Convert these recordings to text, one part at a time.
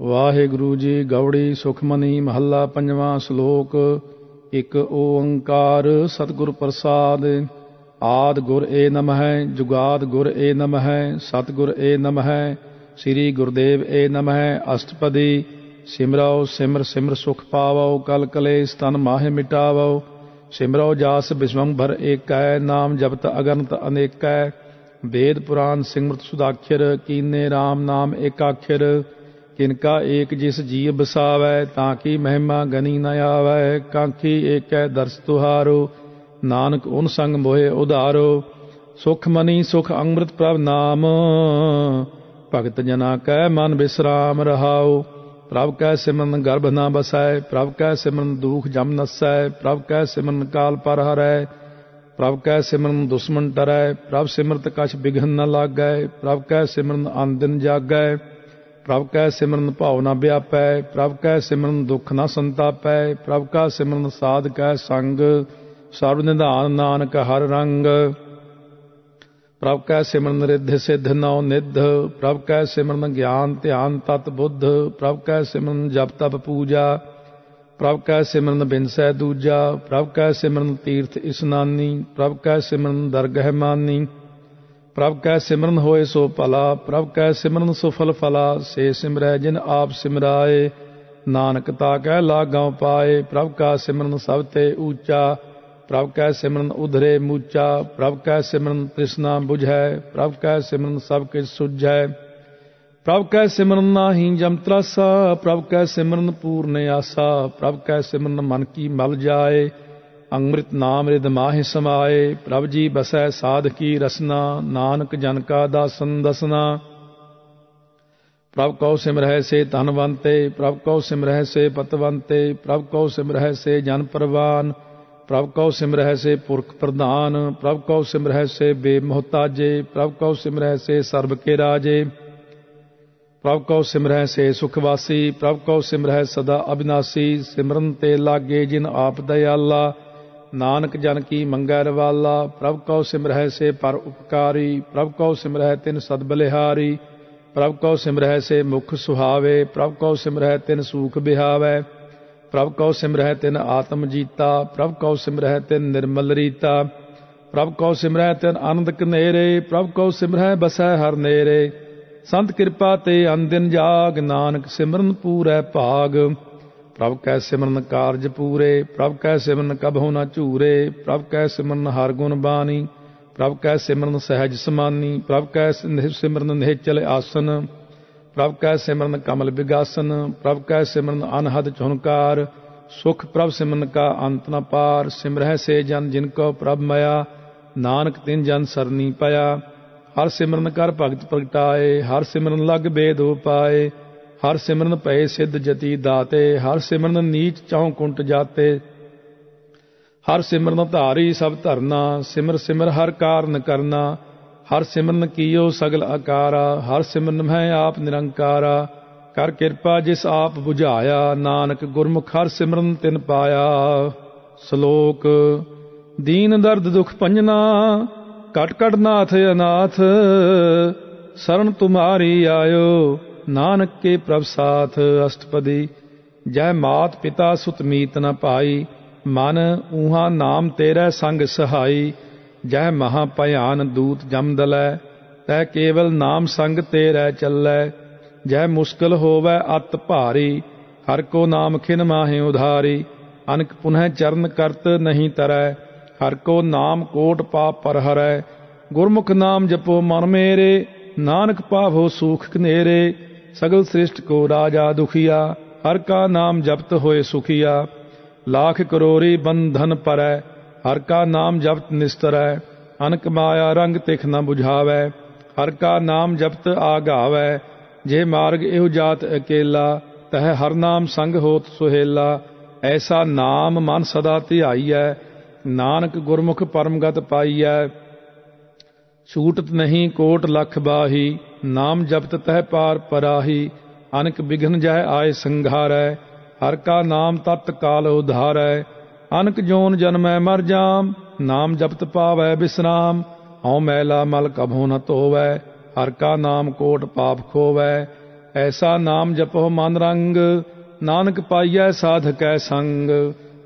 ਵਾਹਿਗੁਰੂ ਜੀ ਗੌੜੀ ਸੁਖਮਨੀ ਮਹੱਲਾ ਪੰਜਵਾਂ ਸ਼ਲੋਕ, ਇੱਕ ਓੰਕਾਰ ਸਤਿਗੁਰ ਪ੍ਰਸਾਦ, ਆਦ ਗੁਰ ਏ ਨਮਹਿ ਜੁਗਾਦ ਗੁਰ ਏ ਨਮਹਿ ਸਤਿਗੁਰ ਏ ਨਮਹਿ ਸ੍ਰੀ ਗੁਰਦੇਵ ਏ ਨਮਹਿ ਅਸ਼ਟਪਦੀ, ਸਿਮਰਉ ਸਿਮਰ ਸਿਮਰ ਸੁਖ ਪਾਵਉ, ਕਲ ਕਲੇਸ਼ ਤਨ ਮਾਹਿ ਮਿਟਾਵਉ, ਸਿਮਰਉ ਜਾਸ ਬਿਸਵੰਭਰ ਏਕੈ, ਨਾਮ ਜਪਤ ਅਗਨਤ ਅਨੇਕੈ, ਵੇਦ ਪੁਰਾਨ ਸਿਮਰਤ ਸੁਦਾਖਰ, ਕੀਨੇ RAM ਨਾਮ ਏਕਾਖਰ ਕਿਨਕਾ ਏਕ ਜਿਸ ਜੀਵ ਬਸਾਵੈ ਤਾਂ ਕੀ ਮਹਿਮਾ ਗਨੀ ਨ ਆਵੈ, ਕਾਂਖੀ ਏਕੈ ਦਰਸ ਤੁਹਾਰੋ, ਨਾਨਕ ਓਨ ਸੰਗ ਮੋਹਿ ਉਧਾਰੋ, ਸੁਖ ਮਨੀ ਸੁਖ ਅੰਮ੍ਰਿਤ ਪ੍ਰਭ ਨਾਮ। ਭਗਤ ਜਨਾ ਕੈ ਮਨ ਬਿਸਰਾਮ ਰਹਾਉ, ਪ੍ਰਭ ਕੈ ਸਿਮਰਨ ਗਰਭ ਨਾ ਬਸੈ, ਪ੍ਰਭ ਕੈ ਸਿਮਰਨ ਦੁਖ ਜਮ ਨਸੈ, ਪ੍ਰਭ ਕੈ ਸਿਮਰਨ ਕਾਲ ਪਰ ਹਰੈ, ਪ੍ਰਭ ਕੈ ਸਿਮਰਨ ਦੁਸ਼ਮਨ ਟਰੈ, ਪ੍ਰਭ ਸਿਮਰਤ ਕਛ ਬਿਘਨ ਨ ਲਾਗੈ, ਪ੍ਰਭ ਕੈ ਸਿਮਰਨ ਆਨ ਦਿਨ ਜਾਗੈ। ਪ੍ਰਭ ਕੈ ਸਿਮਰਨ ਭਾਉ ਨ ਵਿਆਪੈ, ਪ੍ਰਭ ਕੈ ਸਿਮਰਨ ਦੁਖ ਨਾ ਸੰਤਾਪੈ, ਪ੍ਰਭ ਕਾ ਸਿਮਰਨ ਸਾਧ ਕੈ ਸੰਗ, ਸਰਬ ਨਿਧਾਨ ਨਾਨਕ ਹਰ ਰੰਗ। ਪ੍ਰਭ ਕੈ ਸਿਮਰਨ ਰਿੱਧ ਸਿੱਧ ਨਉ ਨਿਧ, ਪ੍ਰਭ ਕੈ ਸਿਮਰਨ ਗਿਆਨ ਧਿਆਨ ਤਤ ਬੁੱਧ, ਪ੍ਰਭ ਕੈ ਸਿਮਰਨ ਜਪ ਤਪ ਪੂਜਾ, ਪ੍ਰਭ ਕੈ ਸਿਮਰਨ ਬਿਨਸੈ ਦੂਜਾ, ਪ੍ਰਭ ਕੈ ਸਿਮਰਨ ਤੀਰਥ ਇਸਨਾਨੀ ਪ੍ਰਭ ਕੈ ਸਿਮਰਨ ਦਰਗਹਿ ਮਾਨੀ। ਪ੍ਰਭ ਕੈ ਸਿਮਰਨ ਹੋਏ ਸੋ ਭਲਾ, ਪ੍ਰਭ ਕੈ ਸਿਮਰਨ ਸੁਫਲ ਫਲਾ ਸੇ ਸਿਮਰੈ ਜਿਨ ਆਪ ਸਿਮਰਾਏ। ਨਾਨਕ ਤਾ ਕੈ ਲਾਗਾਉ ਪਾਏ, ਪ੍ਰਭ ਕਾ ਸਿਮਰਨ ਸਭ ਤੇ ਊਚਾ। ਪ੍ਰਭ ਕੈ ਸਿਮਰਨ ਉਧਰੇ ਮੂਚਾ, ਪ੍ਰਭ ਕੈ ਸਿਮਰਨ ਤ੍ਰਿਸ਼ਨਾ 부ਝੈ ਪ੍ਰਭ ਕੈ ਸਿਮਰਨ ਸਭ ਕਿਛ ਸੁਝੈ। ਪ੍ਰਭ ਕੈ ਸਿਮਰਨ ਨਾਹੀ ਜਮ ਤਰਾਸਾ, ਪ੍ਰਭ ਕੈ ਸਿਮਰਨ ਪੂਰਨ ਆਸਾ, ਪ੍ਰਭ ਕੈ ਸਿਮਰਨ ਮਨ ਕੀ ਮਲ ਜਾਏ। ਅੰਮ੍ਰਿਤ ਨਾਮ ਰਿਦ ਮਾਹਿ ਸਮਾਏ, ਪ੍ਰਭ ਜੀ ਬਸੈ ਸਾਧ ਕੀ ਰਸਨਾ, ਨਾਨਕ ਜਨ ਕਾ ਦਾਸਨ ਦਸਨਾ। ਪ੍ਰਭ ਕਉ ਸਿਮਰਹਿ ਸੇ ਧਨਵੰਤੇ ਪ੍ਰਭ ਕਉ ਸਿਮਰਹਿ ਸੇ ਪਤਵੰਤੇ ਪ੍ਰਭ ਕਉ ਸਿਮਰਹਿ ਸੇ ਜਨ ਪਰਵਾਨ। ਪ੍ਰਭ ਕਉ ਸਿਮਰਹਿ ਸੇ ਪੁਰਖ ਪ੍ਰਧਾਨ, ਪ੍ਰਭ ਕਉ ਸਿਮਰਹਿ ਸੇ ਬੇਮੋਹਤਾਜੇ, ਪ੍ਰਭ ਕਉ ਸਿਮਰਹਿ ਸੇ ਸਰਬ ਕੇ ਰਾਜੇ। ਪ੍ਰਭ ਕਉ ਸਿਮਰਹਿ ਸੇ ਸੁਖਵਾਸੀ, ਪ੍ਰਭ ਕਉ ਸਿਮਰਹਿ ਸਦਾ ਅਬਿਨਾਸੀ, ਸਿਮਰਨ ਤੇ ਲਾਗੇ ਜਿਨ ਆਪ ਦਇਆਲਾ। ਨਾਨਕ ਜਨ ਕੀ ਮੰਗੈ ਰਵਾਲਾ, ਪ੍ਰਭ ਕਉ ਸਿਮਰਹਿ ਸੇ ਪਰ ਉਪਕਾਰੀ, ਪ੍ਰਭ ਕਉ ਸਿਮਰਹਿ ਤਿਨ ਸਦ ਬਲਿਹਾਰੀ, ਪ੍ਰਭ ਕਉ ਸਿਮਰਹਿ ਸੇ ਮੁਖ ਸੁਹਾਵੇ, ਪ੍ਰਭ ਕਉ ਸਿਮਰਹਿ ਤਿਨ ਸੂਖ ਬਿਹਾਵੇ, ਪ੍ਰਭ ਕਉ ਸਿਮਰਹਿ ਤਿਨ ਆਤਮ ਜੀਤਾ, ਪ੍ਰਭ ਕਉ ਸਿਮਰਹਿ ਤਿਨ ਨਿਰਮਲ ਰੀਤਾ, ਪ੍ਰਭ ਕਉ ਸਿਮਰਹਿ ਤਿਨ ਆਨੰਦ ਕਨੇਰੇ, ਪ੍ਰਭ ਕਉ ਸਿਮਰਹਿ ਬਸੈ ਹਰ ਨੇਰੇ। ਸੰਤ ਕਿਰਪਾ ਤੇ ਅੰਦਿਨ ਜਾਗ, ਨਾਨਕ ਸਿਮਰਨ ਪੂਰੈ ਭਾਗ। ਪ੍ਰਭ ਕੈ ਸਿਮਰਨ ਕਾਰਜ ਪੂਰੇ, ਪ੍ਰਭ ਕੈ ਸਿਮਰਨ ਕਬਹੁ ਨ ਝੂਰੇ, ਪ੍ਰਭ ਕੈ ਸਿਮਰਨ ਹਰ ਗੁਣ ਬਾਣੀ, ਪ੍ਰਭ ਕੈ ਸਿਮਰਨ ਸਹਿਜ ਸਮਾਨੀ, ਪ੍ਰਭ ਕੈ ਸਿਮਰਨ ਨਿਹਚਲ ਆਸਨ, ਪ੍ਰਭ ਕੈ ਸਿਮਰਨ ਕਮਲ ਵਿਗਾਸਨ ਪ੍ਰਭ ਕੈ ਸਿਮਰਨ ਅਨਹਦ ਝੁਨਕਾਰ ਸੁਖ ਪ੍ਰਭ ਸਿਮਰਨ ਕਾ ਅੰਤ ਨ ਪਾਰ, ਸਿਮਰਹਿ ਸੇ ਜਨ ਜਿਨ ਕੋ ਪ੍ਰਭ ਮਇਆ, ਨਾਨਕ ਤਿਨ ਜਨ ਸਰਨੀ ਪਿਆ, ਹਰ ਸਿਮਰਨ ਕਰ ਭਗਤ ਪ੍ਰਗਟਾਏ, ਹਰ ਸਿਮਰਨ ਲਗ ਬੇਦ ਉਪਾਏ ਹਰ ਸਿਮਰਨ ਪਏ ਸਿੱਧ ਜਤੀ ਦਾਤੇ, ਹਰ ਸਿਮਰਨ ਨੀਚ ਚੌ ਕੁੰਟ ਜਾਤੇ। ਹਰ ਸਿਮਰਨ ਧਾਰੀ ਸਭ ਧਰਨਾ, ਸਿਮਰ ਸਿਮਰ ਹਰ ਕਾਰਨ ਕਰਨਾ। ਹਰ ਸਿਮਰਨ ਕੀਓ ਸਗਲ ਆਕਾਰਾ ਹਰ ਸਿਮਰਨ ਮੈਂ ਆਪ ਨਿਰੰਕਾਰਾ। ਕਰ ਕਿਰਪਾ ਜਿਸ ਆਪ 부ਝਾਇਆ ਨਾਨਕ ਗੁਰਮੁਖ ਹਰ ਸਿਮਰਨ ਤਿਨ ਪਾਇਆ। ਸ਼ਲੋਕ, ਦੀਨ ਦਰਦ ਦੁਖ ਪੰਜਨਾ, ਕਟ ਕਟ ਨਾਥ ਅਨਾਥ, ਸਰਨ ਤੁਮਾਰੀ ਆਇਓ। ਨਾਨਕ ਕੇ ਪ੍ਰਭ ਸਾਥ ਅਸ਼ਟਪਦੀ, ਜੈ ਮਾਤ ਪਿਤਾ ਸੁਤ ਮੀਤ ਨ ਪਾਈ, ਮਨ ਊਹਾ ਨਾਮ ਤੇਰੇ ਸੰਗ ਸਹਾਈ, ਜੈ ਮਹਾ ਭਿਆਨ ਦੂਤ ਜਮਦਲੈ ਤੈ ਕੇਵਲ ਨਾਮ ਸੰਗ ਤੇਰੇ ਚੱਲੈ, ਜੈ ਮੁਸ਼ਕਲ ਹੋਵੈ ਅਤ ਭਾਰੀ, ਹਰ ਕੋ ਨਾਮ ਖਿਨ ਮਾਹੇ ਉਧਾਰੀ, ਅਨਕ ਪੁਨਹ ਚਰਨ ਕਰਤ ਨਹੀਂ ਤਰੈ, ਹਰ ਕੋ ਨਾਮ ਕੋਟ ਪਾਪ ਪਰ ਹਰੈ ਗੁਰਮੁਖ ਨਾਮ ਜਪੋ ਮਨ ਮੇਰੇ, ਨਾਨਕ ਪਾਵੋ ਸੂਖ ਕਨੇਰੇ ਸਗਲ ਸ੍ਰਿਸ਼ਟ ਕੋ ਰਾਜਾ ਦੁਖੀਆ, ਹਰ ਕਾ ਨਾਮ ਜਪਤ ਹੋਏ ਸੁਖੀਆ। ਲਾਖ ਕਰੋਰੀ ਬੰਧਨ ਪਰੈ, ਹਰ ਕਾ ਨਾਮ ਜਪਤ ਨਿਸਤਰੈ। ਅਨਕ ਮਾਇਆ ਰੰਗ ਤਿਖ ਨ 부ਝਾਵੈ ਹਰ ਕਾ ਨਾਮ ਜਪਤ ਆਗਾਵੈ। ਜੇ ਮਾਰਗ ਇਹੋ ਜਾਤ ਅਕੇਲਾ, ਤਹ ਹਰ ਨਾਮ ਸੰਗ ਹੋਤ ਸੁਹੇਲਾ। ਐਸਾ ਨਾਮ ਮਨ ਸਦਾ ਧਿਆਈਐ, ਨਾਨਕ ਗੁਰਮੁਖ ਪਰਮਗਤ ਪਾਈਐ। ਛੂਟਤ ਨਹੀਂ ਕੋਟ ਲਖ ਬਾਹੀ ਨਾਮ ਜਪਤ ਤਹਿ ਪਾਰ ਪਰਾਹੀ, ਅਨਕ ਵਿਘਨ ਜਹ ਆਏ ਸੰਘਾਰੈ, ਹਰ ਕਾ ਨਾਮ ਤਤ ਕਾਲ ਉਧਾਰੈ, ਅਨਕ ਜੋਨ ਜਨਮੈ ਮਰ ਜਾਮ, ਨਾਮ ਜਪਤ ਪਾਵੈ ਬਿਸਰਾਮ, ਹਉ ਮੈਲਾ ਮਲ ਕਭੋ ਨ ਧੋਵੈ, ਹਰ ਕਾ ਨਾਮ ਕੋਟ ਪਾਪ ਖੋਵੈ, ਐਸਾ ਨਾਮ ਜਪੋ ਮਨ ਰੰਗ, ਨਾਨਕ ਪਾਈਐ ਸਾਧਕੈ ਸੰਗ,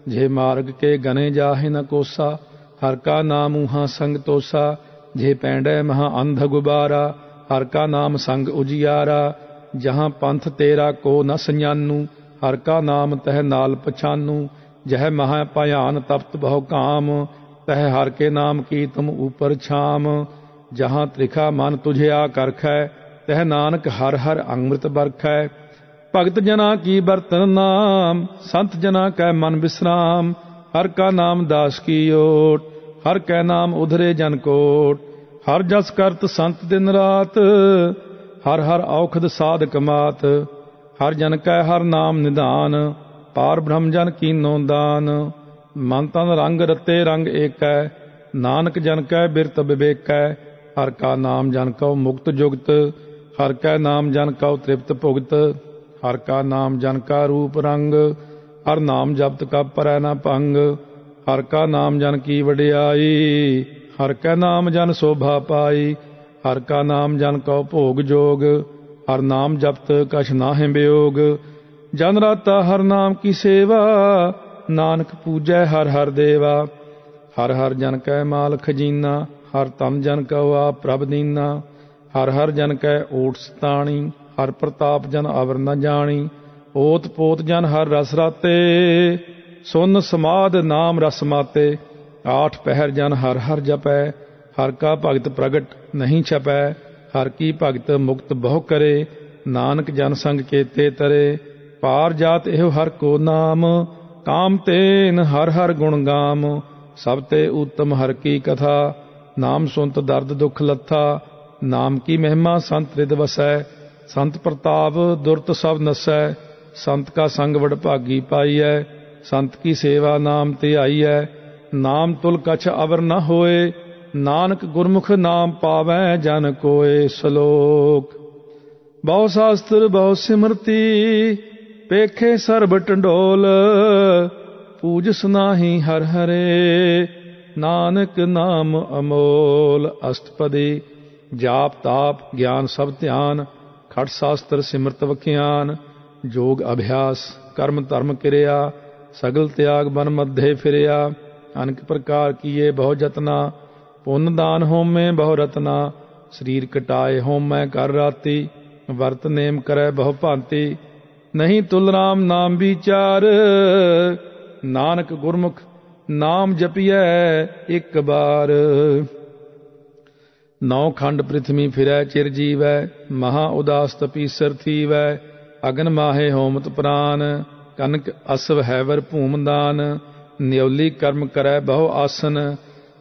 ਜੇ ਮਾਰਗ ਕੇ ਗਨੇ ਜਾਹੇ ਨ ਕੋਸਾ, ਹਰ ਕਾ ਨਾਮ ਉਹਾ ਸੰਗ ਤੋਸਾ, ਜੇ ਪੈਂਡੈ ਮਹਾ ਅੰਧ ਗੁਬਾਰਾ ਹਰ ਕਾ ਨਾਮ ਸੰਗ ਉਜਿਆਰਾ, ਜਹਾਂ ਪੰਥ ਤੇਰਾ ਕੋ ਨ ਸੰਜਾਨੂ ਹਰ ਕਾ ਨਾਮ ਤਹਿ ਨਾਲ ਪਛਾਨੂ, ਜਹ ਮਹਾ ਭਿਆਨ ਤਪਤ ਬਹੁ ਕਾਮ, ਤਹਿ ਹਰ ਕੇ ਨਾਮ ਕੀ ਤੁਮ ਉਪਰ ਛਾਮ, ਜਹਾਂ ਤ੍ਰਿਖਾ ਮਨ ਤੁਝਿਆ ਕਰਖੈ, ਤਹਿ ਨਾਨਕ ਹਰ ਹਰ ਅੰਮ੍ਰਿਤ ਬਰਖੈ। ਭਗਤ ਜਨਾ ਕੀ ਬਰਤਨ ਨਾਮ, ਸੰਤ ਜਨਾ ਕੈ ਮਨ ਬਿਸਰਾਮ ਹਰ ਕਾ ਨਾਮ ਦਾਸ ਕੀ ਓਟ, ਹਰ ਕੈ ਨਾਮ ਉਧਰੇ ਜਨ ਕੋਟ। ਹਰ ਜਸ ਕਰਤ ਸੰਤ ਦਿਨ ਰਾਤ, ਹਰ ਹਰ ਔਖਦ ਸਾਧਕ ਮਾਤ, ਹਰ ਜਨ ਕੈ ਹਰ ਨਾਮ ਨਿਧਾਨ, ਪਾਰ ਬ੍ਰਹਮ ਜਨ ਕੀਨੋ ਦਾਨ, ਮਨ ਤਨ ਰੰਗ ਰਤੇ ਰੰਗ ਏਕੈ, ਨਾਨਕ ਜਨ ਕੈ ਬਿਰਤ ਵਿਵੇਕੈ ਹਰ ਕਾ ਨਾਮ ਜਨ ਕਉ ਮੁਕਤ ਜੁਗਤ, ਹਰ ਕੈ ਨਾਮ ਜਨ ਕਉ ਤ੍ਰਿਪਤ ਭੁਗਤ, ਹਰ ਕਾ ਨਾਮ ਜਨ ਕਾ ਰੂਪ ਰੰਗ, ਹਰ ਨਾਮ ਜਪਤ ਕਾ ਪਰੈ ਨਾ ਭੰਗ, ਹਰ ਕਾ ਨਾਮ ਜਨ ਕੀ ਵਡਿਆਈ ਹਰ ਕੈ ਨਾਮ ਜਨ ਸੋਭਾ ਪਾਈ, ਹਰ ਕਾ ਨਾਮ ਜਨ ਕਉ ਭੋਗ ਜੋਗ, ਹਰ ਨਾਮ ਜਪਤ ਕਛ ਨਾਹਿ ਬਿਯੋਗ ਜਨ ਰਾਤਾ ਹਰ ਨਾਮ ਕੀ ਸੇਵਾ, ਨਾਨਕ ਪੂਜੈ ਹਰ ਹਰ ਦੇਵਾ। ਹਰ ਹਰ ਜਨ ਕੈ ਮਾਲ ਖਜੀਨਾ ਹਰ ਤਮ ਜਨ ਕਉ ਆ ਪ੍ਰਭ ਦੀਨਾ। ਹਰ ਹਰ ਜਨ ਕੈ ਓਟ ਸਤਾਣੀ, ਹਰ ਪ੍ਰਤਾਪ ਜਨ ਅਵਰ ਨ ਜਾਣੀ। ਓਤ ਪੋਤ ਜਨ ਹਰ ਰਸ ਰਾਤੇ, ਸੁਨ ਸਮਾਦ ਨਾਮ ਰਸ ਮਾਤੇ। ਆਠ ਪਹਿਰ ਜਨ ਹਰ ਹਰ ਜਪੈ, ਹਰ ਕਾ ਭਗਤ ਪ੍ਰਗਟ ਨਹੀਂ ਛਪੈ, ਹਰ ਕੀ ਭਗਤ ਮੁਕਤ ਬਹੁ ਕਰੇ, ਨਾਨਕ ਜਨ ਸੰਗ ਕੇਤੇ ਤਰੇ, ਪਾਰ ਜਾਤ ਇਹੋ ਹਰ ਕੋ ਨਾਮ, ਕਾਮ ਤੇਨ ਹਰ ਹਰ ਗੁਣ ਗਾਮ, ਸਭ ਤੇ ਉਤਮ ਹਰ ਕੀ ਕਥਾ, ਨਾਮ ਸੁਨਤ ਦਰਦ ਦੁਖ ਲੱਥਾ, ਨਾਮ ਕੀ ਮਹਿਮਾ ਸੰਤ ਰਿਦ ਵਸੈ, ਸੰਤ ਪ੍ਰਤਾਪ ਦੁਰਤ ਸਭ ਨਸੈ, ਸੰਤ ਕਾ ਸੰਗ ਵਡ ਭਾਗੀ ਪਾਈਐ, ਸੰਤ ਕੀ ਸੇਵਾ ਨਾਮ ਤੇ ਆਈਐ ਨਾਮ ਤੁਲ ਕਛ ਅਵਰ ਨ ਹੋਏ, ਨਾਨਕ ਗੁਰਮੁਖ ਨਾਮ ਪਾਵੈ ਜਨ ਕੋਏ ਸ਼ਲੋਕ। ਬਹੁ ਸ਼ਾਸਤਰ, ਬਹੁ ਸਿਮਰਤੀ, ਪੇਖੇ ਸਰਬ ਟੰਡੋਲ, ਪੂਜ ਸੁਨਾਹੀ ਹਰ ਹਰੇ, ਨਾਨਕ ਨਾਮ ਅਮੋਲ ਅਸ਼ਟਪਦੀ, ਜਾਪ ਤਾਪ ਗਿਆਨ ਸਭ ਧਿਆਨ, ਖੜ ਸ਼ਾਸਤਰ ਸਿਮਰਤ ਵਖਿਆਨ, ਜੋਗ ਅਭਿਆਸ, ਕਰਮ ਧਰਮ ਕਿਰਿਆ, ਸਗਲ ਤਿਆਗ ਬਨ ਮੱਧੇ ਫਿਰਿਆ। ਅਨਕ ਪ੍ਰਕਾਰ ਕੀਏ, ਬਹੁ ਜਤਨਾ ਪੁੰਨ ਦਾਨ ਹੋਮੇ ਬਹੁ ਰਤਨਾ। ਸਰੀਰ ਕਟਾਏ ਹੋਮੈ ਕਰ ਰਾਤੀ। ਵਰਤ ਨੇਮ ਕਰੈ ਬਹੁ ਭਾਂਤੀ। ਨਹੀਂ ਤੁਲ ਰਾਮ ਨਾਮ ਵਿਚਾਰ। ਨਾਨਕ ਗੁਰਮੁਖ ਨਾਮ ਜਪੀਐ ਇੱਕ ਬਾਰ। ਨੌ ਖੰਡ ਪ੍ਰਿਥਵੀ ਫਿਰੈ, ਚਿਰ ਜੀਵੈ। ਮਹਾ ਉਦਾਸ ਤਪੀਸਰ ਥੀਵੈ। ਅਗਨ ਮਾਹੇ ਹੋਮਤ ਪ੍ਰਾਨ। ਕਨਕ ਅਸਵ ਹੈਵਰ ਭੂਮਦਾਨ ਨਿਉਲੀ ਕਰਮ ਕਰੈ ਬਹੁ ਆਸਨ,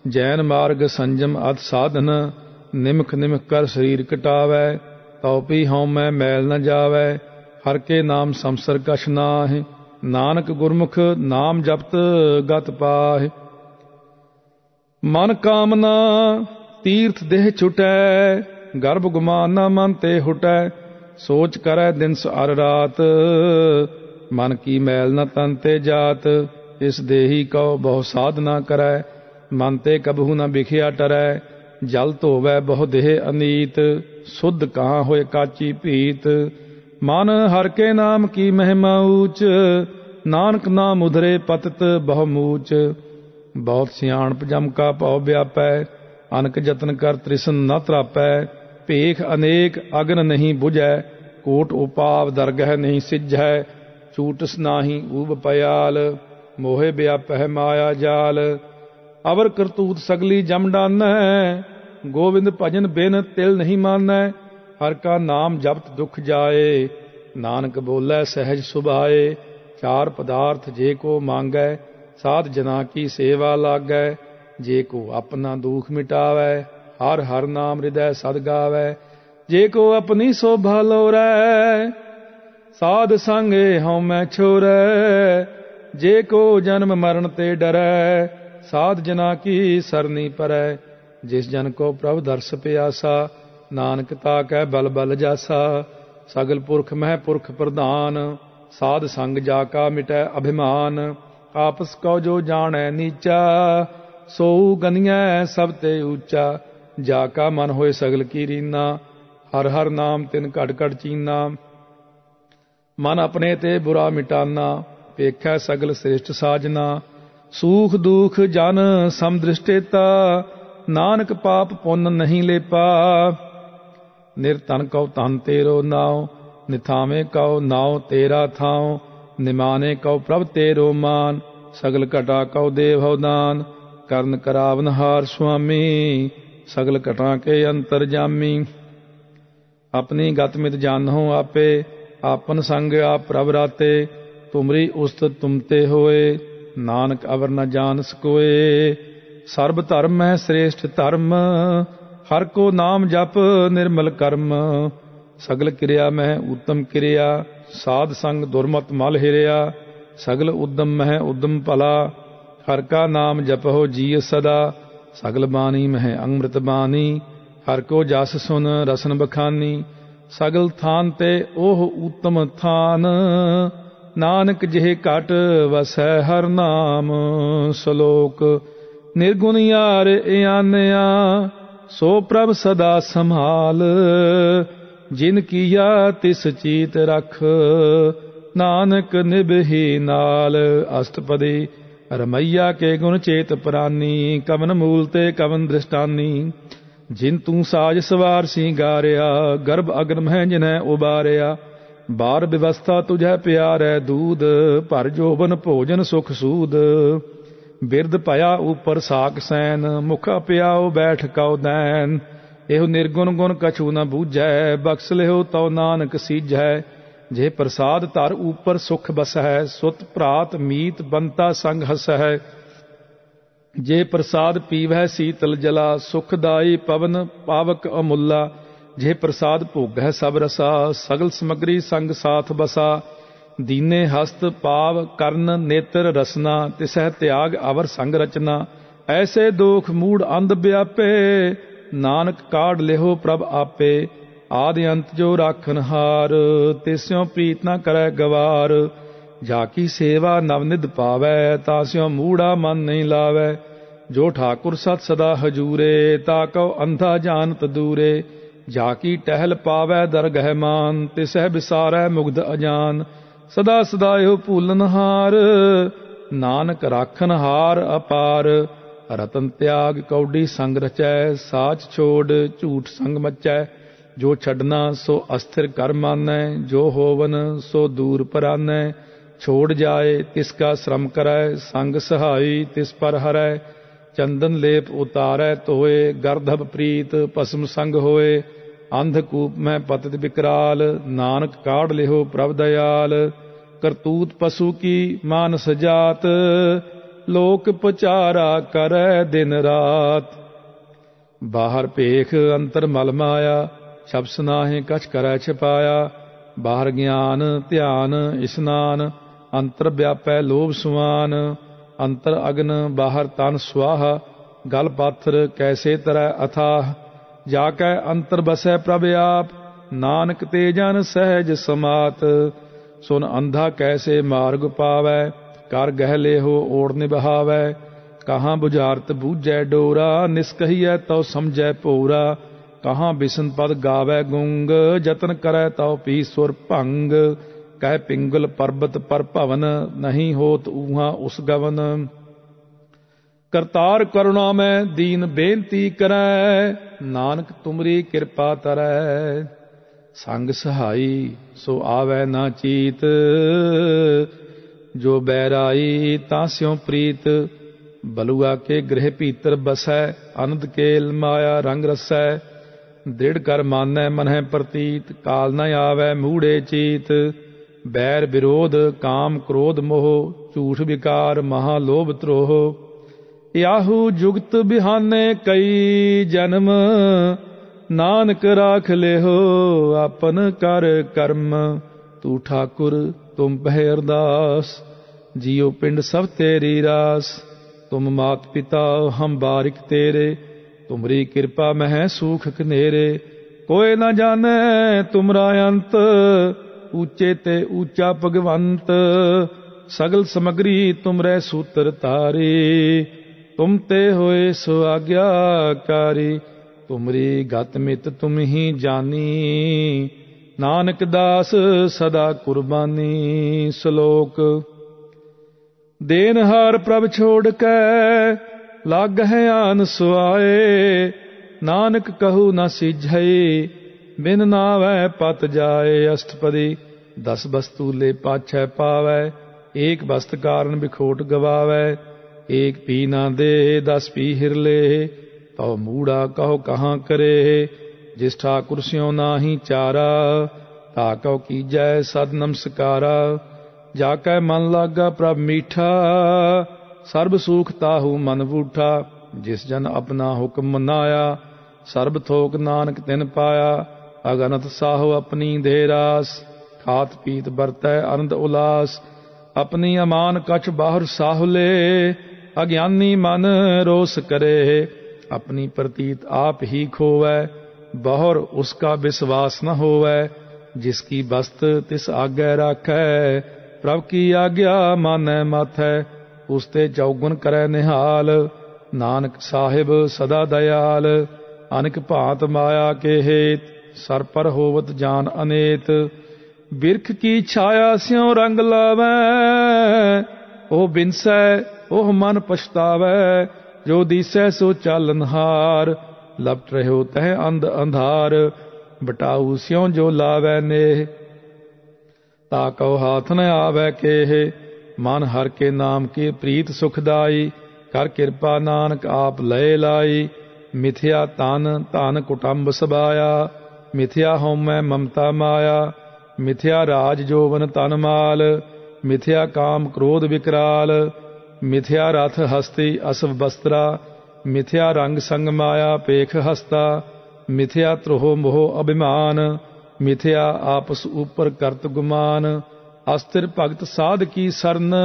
ਜੈਨ ਮਾਰਗ ਸੰਜਮ ਅਤ ਸਾਧਨ, ਨਿਮਖ ਨਿਮਖ ਕਰ ਸਰੀਰ ਕਟਾਵੈ ਤਉਪੀ ਹਉਮੈ ਮੈਲ ਨ ਜਾਵੈ, ਹਰ ਕੇ ਨਾਮ ਸੰਸਰ ਕਛ ਨਾਹਿ, ਨਾਨਕ ਗੁਰਮੁਖ ਨਾਮ ਜਪਤ ਗਤ ਪਾਹਿ। ਮਨ ਕਾਮਨਾ ਤੀਰਥ ਦੇਹ ਛੁਟੈ, ਗਰਭ ਗੁਮਾਨ ਨਾ ਮਨ ਤੇ ਹੁਟੈ, ਸੋਚ ਕਰੈ ਦਿਨ ਸਰ ਰਾਤ, ਮਨ ਕੀ ਮੈਲ ਨ ਤਨ ਤੇ ਜਾਤ ਇਸ ਦੇਹੀ ਕਉ ਬਹੁ ਸਾਧ ਨਾ ਕਰੈ, ਮਨ ਤੇ ਕਬਹੂ ਨਾ ਬਿਖਿਆ ਟਰੈ, ਜਲ ਧੋਵੈ ਬਹੁ ਦੇਹ ਅਨੀਤ, ਸੁਧ ਕਹਾਂ ਹੋਏ ਕਾਚੀ ਭੀਤ। ਮਨ ਹਰ ਕੇ ਨਾਮ ਕੀ ਮਹਿਮਾ ਊਚ, ਨਾਨਕ ਨਾਮ ਉਧਰੇ ਪਤਤ ਬਹੁ ਮੂਚ। ਬਹੁਤ ਸਿਆਣਪ ਜਮ ਕਾ ਭਉ ਵਿਆਪੈ, ਅਨਕ ਯਤਨ ਕਰ ਤ੍ਰਿਸ਼ਨ ਨ ਤਰਾਪੈ, ਭੇਖ ਅਨੇਕ ਅਗਨ ਨਹੀਂ 부ਝੈ ਕੋਟ ਉਪਾਵ ਦਰਗਹਿ ਨਹੀਂ ਸਿਜੈ ਚੂਟਸ ਨਾਹੀ ਊਬ ਪਿਆਲ। ਮੋਹਿ ਵਿਆਪਹਿ ਮਾਇਆ ਜਾਲ। ਅਵਰ ਕਰਤੂਤ ਸਗਲੀ ਜਮ ਡਾਨੈ। ਗੋਵਿੰਦ ਭਜਨ ਬਿਨ ਤਿਲ ਨਹੀਂ ਮਾਨੈ। ਹਰ ਕਾ ਨਾਮ ਜਪਤ ਦੁਖ ਜਾਏ। ਨਾਨਕ ਬੋਲੇ ਸਹਿਜ ਸੁਭਾਏ। ਚਾਰ ਪਦਾਰਥ ਜੇ ਕੋ ਮੰਗੈ, ਸਾਧ ਜਨਾ ਕੀ ਸੇਵਾ ਲਾਗੈ। ਜੇ ਕੋ ਆਪਣਾ ਦੁਖ ਮਿਟਾਵੈ, ਹਰ ਹਰ ਨਾਮ ਹਿਰਦੈ ਸਦ ਗਾਵੈ। ਜੇ ਕੋ ਆਪਣੀ ਸੋਭਾ ਲੋਰੈ, ਸਾਧ ਸੰਗੇ ਹਉ ਮੈਂ ਛੋਰੈ। ਜੇ ਕੋ ਜਨਮ ਮਰਨ ਤੇ ਡਰੈ, ਸਾਧ ਜਨਾ ਕੀ ਸਰਨੀ ਪਰੈ। ਜਿਸ ਜਨ ਕੋ ਪ੍ਰਭ ਦਰਸ ਪਿਆਸਾ, ਨਾਨਕ ਤਾ ਕੈ ਬਲ ਬਲ ਜਾਸਾ। ਸਗਲ ਪੁਰਖ ਮਹਿ ਪੁਰਖ ਪ੍ਰਧਾਨ, ਸਾਧ ਸੰਗ ਜਾ ਕਾ ਮਿਟੈ ਅਭਿਮਾਨ। ਆਪਸ ਕੋ ਜੋ ਜਾਣੈ ਨੀਚਾ, ਸੋ ਗਨੀਐ ਸਭ ਤੇ ਉੱਚਾ। ਜਾ ਕਾ ਮਨ ਹੋਏ ਸਗਲ ਕੀ ਰੀਨਾ, ਹਰ ਹਰ ਨਾਮ ਤਿਨ ਘਟ ਘਟ ਚੀਨਾ। ਮਨ ਆਪਣੇ ਤੇ ਬੁਰਾ ਮਿਟਾਨਾ। ਵੇਖੈ ਸਗਲ ਸ੍ਰਿਸ਼ਟ ਸਾਜਨਾ। ਸੂਖ ਦੁਖ ਜਨ ਸਮਦ੍ਰਿਸ਼ਟੇਤਾ ਨਾਨਕ ਪਾਪ ਪੁੰਨ ਨਹੀਂ ਲੇਪਾ। ਨਿਰਤਨ ਕਉ ਤਨ ਤੇਰੋ ਨਾਉ, ਨਿਥਾਵੇਂ ਕਉ ਨਾਉ ਤੇਰਾ ਥਾਉ, ਨਿਮਾਨੇ ਕਉ ਪ੍ਰਭ ਤੇਰੋ ਮਾਨ, ਸਗਲ ਘਟਾ ਕਉ ਦੇ ਭਵਦਾਨ ਕਰਨ ਕਰਾਵਨ ਹਾਰ ਸੁਆਮੀ, ਸਗਲ ਘਟਾ ਕੇ ਅੰਤਰ ਜਾਮੀ। ਆਪਣੀ ਗਤਮਿਤ ਮਿਤ ਜਾਣੋ ਆਪੇ, ਆਪਨ ਸੰਗ ਆਪ ਪ੍ਰਭ ਰਾਤੇ ਤੁਮਰੀ ਉਸਤ ਤੁਮਤੇ ਹੋਏ, ਨਾਨਕ ਅਵਰ ਨ ਜਾਣ ਸਕੋਏ। ਸਰਬ ਧਰਮ ਹੈ ਸ੍ਰੇਸ਼ਟ ਧਰਮ, ਹਰ ਕੋ ਨਾਮ ਜਪ ਨਿਰਮਲ ਕਰਮ। ਸਗਲ ਕਿਰਿਆ ਮਹਿ ਉਤਮ ਕਿਰਿਆ, ਸਾਧ ਸੰਗ ਦੁਰਮਤ ਮਲ ਹਿਰਿਆ। ਸਗਲ ਉਦਮ ਮਹਿ ਉਦਮ ਭਲਾ, ਹਰ ਕਾ ਨਾਮ ਜਪੋ ਜੀਅ ਸਦਾ। ਸਗਲ ਬਾਣੀ ਮਹਿ ਅੰਮ੍ਰਿਤ ਬਾਣੀ, ਹਰ ਕੋ ਜਸ ਸੁਨ ਰਸਨ ਬਖਾਨੀ। ਸਗਲ ਥਾਨ ਤੇ ਉਹ ਉਤਮ ਥਾਨ ਨਾਨਕ ਜਿਹੇ ਘਟ ਵਸੈ ਹਰ ਨਾਮ, ਸ਼ਲੋਕ। ਨਿਰਗੁਣ ਯਾਰ ਇਆਨਿਆ, ਸੋ ਪ੍ਰਭ ਸਦਾ ਸੰਭਾਲ। ਜਿਨ ਕੀਆ ਤਿਸ ਚੀਤ ਰਖ, ਨਾਨਕ ਨਿਭਹੀ ਨਾਲ। ਅਸ਼ਟਪਦੀ, ਰਮਈਆ ਕੇ ਗੁਣ ਚੇਤ ਪ੍ਰਾਨੀ, ਕਵਨ ਮੂਲ ਤੇ ਕਵਨ ਦ੍ਰਿਸ਼ਟਾਨੀ। ਜਿਨ ਤੂੰ ਸਾਜ ਸਵਾਰ ਸੀ ਗਾਰਿਆ ਗਰਭ ਅਗਨ ਮਹਿ ਜਿਨੈ ਉਬਾਰਿਆ। ਬਾਰ ਵਿਵਸਥਾ ਤੁਝੈ ਪਿਆਰ ਹੈ ਦੂਧ ਭਰ ਜੋਬਨ ਭੋਜਨ ਸੁਖ ਸੂਦ। ਬਿਰਧ ਭਇਆ ਉਪਰ ਸਾਖ ਸੈਨ, ਮੁਖ ਪਿਆਉ ਬੈਠ ਕਉ ਦੈਨ। ਇਹੋ ਨਿਰਗੁਣ ਗੁਣ ਕਛੂ ਨ ਬੂਝੈ, ਬਖਸ਼ ਲਿਓ ਤਉ ਨਾਨਕ ਸੀਝੈ। ਜੇ ਪ੍ਰਸਾਦ ਧਰ ਉਪਰ ਸੁਖ ਬਸਹਿ, ਸੁਤ ਭਰਾਤ ਮੀਤ ਬੰਤਾ ਸੰਗ ਹਸਹਿ। ਜੇ ਪ੍ਰਸਾਦ ਪੀਵੈ ਸੀਤਲ ਜਲਾ ਸੁਖਦਾਈ ਪਵਨ ਪਾਵਕ ਅਮੁੱਲਾ। ਜੇ ਪ੍ਰਸਾਦ ਭੋਗੈ ਸਭ ਰਸਾ, ਸਗਲ ਸਮਗਰੀ ਸੰਗ ਸਾਥ ਬਸਾ। ਦੀਨੇ ਹਸਤ ਪਾਵ ਕਰਨ ਨੇਤਰ ਰਸਨਾ, ਤਿਸਹਿ ਤਿਆਗ ਅਵਰ ਸੰਗ ਰਚਨਾ। ਐਸੇ ਦੋਖ ਮੂੜ ਅੰਧ ਵਿਆਪੇ ਨਾਨਕ ਕਾੜ ਲਿਹੋ ਪ੍ਰਭ ਆਪੇ। ਆਦਿ ਅੰਤ ਜੋ ਰਾਖਨ ਹਾਰ ਤਿਸਿਓ ਪ੍ਰੀਤ ਨਾ ਕਰੈ ਗਵਾਰ। ਜਾ ਕੀ ਸੇਵਾ ਨਵਨਿਧ ਪਾਵੈ ਤਾਸਿਓ ਮੂੜਾ ਮਨ ਨਹੀਂ ਲਾਵੈ। ਜੋ ਠਾਕੁਰ ਸਤ ਸਦਾ ਹਜੂਰੇ, ਤਾ ਕਉ ਅੰਧਾ ਜਾਣਤ ਦੂਰੇ। ਜਾ ਕੀ ਟਹਿਲ ਪਾਵੈ ਦਰਗਹਿ ਮਾਨ ਤਿਸਹਿ ਵਿਸਾਰੈ ਮੁਗਧ ਅਜਾਨ। ਸਦਾ ਸਦਾ ਇਹੋ ਭੂਲਨ ਹਾਰ, ਨਾਨਕ ਰਾਖਨ ਹਾਰ ਅਪਾਰ। ਰਤਨ ਤਿਆਗ ਕੌਡੀ ਸੰਗ ਰਚੈ, ਸਾਚ ਛੋੜ ਝੂਠ ਸੰਗ ਮਚੈ। ਜੋ ਛੱਡਣਾ, ਸੋ ਅਸਥਿਰ ਕਰ ਮਾਨੈ, ਜੋ ਹੋਵਨ, ਸੋ ਦੂਰ ਪਰਾਨੈ। ਛੋੜ ਜਾਏ, ਤਿਸ ਕਾ ਸ਼ਰਮ ਕਰੈ, ਸੰਗ ਸਹਾਈ ਤਿਸ ਪਰ ਹਰੈ। ਚੰਦਨ ਲੇਪ ਉਤਾਰੈ ਤੋਏ ਗਰਧਬ ਪ੍ਰੀਤ ਪਸਮ ਸੰਗ ਹੋਏ। ਅੰਧ ਕੂਪ ਮੈਂ ਪਤਿਤ ਵਿਕਰਾਲ ਨਾਨਕ ਕਾੜ ਲਿਓ ਪ੍ਰਭ ਦਇਆਲ। ਕਰਤੂਤ ਪਸ਼ੂ ਕੀ ਮਾਨ ਸਜਾਤ ਲੋਕ ਪਚਾਰਾ ਕਰੈ ਦਿਨ ਰਾਤ। ਬਾਹਰ ਭੇਖ ਅੰਤਰ ਮਲ ਮਾਇਆ ਸ਼ਬਦ ਨਾਹੇ ਕਛ ਕਰੈ ਛਪਾਇਆ। ਬਾਹਰ ਗਿਆਨ, ਧਿਆਨ, ਇਸਨਾਨ, ਅੰਤਰ ਵਿਆਪੈ ਲੋਭ ਸੁਆਨ। ਅੰਤਰ ਅਗਨ ਬਾਹਰ ਤਨ ਸੁਆਹ, ਗਲ ਪਾਥਰ ਕੈਸੇ ਤਰੈ ਅਥਾਹ, ਜਾ ਕੈ ਅੰਤਰ ਬਸੈ ਪ੍ਰਭ ਆਪ, ਨਾਨਕ ਤੇ ਜਨ ਸਹਿਜ ਸਮਾਤ, ਸੁਨ ਅੰਧਾ ਕੈਸੇ ਮਾਰਗ ਪਾਵੈ, ਕਰ ਗਹਿ ਲੇਹੋ ਓੜ ਨਿਭਾਵੈ, ਕਹਾਂ ਬੁਝਾਰਤ ਬੂਝੈ ਡੋਰਾ ਨਿਸਕਹੀਐ ਤਉ ਸਮਝੈ ਭੋਰਾ, ਕਹਾਂ ਬਿਸਨ ਪਦ ਗਾਵੈ ਗੁੰਗ, ਜਤਨ ਕਰੈ ਤਉ ਪੀਸੁਰ ਭੰਗ ਕਹਿ ਪਿੰਗਲ ਪਰਬਤ ਪਰ ਭਵਨ ਨਹੀਂ ਹੋਤ ਊਹਾ ਉਸ ਗਵਨ। ਕਰਤਾਰ ਕਰੁਣਾ ਮੈਂ ਦੀਨ ਬੇਨਤੀ ਕਰੈ, ਨਾਨਕ ਤੁਮਰੀ ਕਿਰਪਾ ਤਰੈ। ਸੰਗ ਸਹਾਈ ਸੋ ਆਵੈ ਨਾ ਚੀਤ, ਜੋ ਬੈਰਾਈ ਤਾਂ ਸਿਉ ਪ੍ਰੀਤ। ਬਲੂਆ ਕੇ ਗ੍ਰਹਿ ਭੀਤਰ ਬਸੈ ਅਨੰਦ ਕੇਲ ਮਾਇਆ ਰੰਗ ਰਸੈ। ਦ੍ਰਿੜ ਕਰ ਮਾਨੈ ਮਨਹਿ ਪ੍ਰਤੀਤ, ਕਾਲ ਨ ਆਵੈ ਮੂੜੇ ਚੀਤ। ਬੈਰ ਵਿਰੋਧ, ਕਾਮ ਕ੍ਰੋਧ ਮੋਹ, ਝੂਠ ਵਿਕਾਰ, ਮਹਾ ਲੋਭ ਤਰੋਹ ਯਾਹੂ ਜੁਗਤ ਬਿਹਾਨੇ ਕਈ ਜਨਮ, ਨਾਨਕ ਰਾਖ ਲਿਓ ਆਪਨ ਕਰ ਕਰਮ। ਤੂੰ ਠਾਕੁਰ, ਤੁਮ ਪਹਿ ਅਰਦਾਸ, ਜੀਉ ਪਿੰਡ ਸਭ ਤੇਰੀ ਰਾਸ। ਤੁਮ ਮਾਤ ਪਿਤਾ, ਹਮ ਬਾਰਿਕ ਤੇਰੇ, ਤੁਮਰੀ ਕਿਰਪਾ ਮਹਿ ਸੂਖ ਕਨੇਰੇ ਕੋਈ ਨਾ ਜਾਣੈ ਤੁਮਰਾ ਅੰਤ ਉੱਚੇ ਤੇ ਉੱਚਾ ਭਗਵੰਤ, ਸਗਲ ਸਮਗਰੀ ਤੁਮਰੇ ਸੂਤਰ ਤਾਰੇ ਤੁਮ ਤੇ ਹੋਏ ਸੋ ਆਗਿਆਕਾਰੀ, ਤੁਮਰੀ ਗਤ ਮਿਤ ਤੁਮ ਹੀ ਜਾਨੀ। ਨਾਨਕ ਦਾਸ ਸਦਾ ਕੁਰਬਾਨੀ, ਸ਼ਲੋਕ। ਦੇਨ ਹਾਰ ਪ੍ਰਭ ਛੋੜ ਕੇ ਲਾਗ ਹੈ ਆਨ ਸੁਆਏ, ਨਾਨਕ ਕਹੂ ਨਾ ਸਿਝਈ ਬਿਨ ਨਾਵੈ ਪਤ ਜਾਏ ਅਸ਼ਟਪਦੀ, ਦਸ ਬਸਤੂ ਲੈ ਪਾਛੈ ਪਾਵੈ, ਏਕ ਬਸਤ ਕਾਰਨ ਵਿਖੋਟ ਗਵਾਵੈ, ਏਕ ਪੀ ਨਾ ਦੇ ਦਸ ਪੀ ਹਿਰਲੇ ਤਉ ਮੂੜਾ ਕਹੋ ਕਹਾਂ ਕਰੇ, ਜਿਸ ਠਾਕੁਰ ਸਿਓ ਨਾਹੀ ਚਾਰਾ, ਤਾ ਕਉ ਕੀਜੈ ਸਦ ਨਮਸਕਾਰਾ, ਜਾ ਕੈ ਮਨ ਲਾਗਾ ਪ੍ਰਭ ਮੀਠਾ, ਸਰਬ ਸੂਖ ਤਾਹੂ ਮਨ ਬੂਠਾ ਜਿਸ ਜਨ ਆਪਣਾ ਹੁਕਮ ਮਨਾਇਆ, ਸਰਬ ਥੋਕ ਨਾਨਕ ਤਿਨ ਪਾਇਆ ਅਗਨਤ ਸਾਹੋ ਆਪਣੀ ਦੇ ਰਾਸ, ਖਾਤ ਪੀਤ ਵਰਤੈ ਅਨੰਦ ਉਲਾਸ। ਆਪਣੀ ਅਮਾਨ ਕਛ ਬਾਹਰ ਸਾਹੁਲੇ ਅਗਿਆਨੀ ਮਨ ਰੋਸ ਕਰੇ। ਆਪਣੀ ਪ੍ਰਤੀਤ ਆਪ ਹੀ ਖੋਵੈ, ਬਹੁਰ ਉਸਕਾ ਵਿਸ਼ਵਾਸ ਨ ਹੋਵੈ। ਜਿਸ ਕੀ ਬਸਤ ਤਿਸ ਆਗੇ ਰਾਖੈ, ਪ੍ਰਭ ਕੀ ਆਗਿਆ ਮਾਨੈ ਮਾਥੈ, ਉਸ ਤੇ ਚੌਗੁਣ ਕਰੈ ਨਿਹਾਲ। ਨਾਨਕ ਸਾਹਿਬ ਸਦਾ ਦਇਆਲ, ਅਨਕ ਭਾਂਤ ਮਾਇਆ ਕੇ ਹੇਤ। ਸਰ ਪਰ ਹੋਵਤ ਜਾਨ ਅਨੇਤ, ਬਿਰਖ ਕੀ ਛਾਇਆ ਸਿਉ ਰੰਗ ਲਾਵੈ। ਉਹ ਬਿਨਸੈ, ਉਹ ਮਨ ਪਛਤਾਵੈ, ਜੋ ਦੀਸੈ ਸੋ ਚਾਲਨਹਾਰ ਲਪਟ ਰਹਿਓ ਤਹਿ ਅੰਧ ਅੰਧਾਰ ਬਟਾਉ ਸਿਉ ਜੋ ਲਾਵੈ ਨੇ ਤਾ ਕਉ ਹਾਥ ਨ ਆਵੈ ਕੇਹ, ਮਨ ਹਰ ਕੇ ਨਾਮ ਕੀ ਪ੍ਰੀਤ ਸੁਖਦਾਈ ਕਰ ਕਿਰਪਾ ਨਾਨਕ ਆਪ ਲਏ ਲਾਈ, ਮਿਥਿਆ ਤਨ ਧਨ ਕੁਟੰਬ ਸਬਾਇਆ। ਮਿਥਿਆ ਹਉਮੈ ਮਮਤਾ ਮਾਇਆ, ਮਿਥਿਆ ਰਾਜ ਜੋਵਨ ਤਨ ਮਾਲ, ਮਿਥਿਆ ਕਾਮ ਕ੍ਰੋਧ ਵਿਕਰਾਲ, ਮਿਥਿਆ ਰਥ ਹਸਤੀ ਅਸਵ ਬਸਤਰਾ, ਮਿਥਿਆ ਰੰਗ ਸੰਗ ਮਾਇਆ ਪੇਖ ਹਸਤਾ, ਮਿਥਿਆ ਤ੍ਰੋਹ ਮੋਹ ਅਭਿਮਾਨ, ਮਿਥਿਆ ਆਪਸ ਉਪਰ ਕਰਤ ਗੁਮਾਨ ਅਸਤਿਰ ਭਗਤ ਸਾਧ ਕੀ ਸਰਨ,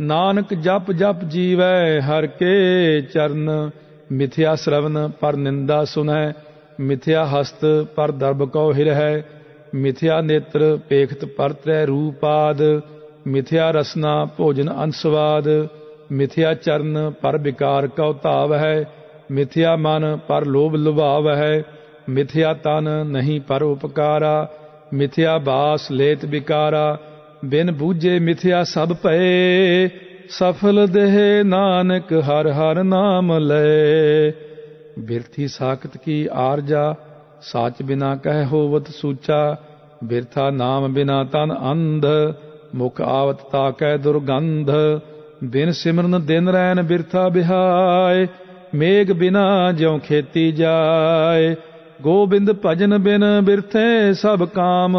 ਨਾਨਕ ਜਪ ਜਪ ਜੀਵੈ ਹਰ ਕੇ ਚਰਨ, ਮਿਥਿਆ ਸ਼ਰਵਨ ਪਰ ਨਿੰਦਾ ਸੁਨੈ ਮਿਥਿਆ ਹਸਤ ਪਰ ਦਰਬ ਕਉ ਹਿਰਹਿ ਮਿਥਿਆ ਨੇਤਰ ਪੇਖਤ ਪਰ ਤ੍ਰੈ ਰੂਪਾਦ, ਮਿਥਿਆ ਰਸਨਾ ਭੋਜਨ ਅੰਸਵਾਦ ਮਿਥਿਆ ਚਰਨ ਪਰ ਵਿਕਾਰ ਕਉ ਧਾਵ ਹੈ, ਮਿਥਿਆ ਮਨ ਪਰ ਲੋਭ ਲੁਭਾਵ ਹੈ, ਮਿਥਿਆ ਤਨ ਨਹੀਂ ਪਰ ਉਪਕਾਰਾ, ਮਿਥਿਆ ਬਾਸ ਲੇਤ ਵਿਕਾਰਾ, ਬਿਨ ਬੂਝੇ ਮਿਥਿਆ ਸਭ ਭਏ, ਸਫਲ ਦੇਹ ਨਾਨਕ ਹਰ ਹਰ ਨਾਮ ਲੈ ਬਿਰਥੀ ਸਾਖਤ ਕੀ ਆਰਜਾ, ਸਾਚ ਬਿਨਾ ਕਹਿ ਹੋਵਤ ਸੂਚਾ, ਬਿਰਥਾ ਨਾਮ ਬਿਨਾ ਤਨ ਅੰਧ, ਮੁਖ ਆਵਤ ਤਾਕੈ ਦੁਰਗੰਧ, ਬਿਨ ਸਿਮਰਨ ਦਿਨ ਰੈਨ ਬਿਰਥਾ ਬਿਹਾਏ, ਮੇਘ ਬਿਨਾ ਜਿਉ ਖੇਤੀ ਜਾਏ, ਗੋਬਿੰਦ ਭਜਨ ਬਿਨ ਬਿਰਥੇ ਸਭ ਕਾਮ,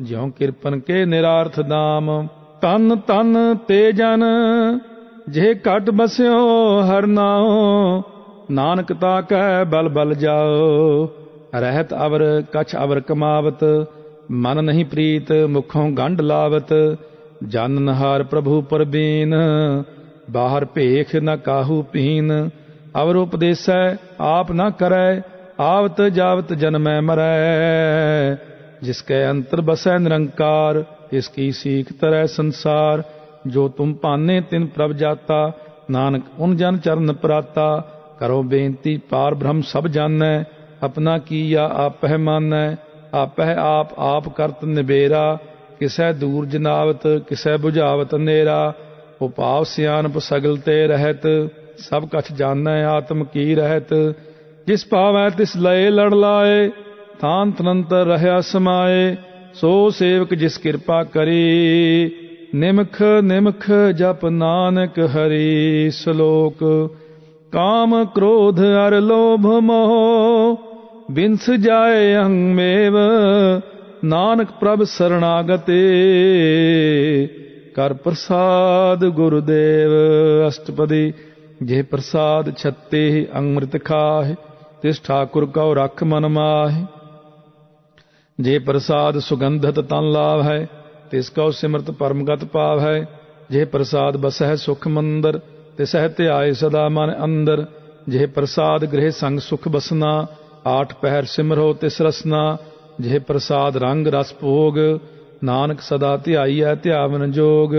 ਜਿਉ ਕਿਰਪਨ ਕੇ ਨਿਰਾਰਥ ਨਾਮ, ਤਨ ਤਨ ਤੇ ਜਨ ਜੇ ਘਟ ਬਸਿਓ ਹਰ ਨਾਉ ਨਾਨਕ ਤਾ ਕੈ ਬਲ ਬਲ ਜਾਓ, ਰਹਿਤ ਅਵਰ, ਕਛ ਅਵਰ ਕਮਾਵਤ, ਮਨ ਨਹੀਂ ਪ੍ਰੀਤ, ਮੁਖੋਂ ਗੰਢ ਲਾਵਤ, ਜਨ ਨਹਾਰ ਪ੍ਰਭੂ ਪਰਬੀਨ, ਬਾਹਰ ਭੇਖ ਨ ਕਾਹੂ ਪੀਨ, ਅਵਰ ਉਪਦੇਸੈ ਆਪ ਨ ਕਰੈ, ਆਵਤ ਜਾਵਤ ਜਨਮੈ ਮਰੈ, ਜਿਸ ਕੈ ਅੰਤਰ ਬਸੈ ਨਿਰੰਕਾਰ, ਇਸ ਕੀ ਸੀਖ ਤਰੈ ਸੰਸਾਰ, ਜੋ ਤੁਮ ਪਾਨੇ ਤਿਨ ਪ੍ਰਭ ਜਾਤਾ, ਨਾਨਕ ਉਨ ਜਨ ਚਰਨ ਪ੍ਰਾਤਾ ਕਰੋ ਬੇਨਤੀ, ਪਾਰ ਬ੍ਰਹਮ ਸਭ ਜਾਣੈ, ਆਪਣਾ ਕੀਆ ਆਪਹਿ ਮਾਨੈ, ਆਪਹਿ ਆਪ ਆਪ ਕਰਤ ਨਿਬੇਰਾ, ਕਿਸੈ ਦੂਰ ਜਨਾਵਤ, ਕਿਸੈ 부ਝਾਵਤ ਨੇਰਾ ਉਪਾਵ ਸਿਆਨਪ ਸਗਲ ਤੇ ਰਹਿਤ, ਸਭ ਕਛ ਜਾਣੈ, ਆਤਮ ਕੀ ਰਹਿਤ, ਜਿਸ ਪਾਵੈ ਤਿਸ ਲਏ ਲੜ ਲਾਏ ਥਾਨ ਤਨੰਤਰ ਰਹਿਆ ਸਮਾਏ, ਸੋ ਸੇਵਕ ਜਿਸ ਕਿਰਪਾ ਕਰੀ, ਨਿਮਖ ਨਿਮਖ ਜਪ ਨਾਨਕ ਹਰੀ ਸ਼ਲੋਕ। ਕਾਮ ਕ੍ਰੋਧ ਅਰ ਲੋਭ ਮੋਹ ਬਿੰਸ ਜਾਏ ਅੰਮੇਵ ਨਾਨਕ ਪ੍ਰਭ ਸਰਣਾਗਤੇ। ਕਰ ਪ੍ਰਸਾਦ ਗੁਰਦੇਵ ਅਸ਼ਟਪਦੀ, ਜੇ ਪ੍ਰਸਾਦ ਛੱਤੇ ਅੰਮ੍ਰਿਤ ਖਾਹਿ, ਤਿਸ ਠਾਕੁਰ ਕਉ ਰਖ ਮਨ ਮਾਹਿ। ਜੇ ਪ੍ਰਸਾਦ ਸੁਗੰਧਤ ਤਨ ਲਾਭ ਹੈ ਤਿਸ ਕਉ ਸਿਮਰਤ ਪਰਮਗਤ ਪਾਵ ਹੈ ਜੇ ਪ੍ਰਸਾਦ ਬਸਹਿ ਸੁਖ ਮੰਦਰ ਤਿਸਹਿ ਧਿਆਏ ਸਦਾ ਮਨ ਅੰਦਰ, ਜਿਹੇ ਪ੍ਰਸਾਦ ਗ੍ਰਹਿ ਸੰਗ ਸੁਖ ਬਸਨਾ, ਆਠ ਪਹਿਰ ਸਿਮਰੋ ਤਿਸ ਰਸਨਾ, ਜਿਹੇ ਪ੍ਰਸਾਦ ਰੰਗ ਰਸ ਭੋਗ, ਨਾਨਕ ਸਦਾ ਧਿਆਈ ਹੈ ਧਿਆਵਨ ਜੋਗ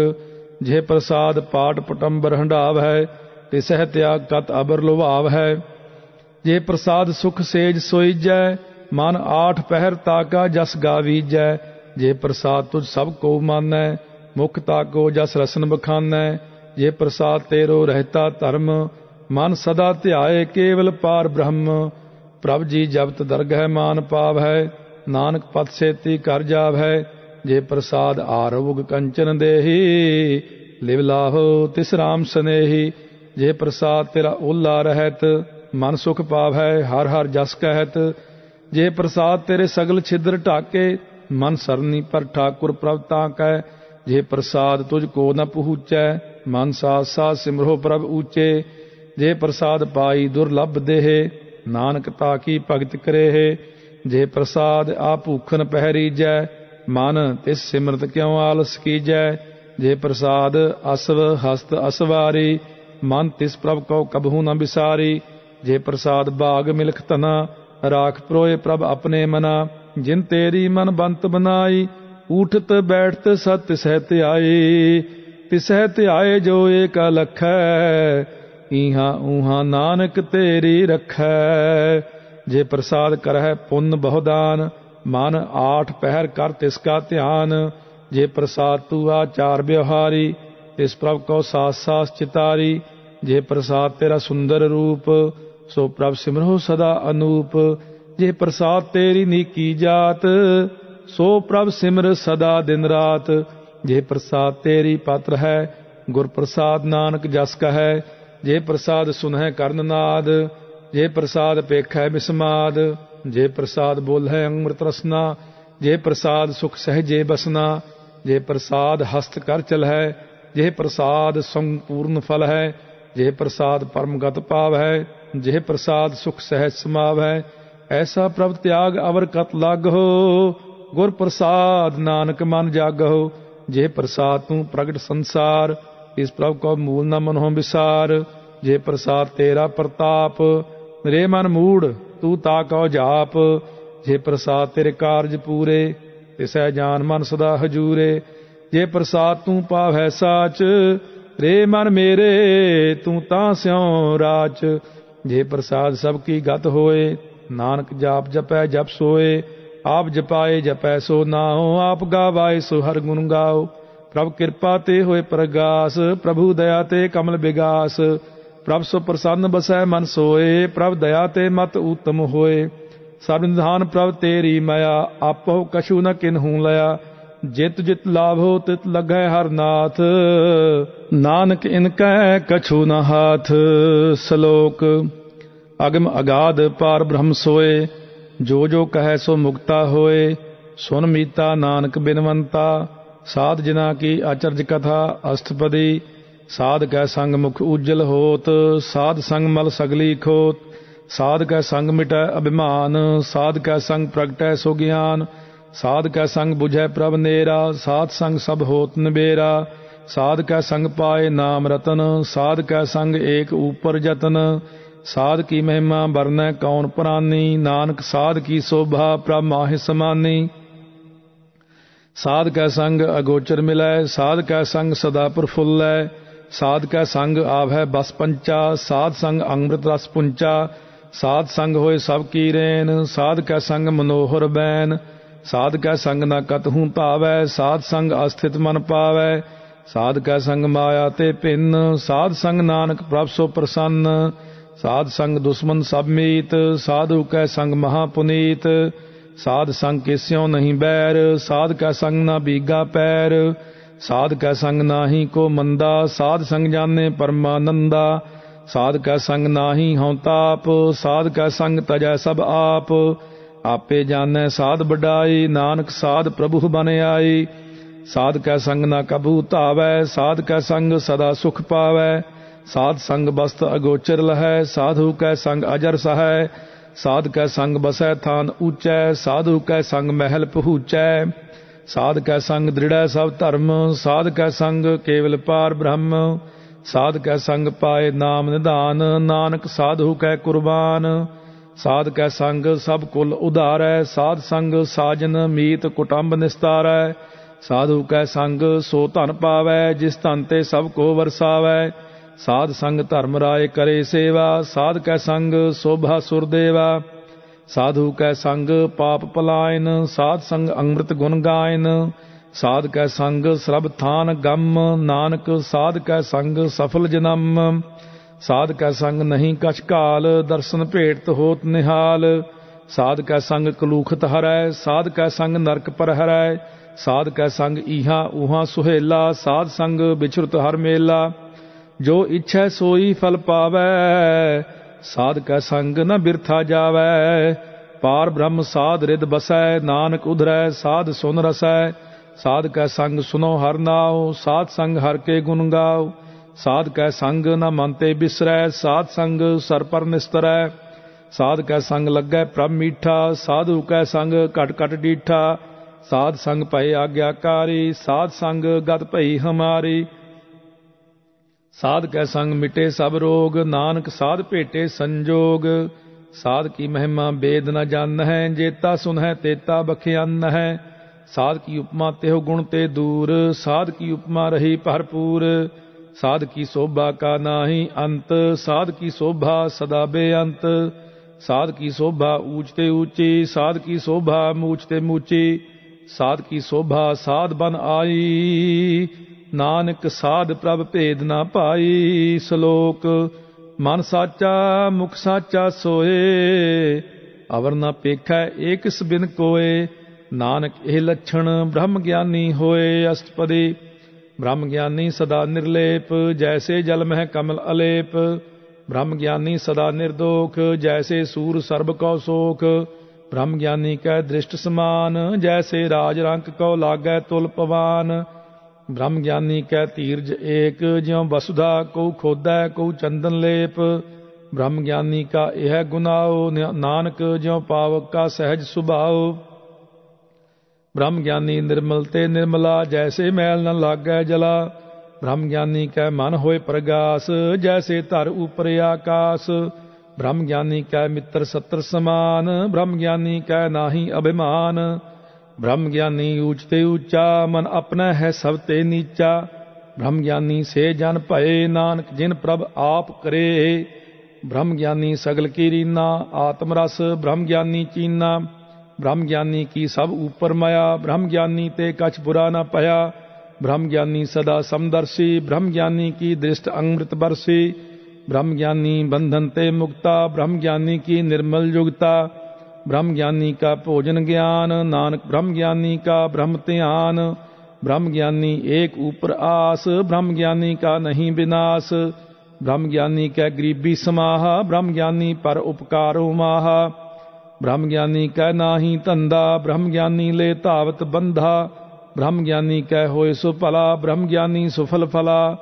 ਜੇ ਪ੍ਰਸਾਦ ਪਾਟ ਪਟੰਬਰ ਹੰਡਾਵ ਹੈ ਤਿਸਹਿ ਤਿਆਗ ਕਤ ਅਬਰ ਲੁਭਾਵ ਹੈ। ਜੇ ਪ੍ਰਸਾਦ ਸੁਖ ਸੇਜ ਸੋਈਜੈ, ਮਨ ਆਠ ਪਹਿਰ ਤਾਕਾ ਜਸ ਗਾਵੀਜੈ ਜੇ ਪ੍ਰਸਾਦ ਤੁਝ ਸਭ ਕੋ ਮਾਨੈ, ਮੁਖ ਤਾਕੋ ਜਸ ਰਸਨ ਬਖਾਨੈ ਜੇ ਪ੍ਰਸਾਦ ਤੇਰੋ ਰਹਿਤਾ ਧਰਮ, ਮਨ ਸਦਾ ਧਿਆਏ ਕੇਵਲ ਪਾਰ ਬ੍ਰਹਮ। ਪ੍ਰਭ ਜੀ ਜਬਤ ਦਰਗਹਿ ਮਾਨ ਪਾਵ ਹੈ, ਨਾਨਕ ਪਤ ਸੇਤੀ ਕਰ ਜਾਵ ਹੈ, ਜੇ ਪ੍ਰਸਾਦ ਆਰੋਗ ਕੰਚਨ ਦੇਹੀ, ਲਿਵ ਲਾਹੋ ਤਿਸ ਰਾਮ ਸਨੇਹੀ। ਜੇ ਪ੍ਰਸਾਦ ਤੇਰਾ ਓਲਾ ਰਹਿਤ, ਮਨ ਸੁਖ ਪਾਵ ਹੈ, ਹਰ ਹਰ ਜਸ ਕਹਿਤ। ਜੇ ਪ੍ਰਸਾਦ ਤੇਰੇ ਸਗਲ ਛਿਦਰ ਢਾਕੇ, ਮਨ ਸਰਨੀ ਪਰ ਠਾਕੁਰ ਪ੍ਰਭ ਤਾਂ ਕੈ। ਜੇ ਪ੍ਰਸਾਦ ਤੁਝ ਕੋ ਨ ਪਹੁੰਚੈ ਮਨ ਸਾਥ ਸਾਥ ਸਿਮਰੋ ਪ੍ਰਭ ਊਚੇ, ਜੇ ਪ੍ਰਸਾਦ ਪਾਈ ਦੁਰਲਭ ਦੇਹ, ਨਾਨਕ ਤਾ ਕੀ ਭਗਤ ਕਰੇਹ, ਜੇ ਪ੍ਰਸਾਦ ਆ ਭੂਖਨ ਪਹਿਰੀਜੈ, ਮਨ ਤਿਸ ਸਿਮਰਤ ਕਿਉ ਆਲਸ ਕੀਜੈ, ਜੇ ਪ੍ਰਸਾਦ ਅਸਵ ਹਸਤ ਅਸਵਾਰੀ, ਮਨ ਤਿਸ ਪ੍ਰਭ ਕਉ ਕਬਹੂ ਨ ਬਿਸਾਰੀ, ਜੇ ਪ੍ਰਸਾਦ ਬਾਗ ਮਿਲਖ ਤਨਾ ਰਾਖ ਪ੍ਰੋਏ ਪ੍ਰਭ ਆਪਣੇ ਮਨਾ, ਜਿਨ ਤੇਰੀ ਮਨ ਬੰਤ ਬਨਾਈ, ਊਠਤ ਬੈਠਤ ਸਤ ਸਹਿ ਧਿਆਈ ਤਿਸਹਿ ਧਿਆਏ ਜੋ ਏਕ ਲਖੈ, ਈਹਾ ਊਹਾ ਨਾਨਕ ਤੇਰੀ ਰਖੈ। ਜੇ ਪ੍ਰਸਾਦ ਕਰਹਿ ਪੁੰਨ ਬਹੁਦਾਨ, ਮਨ ਆਠ ਪਹਿਰ ਕਰ ਤਿਸ ਕਾ ਧਿਆਨ। ਜੇ ਪ੍ਰਸਾਦ ਤੂ ਆਚਾਰ ਵਿਵਹਾਰੀ ਤਿਸ ਪ੍ਰਭ ਕੋ ਸਾਸ ਸਾਸ ਚਿਤਾਰੀ। ਜੇ ਪ੍ਰਸਾਦ ਤੇਰਾ ਸੁੰਦਰ ਰੂਪ, ਸੋ ਪ੍ਰਭ ਸਿਮਰੋ ਸਦਾ ਅਨੂਪ। ਜੇ ਪ੍ਰਸਾਦ ਤੇਰੀ ਨੀਕੀ ਜਾਤ, ਸੋ ਪ੍ਰਭ ਸਿਮਰ ਸਦਾ ਦਿਨ ਰਾਤ। ਜੇ ਪ੍ਰਸਾਦ ਤੇਰੀ ਪਾਤਰ ਹੈ, ਗੁਰ ਪ੍ਰਸਾਦ ਨਾਨਕ ਜਸ ਕਹੈ, ਜੇ ਪ੍ਰਸਾਦ ਸੁਨਹਿ ਕਰਨ ਨਾਦ, ਜੇ ਪ੍ਰਸਾਦ ਪੇਖੈ ਬਿਸਮਾਦ, ਜੇ ਪ੍ਰਸਾਦ ਬੋਲੈ ਅੰਮ੍ਰਿਤ ਰਸਨਾ, ਜੇ ਪ੍ਰਸਾਦ ਸੁਖ ਸਹਜੇ ਬਸਨਾ, ਜੇ ਪ੍ਰਸਾਦ ਹਸਤ ਕਰ ਚਲ ਹੈ ਜੇ ਪ੍ਰਸਾਦ ਸੰਪੂਰਨ ਫਲ ਹੈ ਜੇ ਪ੍ਰਸਾਦ ਪਰਮਗਤ ਪਾਵ ਹੈ ਜੇ ਪ੍ਰਸਾਦ ਸੁਖ ਸਹਿਜ ਸਮਾਵ ਹੈ ਐਸਾ ਪ੍ਰਭ ਤਿਆਗ ਅਵਰ ਕਤ ਲਾਗੋ ਗੁਰ ਪ੍ਰਸਾਦ ਨਾਨਕ ਮਨ ਜਾਗੋ ਜੇ ਪ੍ਰਸਾਦ ਤੂੰ ਪ੍ਰਗਟ ਸੰਸਾਰ, ਇਸ ਪ੍ਰਭ ਕੋ ਮੂਲ ਨ ਮਨੋ ਵਿਸਾਰ। ਜੇ ਪ੍ਰਸਾਦ ਤੇਰਾ ਪ੍ਰਤਾਪ, ਰੇ ਮਨ ਮੂੜ, ਤੂੰ ਤਾ ਕਉ ਜਾਪ। ਜੇ ਪ੍ਰਸਾਦ ਤੇਰੇ ਕਾਰਜ ਪੂਰੇ, ਤਿਸੈ ਜਾਨ ਮਨ ਸਦਾ ਹਜੂਰੇ। ਜੇ ਪ੍ਰਸਾਦ ਤੂੰ ਪਾਵੈ ਸਾਚ, ਰੇ ਮਨ ਮੇਰੇ, ਤੂੰ ਤਾਂ ਸਿਉ ਰਾਚ। ਜੇ ਪ੍ਰਸਾਦ ਸਭ ਕੀ ਗਤ ਹੋਏ, ਨਾਨਕ ਜਾਪ ਜਪੈ ਜਪ ਸੋਏ ਆਪ ਜਪਾਏ, ਜਪੈ ਸੋ ਨਾਉ ਆਪ ਗਾਵਾਏ ਸੋ ਹਰ ਗੁਣ ਗਾਓ। ਪ੍ਰਭ ਕਿਰਪਾ ਤੇ ਹੋਏ ਪ੍ਰਗਾਸ, ਪ੍ਰਭੂ ਦਇਆ ਤੇ ਕਮਲ ਬਿਗਾਸ। ਪ੍ਰਭ ਸੋ ਪ੍ਰਸੰਨ ਬਸੈ ਮਨ ਸੋਏ, ਪ੍ਰਭ ਦਇਆ ਤੇ ਮਤ ਉਤਮ ਹੋਏ। ਸਭ ਪ੍ਰਭ ਤੇਰੀ ਮਾਇਆ, ਆਪੋ ਕਛੂ ਨ ਕਿਨਹੂ ਲਿਆ। ਜਿਤ ਜਿਤ ਲਾਭੋ ਤਿਤ ਲਗੈ ਹਰ ਨਾਥ। ਨਾਨਕ ਇਨ ਕੈ ਕਛੂ ਨ ਹਾਥ। ਸ਼ਲੋਕ। ਅਗਮ ਅਗਾਧ ਪਾਰ ਬ੍ਰਹਮ ਸੋਏ। ਜੋ ਜੋ ਕਹੈ ਸੋ ਮੁਕਤਾ ਹੋਏ, ਸੁਨ ਮੀਤਾ ਨਾਨਕ ਬਿਨਵੰਤਾ, ਸਾਧ ਜਿਨਾ ਕੀ ਆਚਰਜ ਕਥਾ ਅਸਤਪਦੀ, ਸਾਧ ਕੈ ਸੰਗ ਮੁਖ ਉਜਲ ਹੋਤ, ਸਾਧ ਸੰਗ ਮਲ ਸਗਲੀ ਖੋਤ, ਸਾਧ ਕੈ ਸੰਗ ਮਿਟੈ ਅਭਿਮਾਨ, ਸਾਧ ਕੈ ਸੰਗ ਪ੍ਰਗਟੈ ਸੋ ਗਿਆਨ, ਸਾਧ ਕੈ ਸੰਗ 부ਝੈ ਪ੍ਰਭ ਨੇਰਾ, ਸਾਧ ਸੰਗ ਸਭ ਹੋਤ ਨਿਬੇਰਾ, ਸਾਧ ਕੈ ਸੰਗ ਪਾਏ ਨਾਮ ਰਤਨ, ਸਾਧ ਕੈ ਸੰਗ ਏਕ ਉਪਰ ਜਤਨ ਸਾਧ ਕੀ ਮਹਿਮਾ ਵਰਨੈ ਕੌਣ ਪ੍ਰਾਨੀ? ਨਾਨਕ ਸਾਧ ਕੀ ਸੋਭਾ ਪ੍ਰਭ ਮਾਹਿ ਸਮਾਨੀ? ਸਾਧ ਕੈ ਸੰਗ ਅਗੋਚਰ ਮਿਲੈ, ਸਾਧ ਕੈ ਸੰਗ ਸਦਾ ਪ੍ਰਫੁੱਲੈ, ਸਾਧ ਕੈ ਸੰਗ ਆਵੈ ਬਸ ਪੰਚਾ, ਸਾਧ ਸੰਗ ਅੰਮ੍ਰਿਤ ਰਸ ਪੁੰਚਾ, ਸਾਧ ਸੰਗ ਹੋਏ ਸਭ ਕੀ ਰੇਨ, ਸਾਧ ਕੈ ਸੰਗ ਮਨੋਹਰ ਬੈਨ, ਸਾਧ ਕੈ ਸੰਗ ਨਾ ਕਤਹੂ ਭਾਵੈ ਸਾਧ ਸੰਗ ਅਸਥਿਤ ਮਨ ਪਾਵੈ, ਸਾਧ ਕੈ ਸੰਗ ਮਾਇਆ ਤੇ ਭਿੰਨ, ਸਾਧ ਸੰਗ ਨਾਨਕ ਪ੍ਰਭ ਸੋ ਪ੍ਰਸੰਨ ਸਾਧ ਸੰਗ ਦੁਸ਼ਮਨ ਸਭ ਮੀਤ, ਸਾਧੂ ਕੈ ਸੰਗ ਮਹਾ ਪੁਨੀਤ ਸਾਧ ਸੰਗ ਕਿਸਿਓ ਨਹੀਂ ਬੈਰ, ਸਾਧ ਕੈ ਸੰਗ ਨਾ ਬੀਗਾ ਪੈਰ, ਸਾਧ ਕੈ ਸੰਗ ਨਾਹੀ ਕੋ ਮੰਦਾ, ਸਾਧ ਸੰਗ ਜਾਣੇ ਪਰਮਾਨੰਦਾ ਸਾਧ ਕੈ ਸੰਗ ਨਾਹੀ ਹਉ ਤਾਪ, ਸਾਧ ਕੈ ਸੰਗ ਤਜੈ ਸਭ ਆਪ, ਆਪੇ ਜਾਣੈ ਸਾਧ ਵਡਾਈ, ਨਾਨਕ ਸਾਧ ਪ੍ਰਭੂ ਬਨ ਆਈ, ਸਾਧ ਕੈ ਸੰਗ ਨਾ ਕਬੂ ਧਾਵੈ, ਸਾਧ ਕੈ ਸੰਗ ਸਦਾ ਸੁਖ ਪਾਵੈ ਸਾਧ ਸੰਗ ਬਸਤ ਅਗੋਚਰ ਲਹੈ, ਸਾਧੂ ਕੈ ਸੰਗ ਅਜਰ ਸਹੈ, ਸਾਧ ਕੈ ਸੰਗ ਬਸੈ ਥਾਨ ਊਚੈ, ਸਾਧੂ ਕੈ ਸੰਗ ਮਹਿਲ ਪਹੂਚੈ, ਸਾਧ ਕੈ ਸੰਗ ਦ੍ਰਿੜੈ ਸਭ ਧਰਮ, ਸਾਧ ਕੈ ਸੰਗ ਕੇਵਲ ਪਾਰ ਬ੍ਰਹਮ, ਸਾਧ ਕੈ ਸੰਗ ਪਾਏ ਨਾਮ ਨਿਧਾਨ, ਨਾਨਕ ਸਾਧੂ ਕੈ ਕੁਰਬਾਨ, ਸਾਧ ਕੈ ਸੰਗ ਸਭ ਕੁਲ ਉਧਾਰੈ, ਸਾਧ ਸੰਗ ਸਾਜਨ ਮੀਤ ਕੁਟੰਬ ਨਿਸਤਾਰੈ, ਸਾਧੂ ਕੈ ਸੰਗ ਸੋ ਧਨ ਪਾਵੈ, ਜਿਸ ਧਨ ਤੇ ਸਭ ਕੋ ਵਰਸਾਵੈ ਸਾਧ ਸੰਗ ਧਰਮ ਰਾਏ ਕਰੇ ਸੇਵਾ, ਸਾਧ ਕੈ ਸੰਗ ਸੋਭਾ ਸੁਰਦੇਵਾ ਸਾਧੂ ਕੈ ਸੰਗ ਪਾਪ ਪਲਾਇਨ, ਸਾਧ ਸੰਗ ਅੰਮ੍ਰਿਤ ਗੁਣ ਗਾਇਨ। ਸਾਧ ਕੈ ਸੰਗ ਸਰਬ ਥਾਨ ਗੰਮ, ਨਾਨਕ ਸਾਧ ਕੈ ਸੰਗ ਸਫਲ ਜਨਮ। ਸਾਧ ਕੈ ਸੰਗ ਨਹੀਂ ਕਛ ਕਾਲ ਦਰਸ਼ਨ ਭੇਟ ਹੋਤ ਨਿਹਾਲ। ਸਾਧ ਕੈ ਸੰਗ ਕਲੂਖਤ ਹਰੈ, ਸਾਧ ਕੈ ਸੰਗ ਨਰਕ ਪਰ ਹਰੈ। ਸਾਧ ਕੈ ਸੰਗ ਈਹਾ ਉਹਾ ਸੁਹੇਲਾ, ਸਾਧ ਸੰਗ ਵਿਚਰਤ ਹਰ ਮੇਲਾ। ਜੋ ਇੱਛੈ ਸੋਈ ਫਲ ਪਾਵੈ ਸਾਧ ਕੈ ਸੰਗ ਨ ਬਿਰਥਾ ਜਾਵੈ। ਪਾਰ ਬ੍ਰਹਮ ਸਾਧ ਰਿਦ ਬਸੈ, ਨਾਨਕ ਉਧਰੈ, ਸਾਧ ਸੁਨ ਰਸੈ। ਸਾਧ ਕੈ ਸੰਗ ਸੁਨੋ ਹਰ ਨਾਉ, ਸਾਧ ਸੰਗ ਹਰ ਕੇ ਗੁਣ ਗਾਉ। ਸਾਧ ਕੈ ਸੰਗ ਨ ਮਨ ਤੇ ਬਿਸਰੈ, ਸਾਧ ਸੰਗ ਸਰ ਪਰ ਨਿਸਤਰੈ। ਸਾਧ ਕੈ ਸੰਗ ਲੱਗੈ ਪ੍ਰਭ ਮੀਠਾ, ਸਾਧੂ ਕੈ ਸੰਗ ਘਟ ਘਟ ਡੀਠਾ। ਸਾਧ ਸੰਗ ਭਏ ਆਗਿਆਕਾਰੀ, ਸਾਧ ਸੰਗ ਗਤ ਭਈ ਹਮਾਰੀ। ਸਾਧ ਕੈ ਸੰਗ ਮਿਟੇ ਸਭ ਰੋਗ, ਨਾਨਕ ਸਾਧ ਭੇਟੇ ਸੰਜੋਗ। ਸਾਧ ਕੀ ਮਹਿਮਾ ਬੇਦ ਨ ਜਾਣ ਹੈ ਜੇਤਾ ਸੁਨ ਹੈ ਤੇਤਾ ਬਖਿਆਨ ਹੈ ਸਾਧ ਕੀ ਉਪਮਾ ਤਿਹੁ ਗੁਣ ਤੇ ਦੂਰ, ਸਾਧ ਕੀ ਉਪਮਾ ਰਹੀ ਭਰਪੂਰ। ਸਾਧ ਕੀ ਸੋਭਾ ਕਾ ਨਾਹੀ ਅੰਤ, ਸਾਧ ਕੀ ਸੋਭਾ ਸਦਾ ਬੇਅੰਤ। ਸਾਧ ਕੀ ਸੋਭਾ ਊਚ ਤੇ ਊਚੀ, ਸਾਧ ਕੀ ਸੋਭਾ ਮੂਚ ਤੇ ਮੂਚੀ। ਸਾਧ ਕੀ ਸੋਭਾ ਸਾਧ ਬਨ ਆਈ। ਨਾਨਕ ਸਾਧ ਪ੍ਰਭ ਭੇਦ ਨਾ ਭਾਈ ਸ਼ਲੋਕ, ਮਨ ਸਾਚਾ, ਮੁਖ ਸਾਚਾ ਸੋਏ, ਅਵਰ ਨਾ ਪੇਖੈ ਏਕਸ ਬਿਨ ਕੋਏ, ਨਾਨਕ ਇਹ ਲੱਛਣ ਬ੍ਰਹਮ ਗਿਆਨੀ ਹੋਏ ਅਸ਼ਟਪਦੀ, ਬ੍ਰਹਮ ਗਿਆਨੀ ਸਦਾ ਨਿਰਲੇਪ, ਜੈਸੇ ਜਲ ਮਹਿ ਕਮਲ ਅਲੇਪ, ਬ੍ਰਹਮ ਗਿਆਨੀ ਸਦਾ ਨਿਰਦੋਖ, ਜੈਸੇ ਸੂਰ ਸਰਬ ਕਉ ਸੋਖ, ਬ੍ਰਹਮ ਗਿਆਨੀ ਕੈ ਦ੍ਰਿਸ਼ਟ ਸਮਾਨ, ਜੈਸੇ ਰਾਜ ਰੰਕ ਕਉ ਲਾਗੈ ਤੁਲ ਪਵਾਨ ਬ੍ਰਹਮ ਗਿਆਨੀ ਕੈ ਧੀਰਜ ਏਕ, ਜਿਉ ਵਸੁਧਾ ਕੋ ਖੋਦੈ ਕੋ ਚੰਦਨ ਲੇਪ। ਬ੍ਰਹਮ ਗਿਆਨੀ ਕਾ ਇਹ ਗੁਨਾਓ ਨਾਨਕ ਜਿਉ ਪਾਵਕ ਕਾ ਸਹਿਜ ਸੁਭਾਓ। ਬ੍ਰਹਮ ਗਿਆਨੀ ਨਿਰਮਲ ਤੇ ਨਿਰਮਲਾ, ਜੈਸੇ ਮੈਲ ਨ ਲਾਗੈ ਜਲਾ। ਬ੍ਰਹਮ ਗਿਆਨੀ ਕੈ ਮਨ ਹੋਏ ਪ੍ਰਗਾਸ, ਜੈਸੇ ਧਰ ਉਪਰ ਆਕਾਸ। ਬ੍ਰਹਮ ਗਿਆਨੀ ਕੈ ਮਿੱਤਰ ਸਤਰ ਸਮਾਨ ਬ੍ਰਹਮ ਗਿਆਨੀ ਕੈ ਨਾਹੀ ਅਭਿਮਾਨ। ਬ੍ਰਹਮ ਗਿਆਨੀ ਊਚ ਤੇ ਊਚਾ, ਮਨ ਆਪਣਾ ਹੈ ਸਭ ਤੇ ਨੀਚਾ। ਬ੍ਰਹਮ ਗਿਆਨੀ ਸੇ ਜਨ ਭਏ ਨਾਨਕ, ਜਿਨ ਪ੍ਰਭ ਆਪ ਕਰੇ। ਬ੍ਰਹਮ ਗਿਆਨੀ ਸਗਲ ਕੀ ਰੀਨਾ, ਆਤਮ ਰਸ ਬ੍ਰਹਮ ਗਿਆਨੀ ਚੀਨਾ। ਬ੍ਰਹਮ ਗਿਆਨੀ ਕੀ ਸਭ ਉਪਰ ਮਾਇਆ ਬ੍ਰਹਮ ਗਿਆਨੀ ਤੇ ਕਛ ਬੁਰਾ ਨਾ ਪਿਆ ਬ੍ਰਹਮ ਗਿਆਨੀ ਸਦਾ ਸਮਦਰਸ਼ੀ ਬ੍ਰਹਮ ਗਿਆਨੀ ਕੀ ਦ੍ਰਿਸ਼ਟ ਅੰਮ੍ਰਿਤ ਬਰਸੀ। ਬ੍ਰਹਮ ਗਿਆਨੀ ਬੰਧਨ ਤੇ ਮੁਕਤਾ ਬ੍ਰਹਮ ਗਿਆਨੀ ਕੀ ਨਿਰਮਲ ਯੁਗਤਾ। ਬ੍ਰਹਮ ਗਿਆਨੀ ਕਾ ਭੋਜਨ ਗਿਆਨ, ਨਾਨਕ ਬ੍ਰਹਮ ਗਿਆਨੀ ਕਾ ਬ੍ਰਹਮ ਧਿਆਨ ਬ੍ਰਹਮ ਗਿਆਨੀ ਏਕ ਉਪਰ ਆਸ ਬ੍ਰਹਮ ਗਿਆਨੀ ਕਾ ਨਹੀਂ ਵਿਨਾਸ਼ ਬ੍ਰਹਮ ਗਿਆਨੀ ਕੈ ਗਰੀਬੀ ਸਮਾਹ ਬ੍ਰਹਮ ਗਿਆਨੀ ਪਰ ਉਪਕਾਰੋ ਮਾਹ ਬ੍ਰਹਮ ਗਿਆਨੀ ਕੈ ਨਾਹੀ ਧੰਦਾ ਬ੍ਰਹਮ ਗਿਆਨੀ ਲੈ ਧਾਵਤ ਬੰਧਾ ਬ੍ਰਹਮ ਗਿਆਨੀ ਕੈ ਹੋਏ ਸੁ ਭਲਾ ਬ੍ਰਹਮ ਗਿਆਨੀ ਸੁਫਲ ਫਲਾ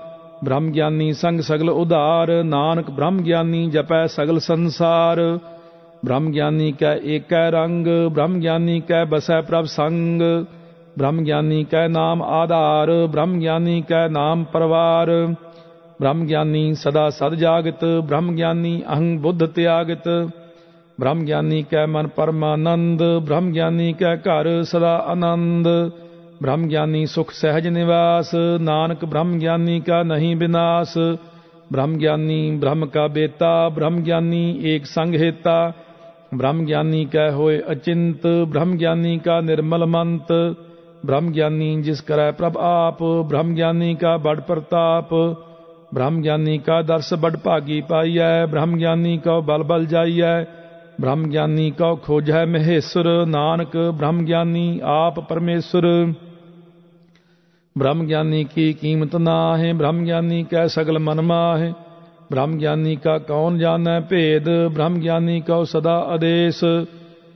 ਬ੍ਰਹਮ ਗਿਆਨੀ ਸੰਗ ਸਗਲ ਉਧਾਰ, ਨਾਨਕ ਬ੍ਰਹਮ ਗਿਆਨੀ ਜਪੈ ਸਗਲ ਸੰਸਾਰ ਬ੍ਰਹਮ ਗਿਆਨੀ ਕੈ ਏਕੈ ਰੰਗ ਬ੍ਰਹਮ ਗਿਆਨੀ ਕੈ ਬਸੈ ਪ੍ਰਭ ਸੰਗ ਬ੍ਰਹਮ ਗਿਆਨੀ ਕੈ ਨਾਮ ਆਧਾਰ ਬ੍ਰਹਮ ਗਿਆਨੀ ਕੈ ਨਾਮ ਪਰਵਾਰ। ਬ੍ਰਹਮ ਗਿਆਨੀ ਸਦਾ ਸਦ ਜਾਗਤ ਬ੍ਰਹਮ ਗਿਆਨੀ ਅਹੰ ਬੁੱਧ ਤਿਆਗਤ। ਬ੍ਰਹਮ ਗਿਆਨੀ ਕੈ ਮਨ ਪਰਮਾਨੰਦ ਬ੍ਰਹਮ ਗਿਆਨੀ ਕੈ ਘਰ ਸਦਾ ਆਨੰਦ। ਬ੍ਰਹਮ ਗਿਆਨੀ ਸੁਖ ਸਹਿਜ ਨਿਵਾਸ, ਨਾਨਕ ਬ੍ਰਹਮ ਗਿਆਨੀ ਕਾ ਨਹੀਂ ਵਿਨਾਸ ਬ੍ਰਹਮ ਗਿਆਨੀ ਬ੍ਰਹਮ ਕਾ ਬੇਤਾ ਬ੍ਰਹਮ ਗਿਆਨੀ ਏਕ ਸੰਗ ਹੇਤਾ। ਬ੍ਰਹਮ ਗਿਆਨੀ ਕੈ ਹੋਏ ਅਚਿੰਤ ਬ੍ਰਹਮ ਗਿਆਨੀ ਕਾ ਨਿਰਮਲ ਮੰਤ ਬ੍ਰਹਮ ਗਿਆਨੀ ਜਿਸ ਕਰੈ ਪ੍ਰਭ ਆਪ ਬ੍ਰਹਮ ਗਿਆਨੀ ਕਾ ਬੜ ਪ੍ਰਤਾਪ ਬ੍ਰਹਮ ਗਿਆਨੀ ਕਾ ਦਰਸ ਬੜ ਭਾਗੀ ਪਾਈਐ ਬ੍ਰਹਮ ਗਿਆਨੀ ਕਉ ਬਲ ਬਲ ਜਾਈਐ ਬ੍ਰਹਮ ਗਿਆਨੀ ਕਉ ਖੋਜੈ ਮਹੇਸ਼ਰ ਨਾਨਕ ਬ੍ਰਹਮ ਗਿਆਨੀ ਆਪ ਪਰਮੇਸ਼ਰ। ਬ੍ਰਹਮ ਗਿਆਨੀ ਕੀ ਕੀਮਤ ਨਾਹਿ ਬ੍ਰਹਮ ਗਿਆਨੀ ਕੈ ਸਗਲ ਮਨ ਮਾਹਿ ब्रह्म ज्ञानी का कौन जाने भेद ब्रह्म ज्ञानी को सदा आदेश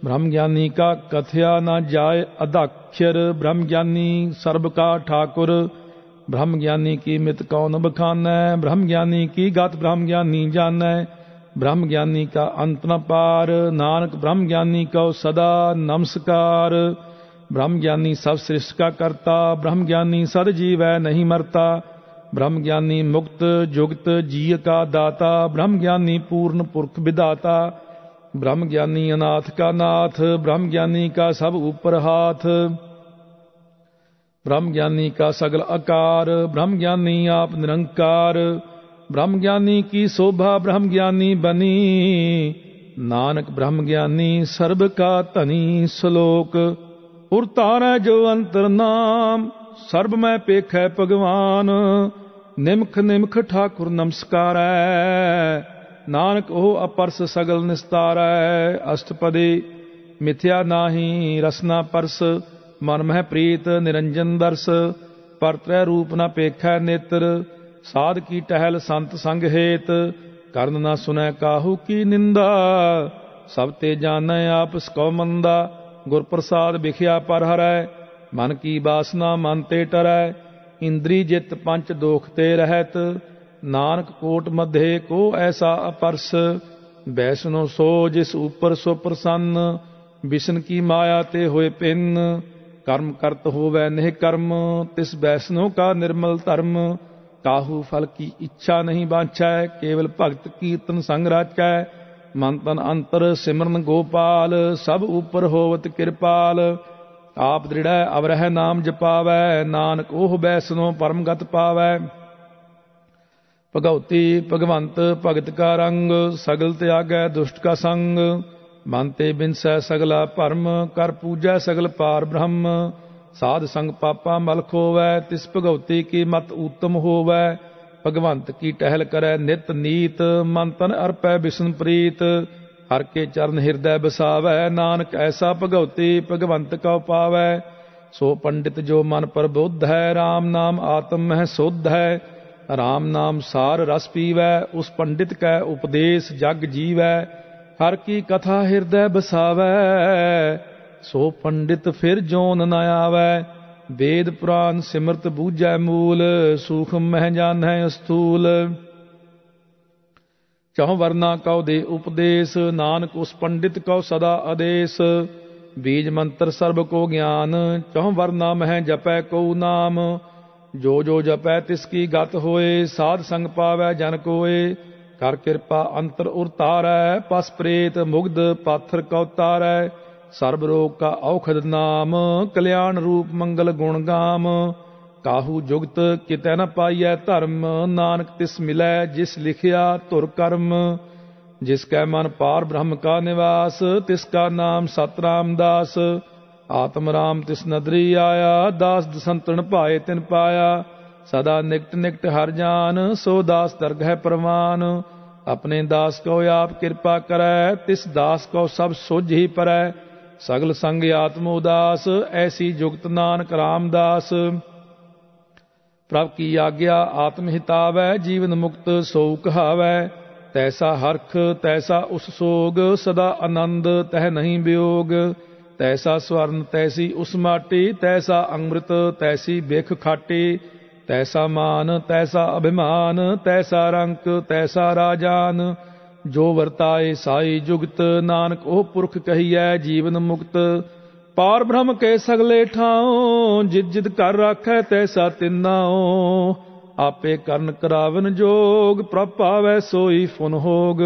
ब्रह्म ज्ञानी का कथया न जाय अदाक्षर ब्रह्म ज्ञानी सर्व का ठाकुर ब्रह्म ज्ञानी की मित कौन बखान ब्रह्म ज्ञानी की गत ब्रह्म ज्ञानी जान ब्रह्म ज्ञानी का अंत न पार नानक ब्रह्म ज्ञानी को सदा नमस्कार ब्रह्म ज्ञानी सब सृष्टि का करता ब्रह्म ज्ञानी सद जीव है नहीं मरता ਬ੍ਰਹਮ ਗਿਆਨੀ ਮੁਕਤ ਜੁਗਤ ਜੀ ਕਾ ਦਾਤਾ ਬ੍ਰਹਮ ਗਿਆਨੀ ਪੂਰਨ ਪੁਰਖ ਵਿਦਾਤਾ ਬ੍ਰਹਮ ਗਿਆਨੀ ਅਨਾਥ ਕਾ ਨਾਥ ਬ੍ਰਹਮ ਗਿਆਨੀ ਕਾ ਸਭ ਉਪਰ ਹਾਥ ਬ੍ਰਹਮ ਗਿਆਨੀ ਕਾ ਸਗਲ ਆਕਾਰ ਬ੍ਰਹਮ ਗਿਆਨੀ ਆਪ ਨਿਰੰਕਾਰ ਬ੍ਰਹਮ ਗਿਆਨੀ ਕੀ ਸੋਭਾ ਬ੍ਰਹਮ ਗਿਆਨੀ ਬਨੀ, ਨਾਨਕ ਬ੍ਰਹਮ ਗਿਆਨੀ ਸਰਬ ਕਾ ਧਨੀ ਸ਼ਲੋਕ ਉਰਤਾਰੈ ਜੋ ਅੰਤਰਨਾਮ ਸਰਬ ਮੈਂ ਪੇਖੈ ਭਗਵਾਨ, ਨਿਮਖ ਨਿਮਖ ਠਾਕੁਰ ਨਮਸਕਾਰੈ। ਨਾਨਕ ਉਹ ਅਪਰਸ ਸਗਲ ਨਿਸਤਾਰੈ, ਅਸ਼ਟਪਦੀ ਮਿਥਿਆ ਨਾਹੀ ਰਸਨਾ ਪਰਸ, ਮਨ ਮਹਿ ਪ੍ਰੀਤ ਨਿਰੰਜਨ ਦਰਸ। ਪਰਤ੍ਰੈ ਰੂਪ ਨ ਪੇਖੈ ਨੇਤਰ, ਸਾਧ ਕੀ ਟਹਿਲ ਸੰਤ ਸੰਗ ਹੇਤ। ਕਰਨ ਨਾ ਸੁਨੈ ਕਾਹੂ ਕੀ ਨਿੰਦਾ, ਸਭ ਤੇ ਜਾਣੈ ਆਪਸ ਕਉ ਮੰਦਾ। ਗੁਰ ਪ੍ਰਸਾਦ ਵਿਖਿਆ ਪਰ ਹਰੈ ਮਨ ਕੀ ਬਾਸਨਾ ਮਨ ਤੇ ਟਰੈ, ਇੰਦਰੀ ਜਿਤ ਪੰਚ ਦੋਖ ਤੇ ਰਹਿਤ, ਨਾਨਕ ਕੋਟ ਮਧੇ ਕੋ ਐਸਾ ਅਪਰਸ ਬੈਸਨੋ ਸੋ ਜਿਸ ਉਪਰ ਸੋ ਪ੍ਰਸੰਨ, ਵਿਸ਼ਨ ਕੀ ਮਾਇਆ ਤੇ ਹੋਏ ਪਿੰਨ, ਕਰਮ ਕਰਤ ਹੋਵੇ ਨਹਿ ਕਰਮ, ਤਿਸ ਬੈਸਨੋ ਕਾ ਨਿਰਮਲ ਧਰਮ, ਕਾਹੂ ਫਲ ਕੀ ਇੱਛਾ ਨਹੀਂ ਬਾਂਛੈ, ਕੇਵਲ ਭਗਤ ਕੀਰਤਨ ਸੰਗ ਰਾਚੈ, ਮਨ ਤਨ ਅੰਤਰ ਸਿਮਰਨ ਗੋਪਾਲ, ਸਭ ਉਪਰ ਹੋਵਤ ਕਿਰਪਾਲ ਆਪ ਦ੍ਰਿੜੈ ਅਵਰਹਿ ਨਾਮ ਜਪਾਵੈ, ਨਾਨਕ ਉਹ ਬੈਸਨੋ ਪਰਮਗਤ ਪਾਵੈ। ਭਗਉਤੀ ਭਗਵੰਤ ਭਗਤ ਕਾ ਰੰਗ, ਸਗਲ ਤਿਆਗੈ ਦੁਸ਼ਟ ਕਾ ਸੰਗ। ਮਨ ਤੇ ਬਿਨਸੈ ਸਗਲਾ ਭਰਮ, ਕਰ ਪੂਜੈ ਸਗਲ ਪਾਰ ਬ੍ਰਹਮ। ਸਾਧ ਸੰਗ ਪਾਪਾ ਮਲ ਖੋਵੈ, ਤਿਸ ਭਗਉਤੀ ਕੀ ਮਤ ਊਤਮ ਹੋਵੈ। ਭਗਵੰਤ ਕੀ ਟਹਿਲ ਕਰੈ ਨਿਤ ਨੀਤ, ਮਨ ਤਨ ਅਰਪੈ ਬਿਸ਼ਨ ਪ੍ਰੀਤ। ਹਰ ਕੇ ਚਰਨ ਹਿਰਦੈ ਬਸਾਵੈ, ਨਾਨਕ ਐਸਾ ਭਗਉਤੀ ਭਗਵੰਤ ਕਉ ਪਾਵੈ। ਸੋ ਪੰਡਿਤ ਜੋ ਮਨ ਪ੍ਰਬੁੱਧ ਹੈ RAM ਨਾਮ ਆਤਮ ਮਹਿ ਸੁਧ ਹੈ। RAM ਨਾਮ ਸਾਰ ਰਸ ਪੀਵੈ, ਉਸ ਪੰਡਿਤ ਕੈ ਉਪਦੇਸ਼ ਜਗ ਜੀਵੈ। ਹਰ ਕੀ ਕਥਾ ਹਿਰਦੈ ਬਸਾਵੈ, ਸੋ ਪੰਡਿਤ ਫਿਰ ਜੋਨ ਨ ਆਵੈ। ਵੇਦ ਪੁਰਾਨ ਸਿਮਰਤ ਬੂਝੈ ਮੂਲ, ਸੂਖਮ ਮਹਿ ਜਾਣੈ ਅਸਤੂਲ ਚਹੁ ਵਰਨਾ ਕਉ ਦੇ ਉਪਦੇਸ਼, ਨਾਨਕ ਉਸ ਪੰਡਿਤ ਕਉ ਸਦਾ ਆਦੇਸ਼। ਬੀਜ ਮੰਤਰ ਸਰਬ ਕੋ ਗਿਆਨ, ਚਹੁ ਵਰਨਾ ਮਹਿ ਜਪੈ ਕਉ ਨਾਮ। ਜੋ ਜੋ ਜਪੈ ਤਿਸ ਕੀ ਗਤ ਹੋਏ, ਸਾਧ ਸੰਗ ਪਾਵੈ ਜਨ ਕੋਏ। ਕਰ ਕਿਰਪਾ ਅੰਤਰ ਉਰਤਾਰੈ, ਪਸ ਪ੍ਰੇਤ ਮੁਗਧ ਪਾਥਰ ਕਉ ਤਾਰੈ। ਸਰਬ ਰੋਗ ਕਾ ਔਖਦ ਨਾਮ, ਕਲਿਆਣ ਰੂਪ ਮੰਗਲ ਗੁਣ ਗਾਮ। ਕਾਹੂ ਜੁਗਤ ਕਿਤੈ ਨ ਪਾਈਐ ਧਰਮ, ਨਾਨਕ ਤਿਸ ਮਿਲੈ ਜਿਸ ਲਿਖਿਆ ਧੁਰ ਕਰਮ। ਜਿਸ ਕੈ ਮਨ ਪਾਰ ਬ੍ਰਹਮ ਕਾ ਨਿਵਾਸ, ਤਿਸ ਕਾ ਨਾਮ ਸਤਰਾਮ ਦਾਸ। ਆਤਮ ਰਾਮ ਤਿਸ ਨਦਰੀ ਆਇਆ, ਦਾਸ ਦਸੰਤਣ ਭਾਏ ਤਿਨ ਪਾਇਆ। ਸਦਾ ਨਿਕਟ ਨਿਕਟ ਹਰ ਜਾਨ, ਸੋ ਦਾਸ ਦਰਗ ਹੈ ਪ੍ਰਵਾਨ ਆਪਣੇ ਦਾਸ ਕੋ ਆਪ ਕਿਰਪਾ ਕਰੈ, ਤਿਸ ਦਾਸ ਕੋ ਸਭ ਸੁਝ ਹੀ ਪਰੈ। ਸਗਲ ਸੰਗ ਆਤਮ ਉਦਾਸ ਐਸੀ ਜੁਗਤ ਨਾਨਕ ਰਾਮਦਾਸ ਪ੍ਰਭ ਕੀ ਆਗਿਆ ਆਤਮ ਹਿਤਾਵੈ, ਜੀਵਨ ਮੁਕਤ ਸੋ ਕਹਾਵੈ। ਤੈਸਾ ਹਰਖ, ਤੈਸਾ ਉਸ ਸੋਗ, ਸਦਾ ਆਨੰਦ ਤਹਿ ਨਹੀਂ ਬਿਯੋਗ ਤੈਸਾ ਸਵਰਨ, ਤੈਸੀ ਉਸ ਮਾਟੀ, ਤੈਸਾ ਅੰਮ੍ਰਿਤ, ਤੈਸੀ ਬਿਖ ਖਾਟੀ। ਤੈਸਾ ਮਾਨ, ਤੈਸਾ ਅਭਿਮਾਨ, ਤੈਸਾ ਰੰਕ, ਤੈਸਾ ਰਾਜਾਨ। ਜੋ ਵਰਤਾਏ ਸਾਈ ਜੁਗਤ, ਨਾਨਕ ਉਹ ਪੁਰਖ ਕਹੀਐ, ਜੀਵਨ ਮੁਕਤ। ਪਾਰ ਬ੍ਰਹਮ ਕੇ ਸਗਲੇ ਠਾਉ, ਜਿਤ ਜਿਤ ਕਰ ਰਾਖੈ ਤੈਸਾ ਤਿੰਨਾਉ। ਆਪੇ ਕਰਨ ਕਰਾਵਨ ਜੋਗ, ਪ੍ਰਭ ਸੋਈ ਫੁਨ ਹੋਗ।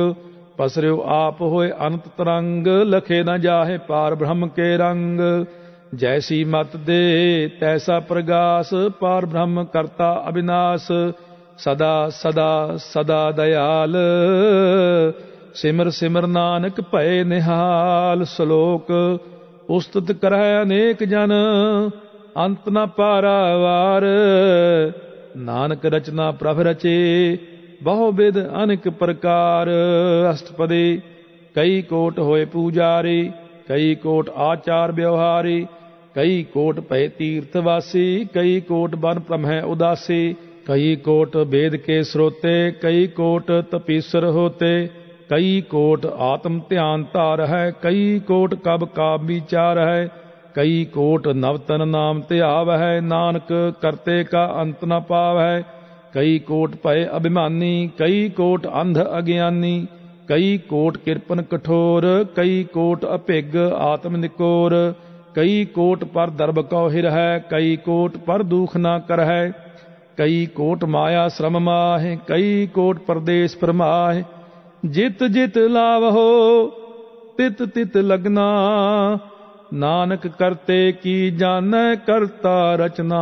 ਪਸਰਿਓ ਆਪ ਹੋਏ ਅਨੰਤ ਤਰੰਗ, ਲਖੇ ਨਾ ਜਾਹੇ ਪਾਰ ਬ੍ਰਹਮ ਕੇ ਰੰਗ। ਜੈਸੀ ਮਤ ਦੇ, ਤੈਸਾ ਪ੍ਰਗਾਸ, ਪਾਰ ਬ੍ਰਹਮ ਕਰਤਾ ਅਬਿਨਾਸ਼। ਸਦਾ ਸਦਾ ਸਦਾ ਦਇਆਲ। ਸਿਮਰ ਸਿਮਰ ਨਾਨਕ ਭਏ ਨਿਹਾਲ, ਸ਼ਲੋਕ ਉਸਤਤ ਕਰੈ ਅਨੇਕ ਜਨ, ਅੰਤ ਨ ਪਾਰਾਵਾਰ ਨਾਨਕ ਰਚਨਾ ਪ੍ਰਭ ਰਚੇ, ਬਹੁ ਵਿਦ ਅਨੇਕ ਪ੍ਰਕਾਰ। ਅਸ਼ਟਪਦੀ, ਕਈ ਕੋਟ ਹੋਏ ਪੂਜਾਰੀ, ਕਈ ਕੋਟ ਆਚਾਰ ਵਿਵਹਾਰੀ, ਕਈ ਕੋਟ ਭਏ ਤੀਰਥ ਵਾਸੀ, ਕਈ ਕੋਟ ਬਨ ਪ੍ਰਮਹਿ ਉਦਾਸੀ, ਕਈ ਕੋਟ ਵੇਦ ਕੇ ਸਰੋਤੇ, ਕਈ ਕੋਟ ਤਪੀਸਰ ਹੋਤੇ। ਕਈ ਕੋਟ ਆਤਮ ਧਿਆਨ ਧਾਰ ਹੈ ਕਈ ਕੋਟ ਕਬ ਕਾ ਵਿਚਾਰ ਹੈ ਕਈ ਕੋਟ ਨਵਤਨ ਨਾਮ ਧਿਆਵ ਹੈ ਨਾਨਕ ਕਰਤੇ ਕਾ ਅੰਤ ਨ ਪਾਵ ਹੈ ਕਈ ਕੋਟ ਭਏ ਅਭਿਮਾਨੀ ਕਈ ਕੋਟ ਅੰਧ ਅਗਿਆਨੀ ਕਈ ਕੋਟ ਕਿਰਪਨ ਕਠੋਰ ਕਈ ਕੋਟ ਅਭਿਗ ਆਤਮ ਨਿਕੋਰ ਕਈ ਕੋਟ ਪਰ ਦਰਬ ਕਉ ਹਿਰ ਹੈ ਕਈ ਕੋਟ ਪਰ ਦੁਖ ਨਾ ਕਰ ਹੈ ਕਈ ਕੋਟ ਮਾਇਆ ਸ਼ਰਮ ਮਾਹਿ ਕਈ ਕੋਟ ਪਰਦੇਸ ਪਰਮਾਹਿ ਜਿਤ ਜਿਤ ਲਾਵਹੋ, ਤਿਤ ਤਿਤ ਲਗਨਾ। ਨਾਨਕ ਕਰਤੇ ਕੀ ਜਾਣੈ, ਕਰਤਾ ਰਚਨਾ।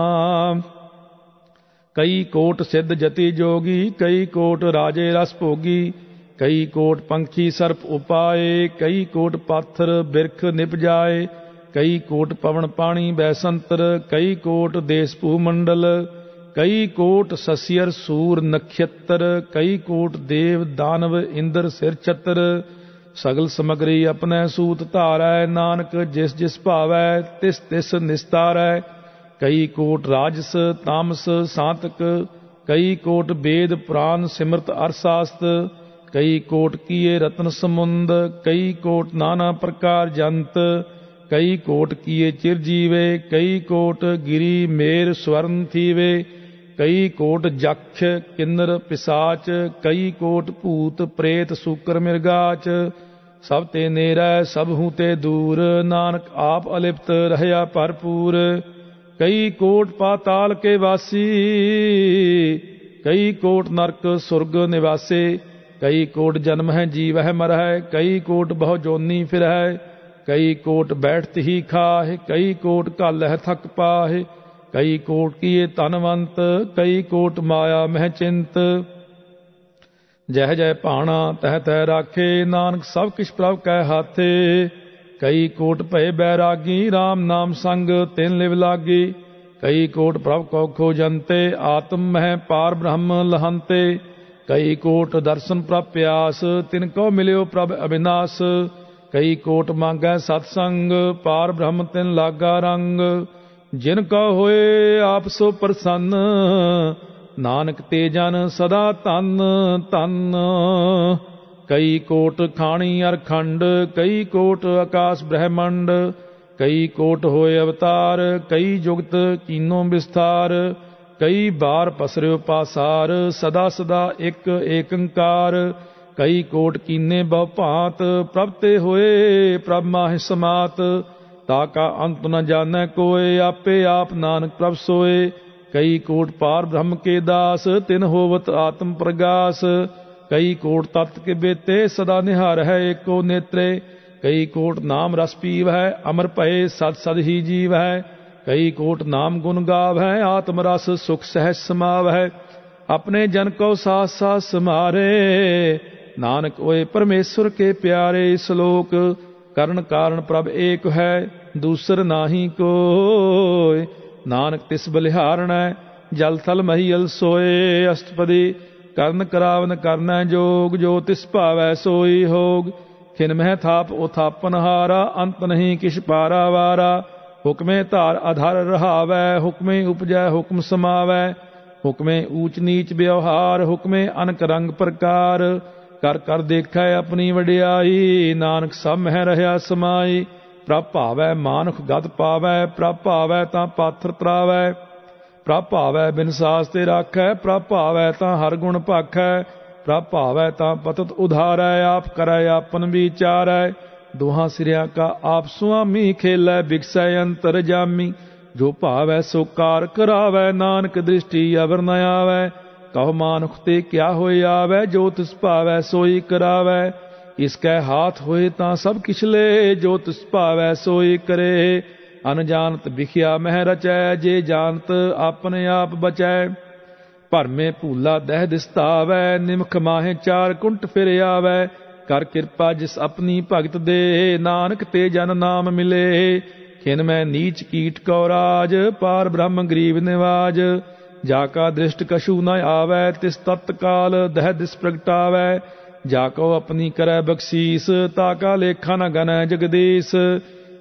ਕਈ ਕੋਟ ਸਿੱਧ ਜਤੀ ਜੋਗੀ, ਕਈ ਕੋਟ ਰਾਜੇ ਰਸ ਭੋਗੀ। ਕਈ ਕੋਟ ਪੰਖੀ ਸਰਪ ਉਪਾਏ, ਕਈ ਕੋਟ ਪਾਥਰ ਬਿਰਖ ਨਿਪ ਜਾਏ। ਕਈ ਕੋਟ ਪਵਨ ਪਾਣੀ ਬੈਸੰਤਰ, ਕਈ ਕੋਟ ਦੇਸ ਭੂ ਮੰਡਲ। ਕਈ ਕੋਟ ਸਸਿਅਰ ਸੂਰ ਨਖਯਤਰ ਕਈ ਕੋਟ ਦੇਵ ਦਾਨਵ ਇੰਦਰ ਸਿਰ ਛਤਰ ਸਗਲ ਸਮਗਰੀ ਆਪਣੇ ਸੂਤ ਧਾਰੈ, ਨਾਨਕ ਜਿਸ ਜਿਸ ਭਾਵੈ, ਤਿਸ ਤਿਸ ਨਿਸਤਾਰੈ। ਕਈ ਕੋਟ ਰਾਜਸ, ਤਾਮਸ, ਸਾਤਕ। ਕਈ ਕੋਟ ਵੇਦ ਪੁਰਾਨ ਸਿਮਰਤ ਅਰਸਾਸਤ। ਕਈ ਕੋਟ ਕੀਏ ਰਤਨ ਸਮੁੰਦ। ਕਈ ਕੋਟ ਨਾਨਾ ਪ੍ਰਕਾਰ ਜੰਤ। ਕਈ ਕੋਟ ਕੀਏ ਚਿਰ ਜੀਵੇ। ਕਈ ਕੋਟ ਗਿਰੀ ਮੇਰ ਸਵਰਨ ਥੀਵੇ। ਕਈ ਕੋਟ ਜਖ ਕਿੰਨਰ ਪਿਸਾਚ, ਕਈ ਕੋਟ ਭੂਤ ਪ੍ਰੇਤ ਸੂਕਰ ਮਿਰਗਾਚ। ਸਭ ਤੇ ਨੇਰਾ, ਸਭ ਹੂ ਤੇ ਦੂਰ, ਨਾਨਕ ਆਪ ਅਲਿਪਤ ਰਹਿਆ ਭਰਪੂਰ। ਕਈ ਕੋਟ ਪਾਤਾਲ ਕੇ ਵਾਸੀ, ਕਈ ਕੋਟ ਨਰਕ ਸੁਰਗ ਨਿਵਾਸੇ। ਕਈ ਕੋਟ ਜਨਮ ਹੈ, ਜੀਵ ਹੈ ਮਰ ਹੈ ਕਈ ਕੋਟ ਬਹੁ ਜੋਨੀ ਫਿਰ ਹੈ ਕਈ ਕੋਟ ਬੈਠਤ ਹੀ ਖਾਹਿ, ਕਈ ਕੋਟ ਘਲ ਹੈ, ਥਕ ਪਾਹਿ। ਕਈ ਕੋਟ ਕੀਏ ਤਨਵੰਤ ਕਈ ਕੋਟ ਮਾਇਆ ਮਹਿ ਚਿੰਤ ਜਹ ਜੈ ਭਾਣਾ ਤਹ ਤਹ ਰਾਖੇ ਨਾਨਕ ਸਭ ਕਿਛ ਪ੍ਰਭ ਕੈ ਹਾਥੇ ਕਈ ਕੋਟ ਭਏ ਬੈਰਾਗੀ RAM ਨਾਮ ਸੰਗ ਤਿਨ ਲਿਵ ਲਾਗੀ ਕਈ ਕੋਟ ਪ੍ਰਭ ਕੋ ਖੋਜੰਤੇ ਆਤਮ ਮਹਿ ਪਾਰ ਬ੍ਰਹਮ ਲਹੰਤੇ ਕਈ ਕੋਟ ਦਰਸ਼ਨ ਪ੍ਰਪਿਆਸ ਤਿਨ ਕੋ ਮਿਲਿਓ ਪ੍ਰਭ ਅਬਿਨਾਸ਼ ਕਈ ਕੋਟ ਮੰਗੈ ਸਤ ਸੰਗ ਪਾਰ ਬ੍ਰਹਮ ਤਿਨ ਲਾਗਾ ਰੰਗ ਜਿਨ ਕਾ ਹੋਏ ਆਪ ਸੋ ਪ੍ਰਸੰਨ, ਨਾਨਕ ਤੇ ਜਨ ਸਦਾ ਤਨ ਤਨ ਕਈ ਕੋਟ ਖਾਣੀ ਅਰਖੰਡ ਕਈ ਕੋਟ ਆਕਾਸ਼ ਬ੍ਰਹਮੰਡ, ਕਈ ਕੋਟ ਹੋਏ ਅਵਤਾਰ, ਕਈ ਜੁਗਤ ਕੀਨੋ ਵਿਸਥਾਰ, ਕਈ ਬਾਰ ਪਸਰਿਓ ਪਾਸਾਰ, ਸਦਾ ਸਦਾ ਇੱਕ ਏਕੰਕਾਰ। ਕਈ ਕੋਟ ਕੀਨੇ ਬਹੁ ਭਾਂਤ, ਪ੍ਰਭ ਤੇ ਹੋਏ ਪ੍ਰਭ ਮਾਹਿ ਸਮਾਤ। ਤਾ ਕਾ ਅੰਤ ਨ ਜਾਣੈ ਕੋਏ, ਆਪੇ ਆਪ ਨਾਨਕ ਪ੍ਰਭ ਸੋਏ। ਕਈ ਕੋਟ ਪਾਰ ਬ੍ਰਹਮ ਕੇ ਦਾਸ, ਤਿਨ ਹੋਵਤ ਆਤਮ ਪ੍ਰਗਾਸ। ਕਈ ਕੋਟ ਤਤ ਕੇ ਬੇਤੇ, ਸਦਾ ਨਿਹਾਰ ਹੈ ਏਕੋ ਨੇਤਰੇ। ਕਈ ਕੋਟ ਨਾਮ ਰਸ ਪੀਵ ਹੈ, ਅਮਰ ਭਏ, ਸਦ ਸਦ ਹੀ ਜੀਵ ਹੈ। ਕਈ ਕੋਟ ਨਾਮ ਗੁਣ ਗਾਵ ਹੈ, ਆਤਮ ਰਸ ਸੁਖ ਸਹਿ ਸਮਾਵ ਹੈ। ਆਪਣੇ ਜਨ ਕੋ ਸਾਸ ਸਾਸ ਸਮਾਰੇ। ਨਾਨਕ ਓਏ ਪਰਮੇਸ਼ਰ ਕੇ ਪਿਆਰੇ ਸ਼ਲੋਕ ਕਰਨ ਕਾਰਨ ਪ੍ਰਭ ਏਕ ਹੈ। ਦੂਸਰ ਨਾਹੀ ਕੋਇ। ਨਾਨਕ ਤਿਸ ਬਲਿਹਾਰਣੈ, ਜਲ ਥਲ ਮਹੀਲ ਸੋਏ। ਅਸਤਪਦੀ ਕਰਨ ਕਰਾਵਨ ਕਰਨਾ ਜੋਗ, ਜੋ ਤਿਸ ਭਾਵੈ ਸੋਈ ਹੋਗ। ਖਿਨ ਮਹਿ ਥਾਪ ਉਥਾਪਨ ਹਾਰਾ, ਅੰਤ ਨਹੀਂ ਕਿਛ ਪਾਰਾ ਵਾਰਾ। ਹੁਕਮੇ ਧਾਰ ਆਧਾਰ ਰਹਾਵੈ, ਹੁਕਮੇ ਉਪਜੈ ਹੁਕਮ ਸਮਾਵੈ। ਹੁਕਮੇ ਊਚ ਨੀਚ ਵਿਵਹਾਰ, ਹੁਕਮੇ ਅਨਕ ਰੰਗ ਪ੍ਰਕਾਰ। ਕਰ ਕਰ ਦੇਖੈ ਆਪਣੀ ਵਡਿਆਈ, ਨਾਨਕ ਸਭ ਮਹਿ ਰਹਾ ਸਮਾਈ। ਪ੍ਰਭ ਭਾਵੈ ਮਾਨੁਖ ਗਤ ਪਾਵੈ, ਪ੍ਰਭ ਭਾਵੈ ਤਾਂ ਪਾਥਰ ਤਰਾਵੈ। ਪ੍ਰਭ ਭਾਵੈ ਬਿਨ ਸਾਸ ਤੇ ਰਾਖੈ, ਪ੍ਰਭ ਭਾਵੈ ਤਾਂ ਹਰ ਗੁਣ ਭਾਖੈ। ਪ੍ਰਭ ਭਾਵੈ ਤਾਂ ਪਤਤ ਉਧਾਰੈ, ਆਪ ਕਰੈ, ਆਪਨ ਵਿਚਾਰੈ। ਦੋਹਾਂ ਸਿਰਿਆਂ ਕਾ ਆਪ ਸੁਆਮੀ, ਖੇਲੈ ਬਿਕਸੈ ਅੰਤਰ ਜਾਮੀ। ਜੋ ਭਾਵੈ ਸੋ ਕਾਰ ਕਰਾਵੈ, ਨਾਨਕ ਦ੍ਰਿਸ਼ਟੀ ਅਵਰ ਨ ਆਵੈ। ਕਹ ਮਾਨੁਖ ਤੇ ਕਿਆ ਹੋਇ ਆਵੈ, ਜੋ ਤਿਸ ਭਾਵੈ ਸੋਈ ਕਰਾਵੈ। ਇਸ ਕੈ ਹਾਥ ਹੋਏ ਤਾਂ ਸਭ ਕਿਛ ਲੈ ਜੋ ਤਿਸ ਭਾਵੈ ਸੋਈ ਕਰੇ। ਅਨਜਾਨਤ ਵਿਖਿਆ ਮਹਿ ਰਚੈ, ਜੇ ਜਾਣਤ ਆਪਣੇ ਆਪ ਬਚੈ। ਭਰਮੇ ਭੂਲਾ ਦਹਿ ਦਿਸਤਾਵੈ, ਨਿਮਖ ਮਾਹੇ ਚਾਰ ਕੁੰਟ ਫਿਰ ਆਵੈ। ਕਰ ਕਿਰਪਾ ਜਿਸ ਆਪਣੀ ਭਗਤ ਦੇ, ਨਾਨਕ ਤੇ ਜਨ ਨਾਮ ਮਿਲੇ। ਕਿਨ ਮੈਂ ਨੀਚ ਕੀਟ ਕੋ ਰਾਜ, ਪਾਰ ਬ੍ਰਹਮ ਗਰੀਬ ਨਿਵਾਜ। ਜਾ ਕਾ ਦ੍ਰਿਸ਼ਟ ਕਸ਼ੂ ਨ ਆਵੈ, ਤਿਸ ਤਤਕਾਲ ਦਹਿ ਦਿਸ ਪ੍ਰਗਟਾਵੈ। ਜਾ ਕੋ ਆਪਣੀ ਕਰੈ ਬਖਸ਼ੀਸ, ਤਾ ਕਾ ਲੇਖਾ ਨ ਗਨੈ ਜਗਦੀਸ਼।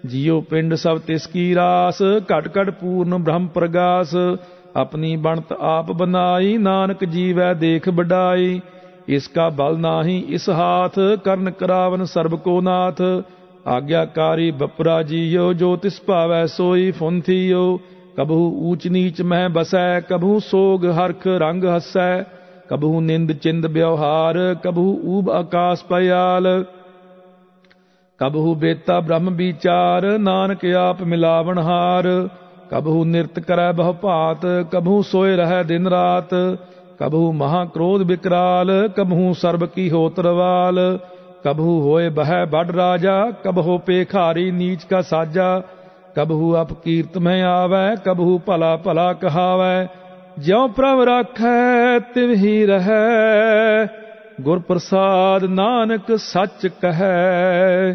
ਜੀਉ ਪਿੰਡ ਸਭ ਤਿਸ ਕੀ ਰਾਸ, ਘਟ ਘਟ ਪੂਰਨ ਬ੍ਰਹਮ ਪ੍ਰਗਾਸ। ਆਪਣੀ ਬਣਤ ਆਪ ਬਨਾਈ ਨਾਨਕ ਜੀਵੈ ਦੇਖ ਬਡਾਈ ਇਸ ਕਾ ਬਲ ਨਾਹੀ ਇਸ ਹਾਥ, ਕਰਨ ਕਰਾਵਨ ਸਰਬ ਕੋ ਨਾਥ। ਆਗਿਆਕਾਰੀ ਬਪਰਾ ਜੀਓ ਜੋ ਤਿਸ ਭਾਵੈ ਸੋਈ ਫੁੰਥੀਓ ਕਬਹੂ ਊਚ ਨੀਚ ਮਹਿ ਬਸੈ, ਕਬਹੂ ਸੋਗ ਹਰਖ ਰੰਗ ਹਸੈ। ਕਬਹੂ ਨਿੰਦ ਚਿੰਦ ਵਿਵਹਾਰ, ਕਬਹੂ ਊਬ ਆਕਾਸ ਪਿਆਲ ਕਬਹੂ ਬੇਤਾ ਬ੍ਰਹਮ ਵਿਚਾਰ, ਨਾਨਕ ਆਪ ਮਿਲਾਵਣ ਹਾਰ। ਕਬਹੂ ਨਿਰਤ ਕਰੈ ਬਹੁ ਭਾਤ ਕਬਹੂ ਸੋਏ ਰਹੈ ਦਿਨ ਰਾਤ। ਕਬਹੂ ਮਹਾ ਕ੍ਰੋਧ ਵਿਕਰਾਲ ਕਬਹੂ ਸਰਬ ਕੀ ਹੋਤਰਵਾਲ ਕਬਹੂ ਹੋਏ ਬਹਿ ਬੜ ਰਾਜਾ, ਕਬਹੂ ਪੇਖਾਰੀ ਨੀਚ ਕਾ ਸਾਜਾ। ਕਬਹੂ ਅਪ ਕੀਰਤ ਮੈਂ ਆਵੈ, ਕਬਹੂ ਭਲਾ ਭਲਾ ਕਹਾਵੈ। ਜਿਉ ਪ੍ਰਭ ਰਾਖੈ, ਤਿਵ ਹੀ ਰਹੈ। ਗੁਰ ਪ੍ਰਸਾਦ ਨਾਨਕ ਸੱਚ ਕਹੈ।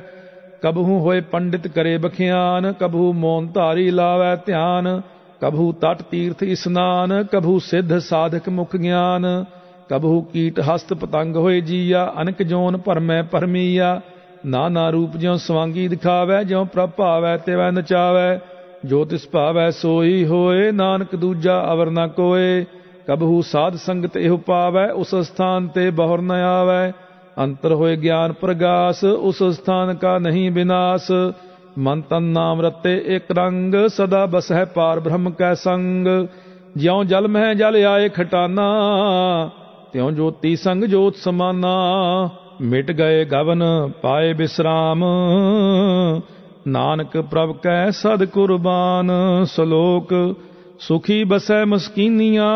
ਕਬਹੂ ਹੋਏ ਪੰਡਿਤ ਕਰੇ ਬਖਿਆਨ, ਕਬਹੂ ਮੋਨ ਧਾਰੀ ਲਾਵੇ ਧਿਆਨ। ਕਬਹੂ ਤਟ ਤੀਰਥ ਇਸਨਾਨ, ਕਬਹੂ ਸਿੱਧ ਸਾਧਕ ਮੁਖ ਗਿਆਨ। ਕਬਹੂ ਕੀਟ ਹਸਤ ਪਤੰਗ ਹੋਏ ਜੀਆ, ਅਨਕ ਜੋਨ ਭਰਮੈ ਪਰਮੀਆ। ਨਾਨਾ ਰੂਪ ਜਿਉ ਸਵਾਂਗੀ ਦਿਖਾਵੇ, ਜਿਉ ਪ੍ਰਭ ਭਾਵੈ, ਤਿਵੈ ਨਚਾਵੇ। ਜੋ ਤਿਸ ਭਾਵੈ ਸੋਈ ਹੋਏ, ਨਾਨਕ ਦੂਜਾ ਅਵਰ ਨ ਕੋਏ। ਕਬਹੂ ਸਾਧ ਸੰਗਤ ਇਹੋ ਪਾਵੈ, ਉਸ ਸਥਾਨ ਤੇ ਬਹੁਰ ਨ ਆਵੈ। ਅੰਤਰ ਹੋਏ ਗਿਆਨ ਪ੍ਰਗਾਸ, ਉਸ ਸਥਾਨ ਕਾ ਨਹੀਂ ਵਿਨਾਸ਼ ਮਨ ਤਨ ਨਾਮ ਰਤੇ ਇਕ ਰੰਗ, ਸਦਾ ਬਸਹਿ ਪਾਰ ਬ੍ਰਹਮ ਕੈ ਸੰਗ। ਜਿਉ ਜਲ ਮਹਿ ਜਲ ਆਏ ਖਟਾਨਾ, ਤਿਉ ਜੋਤੀ ਸੰਗ ਜੋਤ ਸਮਾਨਾ। ਮਿਟ ਗਏ ਗਵਨ, ਪਾਏ ਬਿਸਰਾਮ। ਨਾਨਕ ਪ੍ਰਭ ਕੈ ਸਦ ਕੁਰਬਾਨ, ਸ਼ਲੋਕ ਸੁਖੀ ਬਸੈ ਮਸਕੀਨੀਆਂ,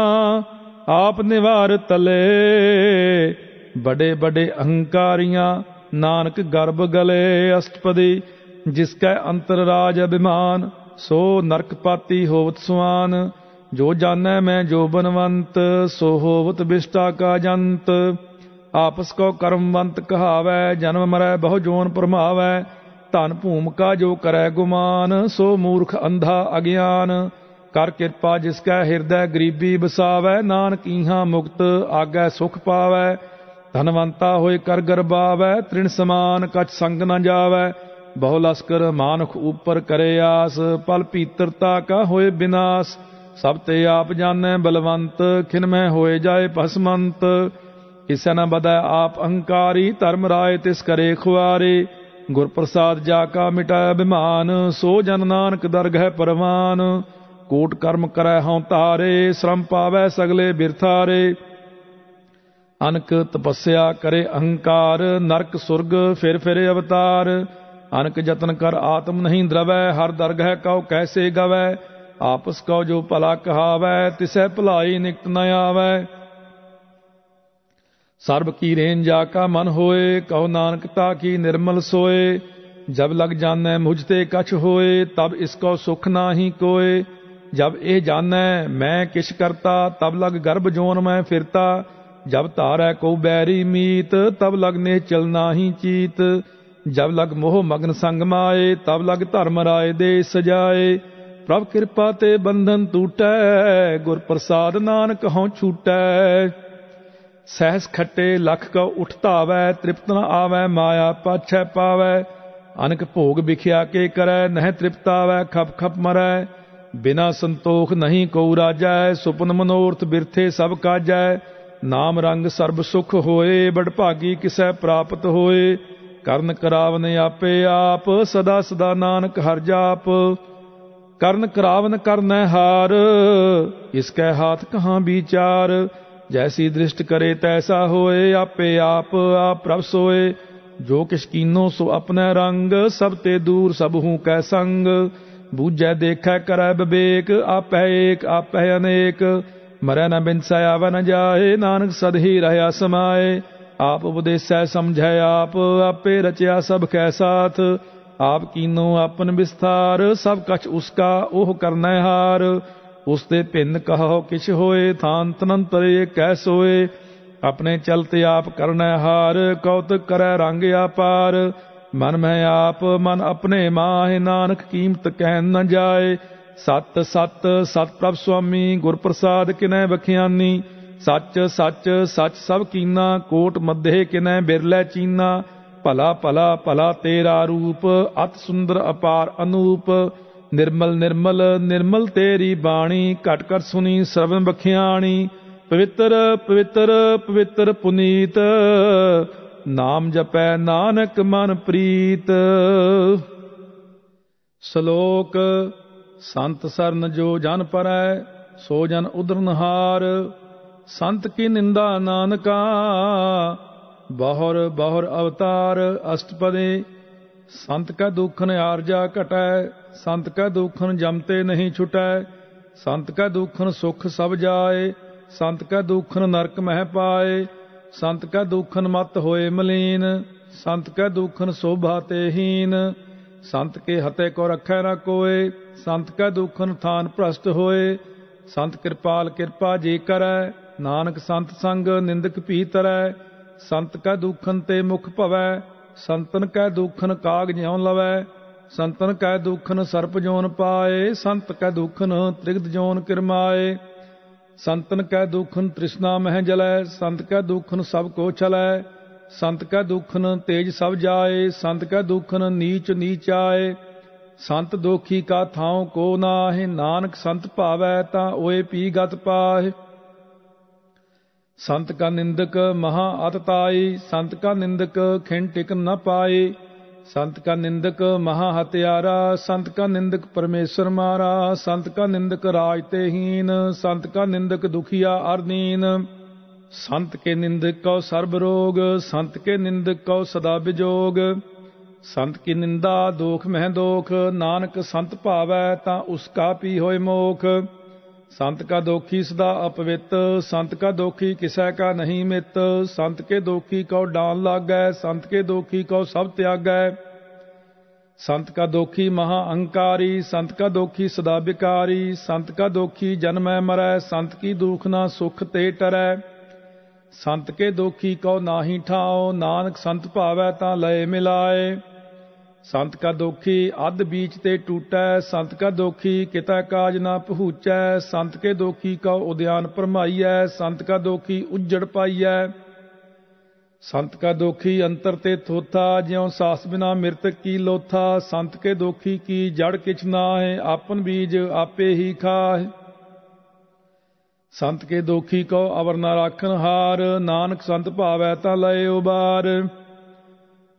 ਆਪ ਨਿਵਾਰ ਤਲੇ। ਬੜੇ ਬੜੇ ਅਹੰਕਾਰੀਆਂ ਨਾਨਕ ਗਰਭ ਗਲੇ ਅਸ਼ਟਪਦੀ, ਜਿਸ ਕੈ ਅੰਤਰ ਰਾਜ ਅਭਿਮਾਨ, ਸੋ ਨਰਕ ਪਾਤੀ ਹੋਵਤ ਸੁਆਨ ਜੋ ਜਾਣੈ ਮੈਂ ਜੋ ਬਨਵੰਤ, ਸੋ ਹੋਵਤ ਬਿਸ਼ਟਾ ਕਾ ਜੰਤ। ਆਪਸ ਕੋ ਕਰਮਵੰਤ ਕਹਾਵੈ, ਜਨਮ ਮਰੈ ਬਹੁ ਜੋਨ ਪਰਮਾਵੈ। ਧਨ ਭੂਮਿਕਾ ਜੋ ਕਰੈ ਗੁਮਾਨ, ਸੋ ਮੂਰਖ ਅੰਧਾ ਅਗਿਆਨ। ਕਰ ਕਿਰਪਾ ਜਿਸ ਕੈ ਹਿਰਦੈ ਗਰੀਬੀ ਬਸਾਵੈ ਨਾਨਕ ਈਹਾਂ ਮੁਕਤ ਆਗੈ ਸੁਖ ਪਾਵੈ। ਧਨਵੰਤਾ ਹੋਏ ਕਰ ਗਰਬਾਵੈ ਤ੍ਰਿਣ ਸਮਾਨ ਕਛ ਸੰਗ ਨ ਜਾਵੈ। ਬਹੁ ਲਸਕਰ ਮਾਨਖ ਉਪਰ ਕਰੇ ਆਸ, ਪਲ ਪੀਤਰਤਾ ਕਾ ਹੋਏ ਬਿਨਾਸ਼। ਸਭ ਤੇ ਆਪ ਜਾਣੈ ਬਲਵੰਤ ਖਿਨਮੈ ਹੋਏ ਜਾਏ ਭਸਮੰਤ। ਕਿਸੈ ਨ ਬਦੈ ਆਪ ਅਹੰਕਾਰੀ ਧਰਮ ਰਾਏ ਤਿਸ ਕਰੇ ਖੁਆਰੇ। ਗੁਰ ਪ੍ਰਸਾਦ ਜਾ ਕਾ ਮਿਟਾਇ ਅਭਿਮਾਨ, ਸੋ ਜਨ ਨਾਨਕ ਦਰਗਹਿ ਪਰਵਾਨ। ਕੋਟ ਕਰਮ ਕਰੈ ਹਉ ਤਾਰੇ ਸ਼ਰਮ ਪਾਵੈ ਸਗਲੇ ਬਿਰਥਾਰੇ। ਅਨਕ ਤਪੱਸਿਆ ਕਰੇ ਅਹੰਕਾਰ, ਨਰਕ ਸੁਰਗ ਫਿਰ ਫਿਰੇ ਅਵਤਾਰ। ਅਨਕ ਯਤਨ ਕਰ ਆਤਮ ਨਹੀਂ ਦਰਵੈ, ਹਰ ਦਰਗਹਿ ਕਉ ਕੈਸੇ ਗਵੈ। ਆਪਸ ਕਉ ਜੋ ਭਲਾ ਕਹਾਵੈ ਤਿਸੈ ਭਲਾਈ ਨਿਕਟ ਨ ਆਵੈ। ਸਰਬ ਕੀ ਰੇਨ ਜਾ ਕਾ ਮਨ ਹੋਏ ਕਉ ਨਾਨਕ ਤਾ ਕੀ ਨਿਰਮਲ ਸੋਏ। ਜਬ ਲਗ ਜਾਣੈ ਮੁਝ ਤੇ ਕਛ ਹੋਏ, ਤਬ ਇਸ ਕੋ ਸੁਖ ਨਾਹੀ ਕੋਏ। ਜਬ ਇਹ ਜਾਣੈ ਮੈਂ ਕਿਛ ਕਰਤਾ, ਤਬ ਲਗ ਗਰਭ ਜੋਨ ਮੈਂ ਫਿਰਤਾ। ਜਬ ਧਾਰੈ ਕੋ ਬੈਰੀ ਮੀਤ, ਤਬ ਲਗ ਨੇ ਚਲ ਨਾਹੀ ਚੀਤ। ਜਬ ਲਗ ਮੋਹ ਮਗਨ ਸੰਗ ਮਾਏ ਤਬ ਲਗ ਧਰਮ ਰਾਏ ਦੇ ਸਜਾਏ। ਪ੍ਰਭ ਕਿਰਪਾ ਤੇ ਬੰਧਨ ਟੂਟੈ, ਗੁਰ ਪ੍ਰਸਾਦ ਨਾਨਕ ਹਉ ਛੂਟੈ। ਸਹਿਸ ਖੱਟੇ ਲਖ ਕਉ ਉਠਤਾਵੈ ਤ੍ਰਿਪਤ ਨ ਆਵੈ, ਮਾਇਆ ਪਾਛੈ ਪਾਵੈ। ਅਨਕ ਭੋਗ ਵਿਖਿਆ ਕੇ ਕਰੈ, ਨਹਿ ਤ੍ਰਿਪਤਾਵੈ, ਖਪ ਖਪ ਮਰੈ। ਬਿਨਾ ਸੰਤੋਖ ਨਹੀਂ ਕੋ ਰਾਜੈ, ਸੁਪਨ ਮਨੋਰਥ ਬਿਰਥੇ ਸਭ ਕਾਜੈ। ਨਾਮ ਰੰਗ ਸਰਬ ਸੁਖ ਹੋਏ, ਬੜ ਭਾਗੀ ਕਿਸੈ ਪ੍ਰਾਪਤ ਹੋਏ। ਕਰਨ ਕਰਾਵਨ ਆਪੇ ਆਪ, ਸਦਾ ਸਦਾ ਨਾਨਕ ਹਰ ਜਾਪ। ਕਰਨ ਕਰਾਵਨ ਕਰਨੈ ਹਾਰ, ਇਸ ਕੈ ਹਾਥ ਕਹਾਂ ਵਿਚਾਰ। ਜੈਸੀ ਦ੍ਰਿਸ਼ਟ ਕਰੇ ਤੈਸਾ ਹੋਏ, ਆਪੇ ਆਪ ਆਪ ਪ੍ਰਭ ਸੋਏ। ਜੋ ਕਿਛ ਕੀਨੋ ਸੋ ਆਪਣਾ ਰੰਗ, ਸਭ ਤੇ ਦੂਰ ਸਭ ਹੂੰ ਕੈ ਸੰਗ। ਬੂਝੈ ਦੇਖੈ ਕਰੈ ਵਿਵੇਕ ਆਪੈ ਏਕ, ਆਪੈ ਅਨੇਕ। ਮਰੈ ਨ ਬਿਨਸੈ ਆਵ ਨ ਜਾਏ, ਨਾਨਕ ਸਦ ਹੀ ਰਹਾ ਸਮਾਏ। ਆਪ ਉਪਦੇਸੈ ਸਮਝੈ ਆਪ, ਆਪੇ ਰਚਿਆ ਸਭ ਕੈ ਸਾਥ। ਆਪ ਕੀਨੋ ਆਪਨ ਵਿਸਥਾਰ, ਸਭ ਕਛ ਉਸਕਾ, ਉਹ ਕਰਨੈ ਹਾਰ। ਉਸ ਤੇ ਭਿੰਨ ਕਹੋ ਕਿਛ ਹੋਏ ਥਾਨ ਤਨੰਤਰੇ ਕੈ ਸੋਏ। ਆਪਣੇ ਚਲਤੇ ਆਪ ਕਰਨੈ ਹਾਰ ਕੌਤਕ ਕਰੈ ਰੰਗ ਆਪਾਰ ਮਨ ਮੈਂ ਆਪ, ਮਨ ਆਪਣੇ ਮਾਹਿ, ਨਾਨਕ ਕੀਮਤ ਕਹਿ ਨ ਜਾਏ। ਸਤ ਸਤ ਸਤ ਪ੍ਰਭ ਸੁਆਮੀ, ਗੁਰ ਪ੍ਰਸਾਦ ਕਿਨੈ ਬਖਿਆਨੀ ਸੱਚ ਸੱਚ ਸੱਚ ਸਭ ਕੀਨਾ, ਕੋਟ ਮੱਧੇ ਕਿਨੈ ਬਿਰਲੇ ਚੀਨਾ? ਭਲਾ ਭਲਾ ਭਲਾ ਤੇਰਾ ਰੂਪ, ਅਤ ਸੁੰਦਰ, ਅਪਾਰ, ਅਨੂਪ। ਨਿਰਮਲ ਨਿਰਮਲ ਨਿਰਮਲ ਤੇਰੀ ਬਾਣੀ, ਘਟ ਘਟ ਸੁਣੀ ਸਰਵਨ ਬਖਿਆਣੀ ਪਵਿੱਤਰ ਪਵਿੱਤਰ ਪਵਿੱਤਰ ਪੁਨੀਤ, ਨਾਮ ਜਪੈ ਨਾਨਕ ਮਨ ਪ੍ਰੀਤ। ਸ਼ਲੋਕ, ਸੰਤ ਸਰਨ ਜੋ ਜਨ ਪਰੈ, ਸੋ ਜਨ ਉਦਰਨਹਾਰ ਸੰਤ ਕੀ ਨਿੰਦਾ ਨਾਨਕਾ, ਬਹੁਰ ਬਹੁਰ ਅਵਤਾਰ ਅਸ਼ਟਪਦੇ। ਸੰਤ ਕਾ ਦੁਖਨ ਆਰਜਾ ਘਟੈ ਸੰਤ ਕਾ ਦੁਖਨ ਜਮਤੇ ਨਹੀਂ ਛੁਟੈ, ਸੰਤ ਕਾ ਦੁਖਨ ਸੁਖ ਸਭ ਜਾਏ, ਸੰਤ ਕਾ ਦੁਖਨ ਨਰਕ ਮਹਿ ਪਾਏ, ਸੰਤ ਕਾ ਦੁਖਨ ਮਤ ਹੋਏ ਮਲੀਨ, ਸੰਤ ਕਾ ਦੁਖਨ ਸੋਭਾ ਤੇ ਹੀਨ, ਸੰਤ ਕੇ ਹਤੇ ਕੋ ਰਖੈ ਨਾ ਕੋਏ, ਸੰਤ ਕਾ ਦੁਖਨ ਥਾਨ ਭ੍ਰਸ਼ਟ ਹੋਏ, ਸੰਤ ਕਿਰਪਾਲ ਕਿਰਪਾ ਜੇ ਕਰੈ, ਨਾਨਕ ਸੰਤ ਸੰਗ ਨਿੰਦਕ ਭੀ ਤਰੈ, ਸੰਤ ਕਾ ਦੁਖਨ ਤੇ ਮੁਖ ਭਵੈ, ਸੰਤਨ ਕੈ ਦੁਖਨ ਕਾਗ ਜਿਉ ਲਵੈ ਸੰਤਨ ਕੈ ਦੁਖਨ ਸਰਪ ਜੋਨ ਪਾਏ, ਸੰਤ ਕੈ ਦੁਖਨ ਤ੍ਰਿਗਤ ਜੋਨ ਕਿਰਮਾਏ। ਸੰਤਨ ਕੈ ਦੁਖਨ ਤ੍ਰਿਸ਼ਨਾ ਮਹਿ ਜਲੈ, ਸੰਤ ਕੈ ਦੁਖਨ ਸਭ ਕੋ ਛਲੈ। ਸੰਤ ਕੈ ਦੁਖਨ ਤੇਜ ਸਭ ਜਾਏ, ਸੰਤ ਕੈ ਦੁਖਨ ਨੀਚ ਨੀਚ ਆਏ ਸੰਤ ਦੋਖੀ ਕਾ ਥਾਉ ਕੋ ਨਾਹਿ, ਨਾਨਕ ਸੰਤ ਭਾਵੈ ਤਾਂ ਓਏ ਪੀ ਗਤ ਪਾਹਿ। ਸੰਤ ਕਾ ਨਿੰਦਕ ਮਹਾ ਅਤਤਾਈ ਸੰਤ ਕਾ ਨਿੰਦਕ ਖਿੰ ਟਿਕ ਨ ਪਾਏ। ਸੰਤ ਕਾ ਨਿੰਦਕ ਮਹਾ ਹਤਿਆਰਾ, ਸੰਤ ਕਾ ਨਿੰਦਕ ਪਰਮੇਸ਼ਰ ਮਾਰਾ, ਸੰਤ ਕਾ ਨਿੰਦਕ ਰਾਜ ਤੇ ਹੀਨ, ਸੰਤ ਕਾ ਨਿੰਦਕ ਦੁਖੀਆ ਅਰਦੀਨ ਸੰਤ ਕੇ ਨਿੰਦਕ ਕਉ ਸਰਬ ਰੋਗ, ਸੰਤ ਕੇ ਨਿੰਦਕ ਕਉ ਸਦਾ ਬਿਜੋਗ। ਸੰਤ ਕੀ ਨਿੰਦਾ ਦੋਖ ਮਹਿ ਦੋਖ, ਨਾਨਕ ਸੰਤ ਭਾਵੈ ਤਾਂ ਉਸ ਕਾ ਪੀ ਹੋਏ ਮੋਖ। ਸੰਤ ਕਾ ਦੋਖੀ ਸਦਾ ਅਪਵਿੱਤ, ਸੰਤ ਕਾ ਦੋਖੀ ਕਿਸੈ ਕਾ ਨਹੀਂ ਮਿੱਤ, ਸੰਤ ਕੇ ਦੋਖੀ ਕਉ ਡਾਨ ਲਾਗੈ, ਸੰਤ ਕੇ ਦੋਖੀ ਕਉ ਸਭ ਤਿਆਗੈ। ਸੰਤ ਕਾ ਦੋਖੀ ਮਹਾ ਅਹੰਕਾਰੀ ਸੰਤ ਕਾ ਦੋਖੀ ਸਦਾ ਵਿਕਾਰੀ ਸੰਤ ਕਾ ਦੋਖੀ ਜਨਮੈ ਮਰੈ, ਸੰਤ ਕੀ ਦੁਖ ਨਾ ਸੁਖ ਤੇ ਟਰੈ। ਸੰਤ ਕੇ ਦੋਖੀ ਕਉ ਨਾਹੀ ਠਾਓ ਨਾਨਕ ਸੰਤ ਭਾਵੈ ਤਾਂ ਲਏ ਮਿਲਾਏ। ਸੰਤ ਕਾ ਦੋਖੀ, ਅੱਧ ਬੀਚ ਤੇ ਟੂਟੈ, ਸੰਤ ਕਾ ਦੋਖੀ, ਕਿਤਾ ਕਾਜ ਨਾ ਪਹੂਚੈ, ਸੰਤ ਕੇ ਦੋਖੀ ਕਉ ਉਦਿਆਨ ਪਰਮਾਈਐ ਸੰਤ ਕਾ ਦੋਖੀ ਉਜੜ ਪਾਈਐ। ਸੰਤ ਕਾ ਦੋਖੀ ਅੰਤਰ ਤੇ ਥੋਥਾ, ਜਿਉ ਸਾਸ ਬਿਨਾ ਮਿਰਤਕ ਕੀ ਲੋਥਾ, ਸੰਤ ਕੇ ਦੋਖੀ ਕੀ ਜੜ ਕਿਛ ਨਾਹਿ, ਆਪਨ ਬੀਜ ਆਪੇ ਹੀ ਖਾਹਿ। ਸੰਤ ਕੇ ਦੋਖੀ ਕੋ ਅਵਰ ਨਾ ਰਾਖਨ ਹਾਰ, ਨਾਨਕ ਸੰਤ ਭਾਵੈ ਤਾਂ ਲਏ ਉਬਾਰ।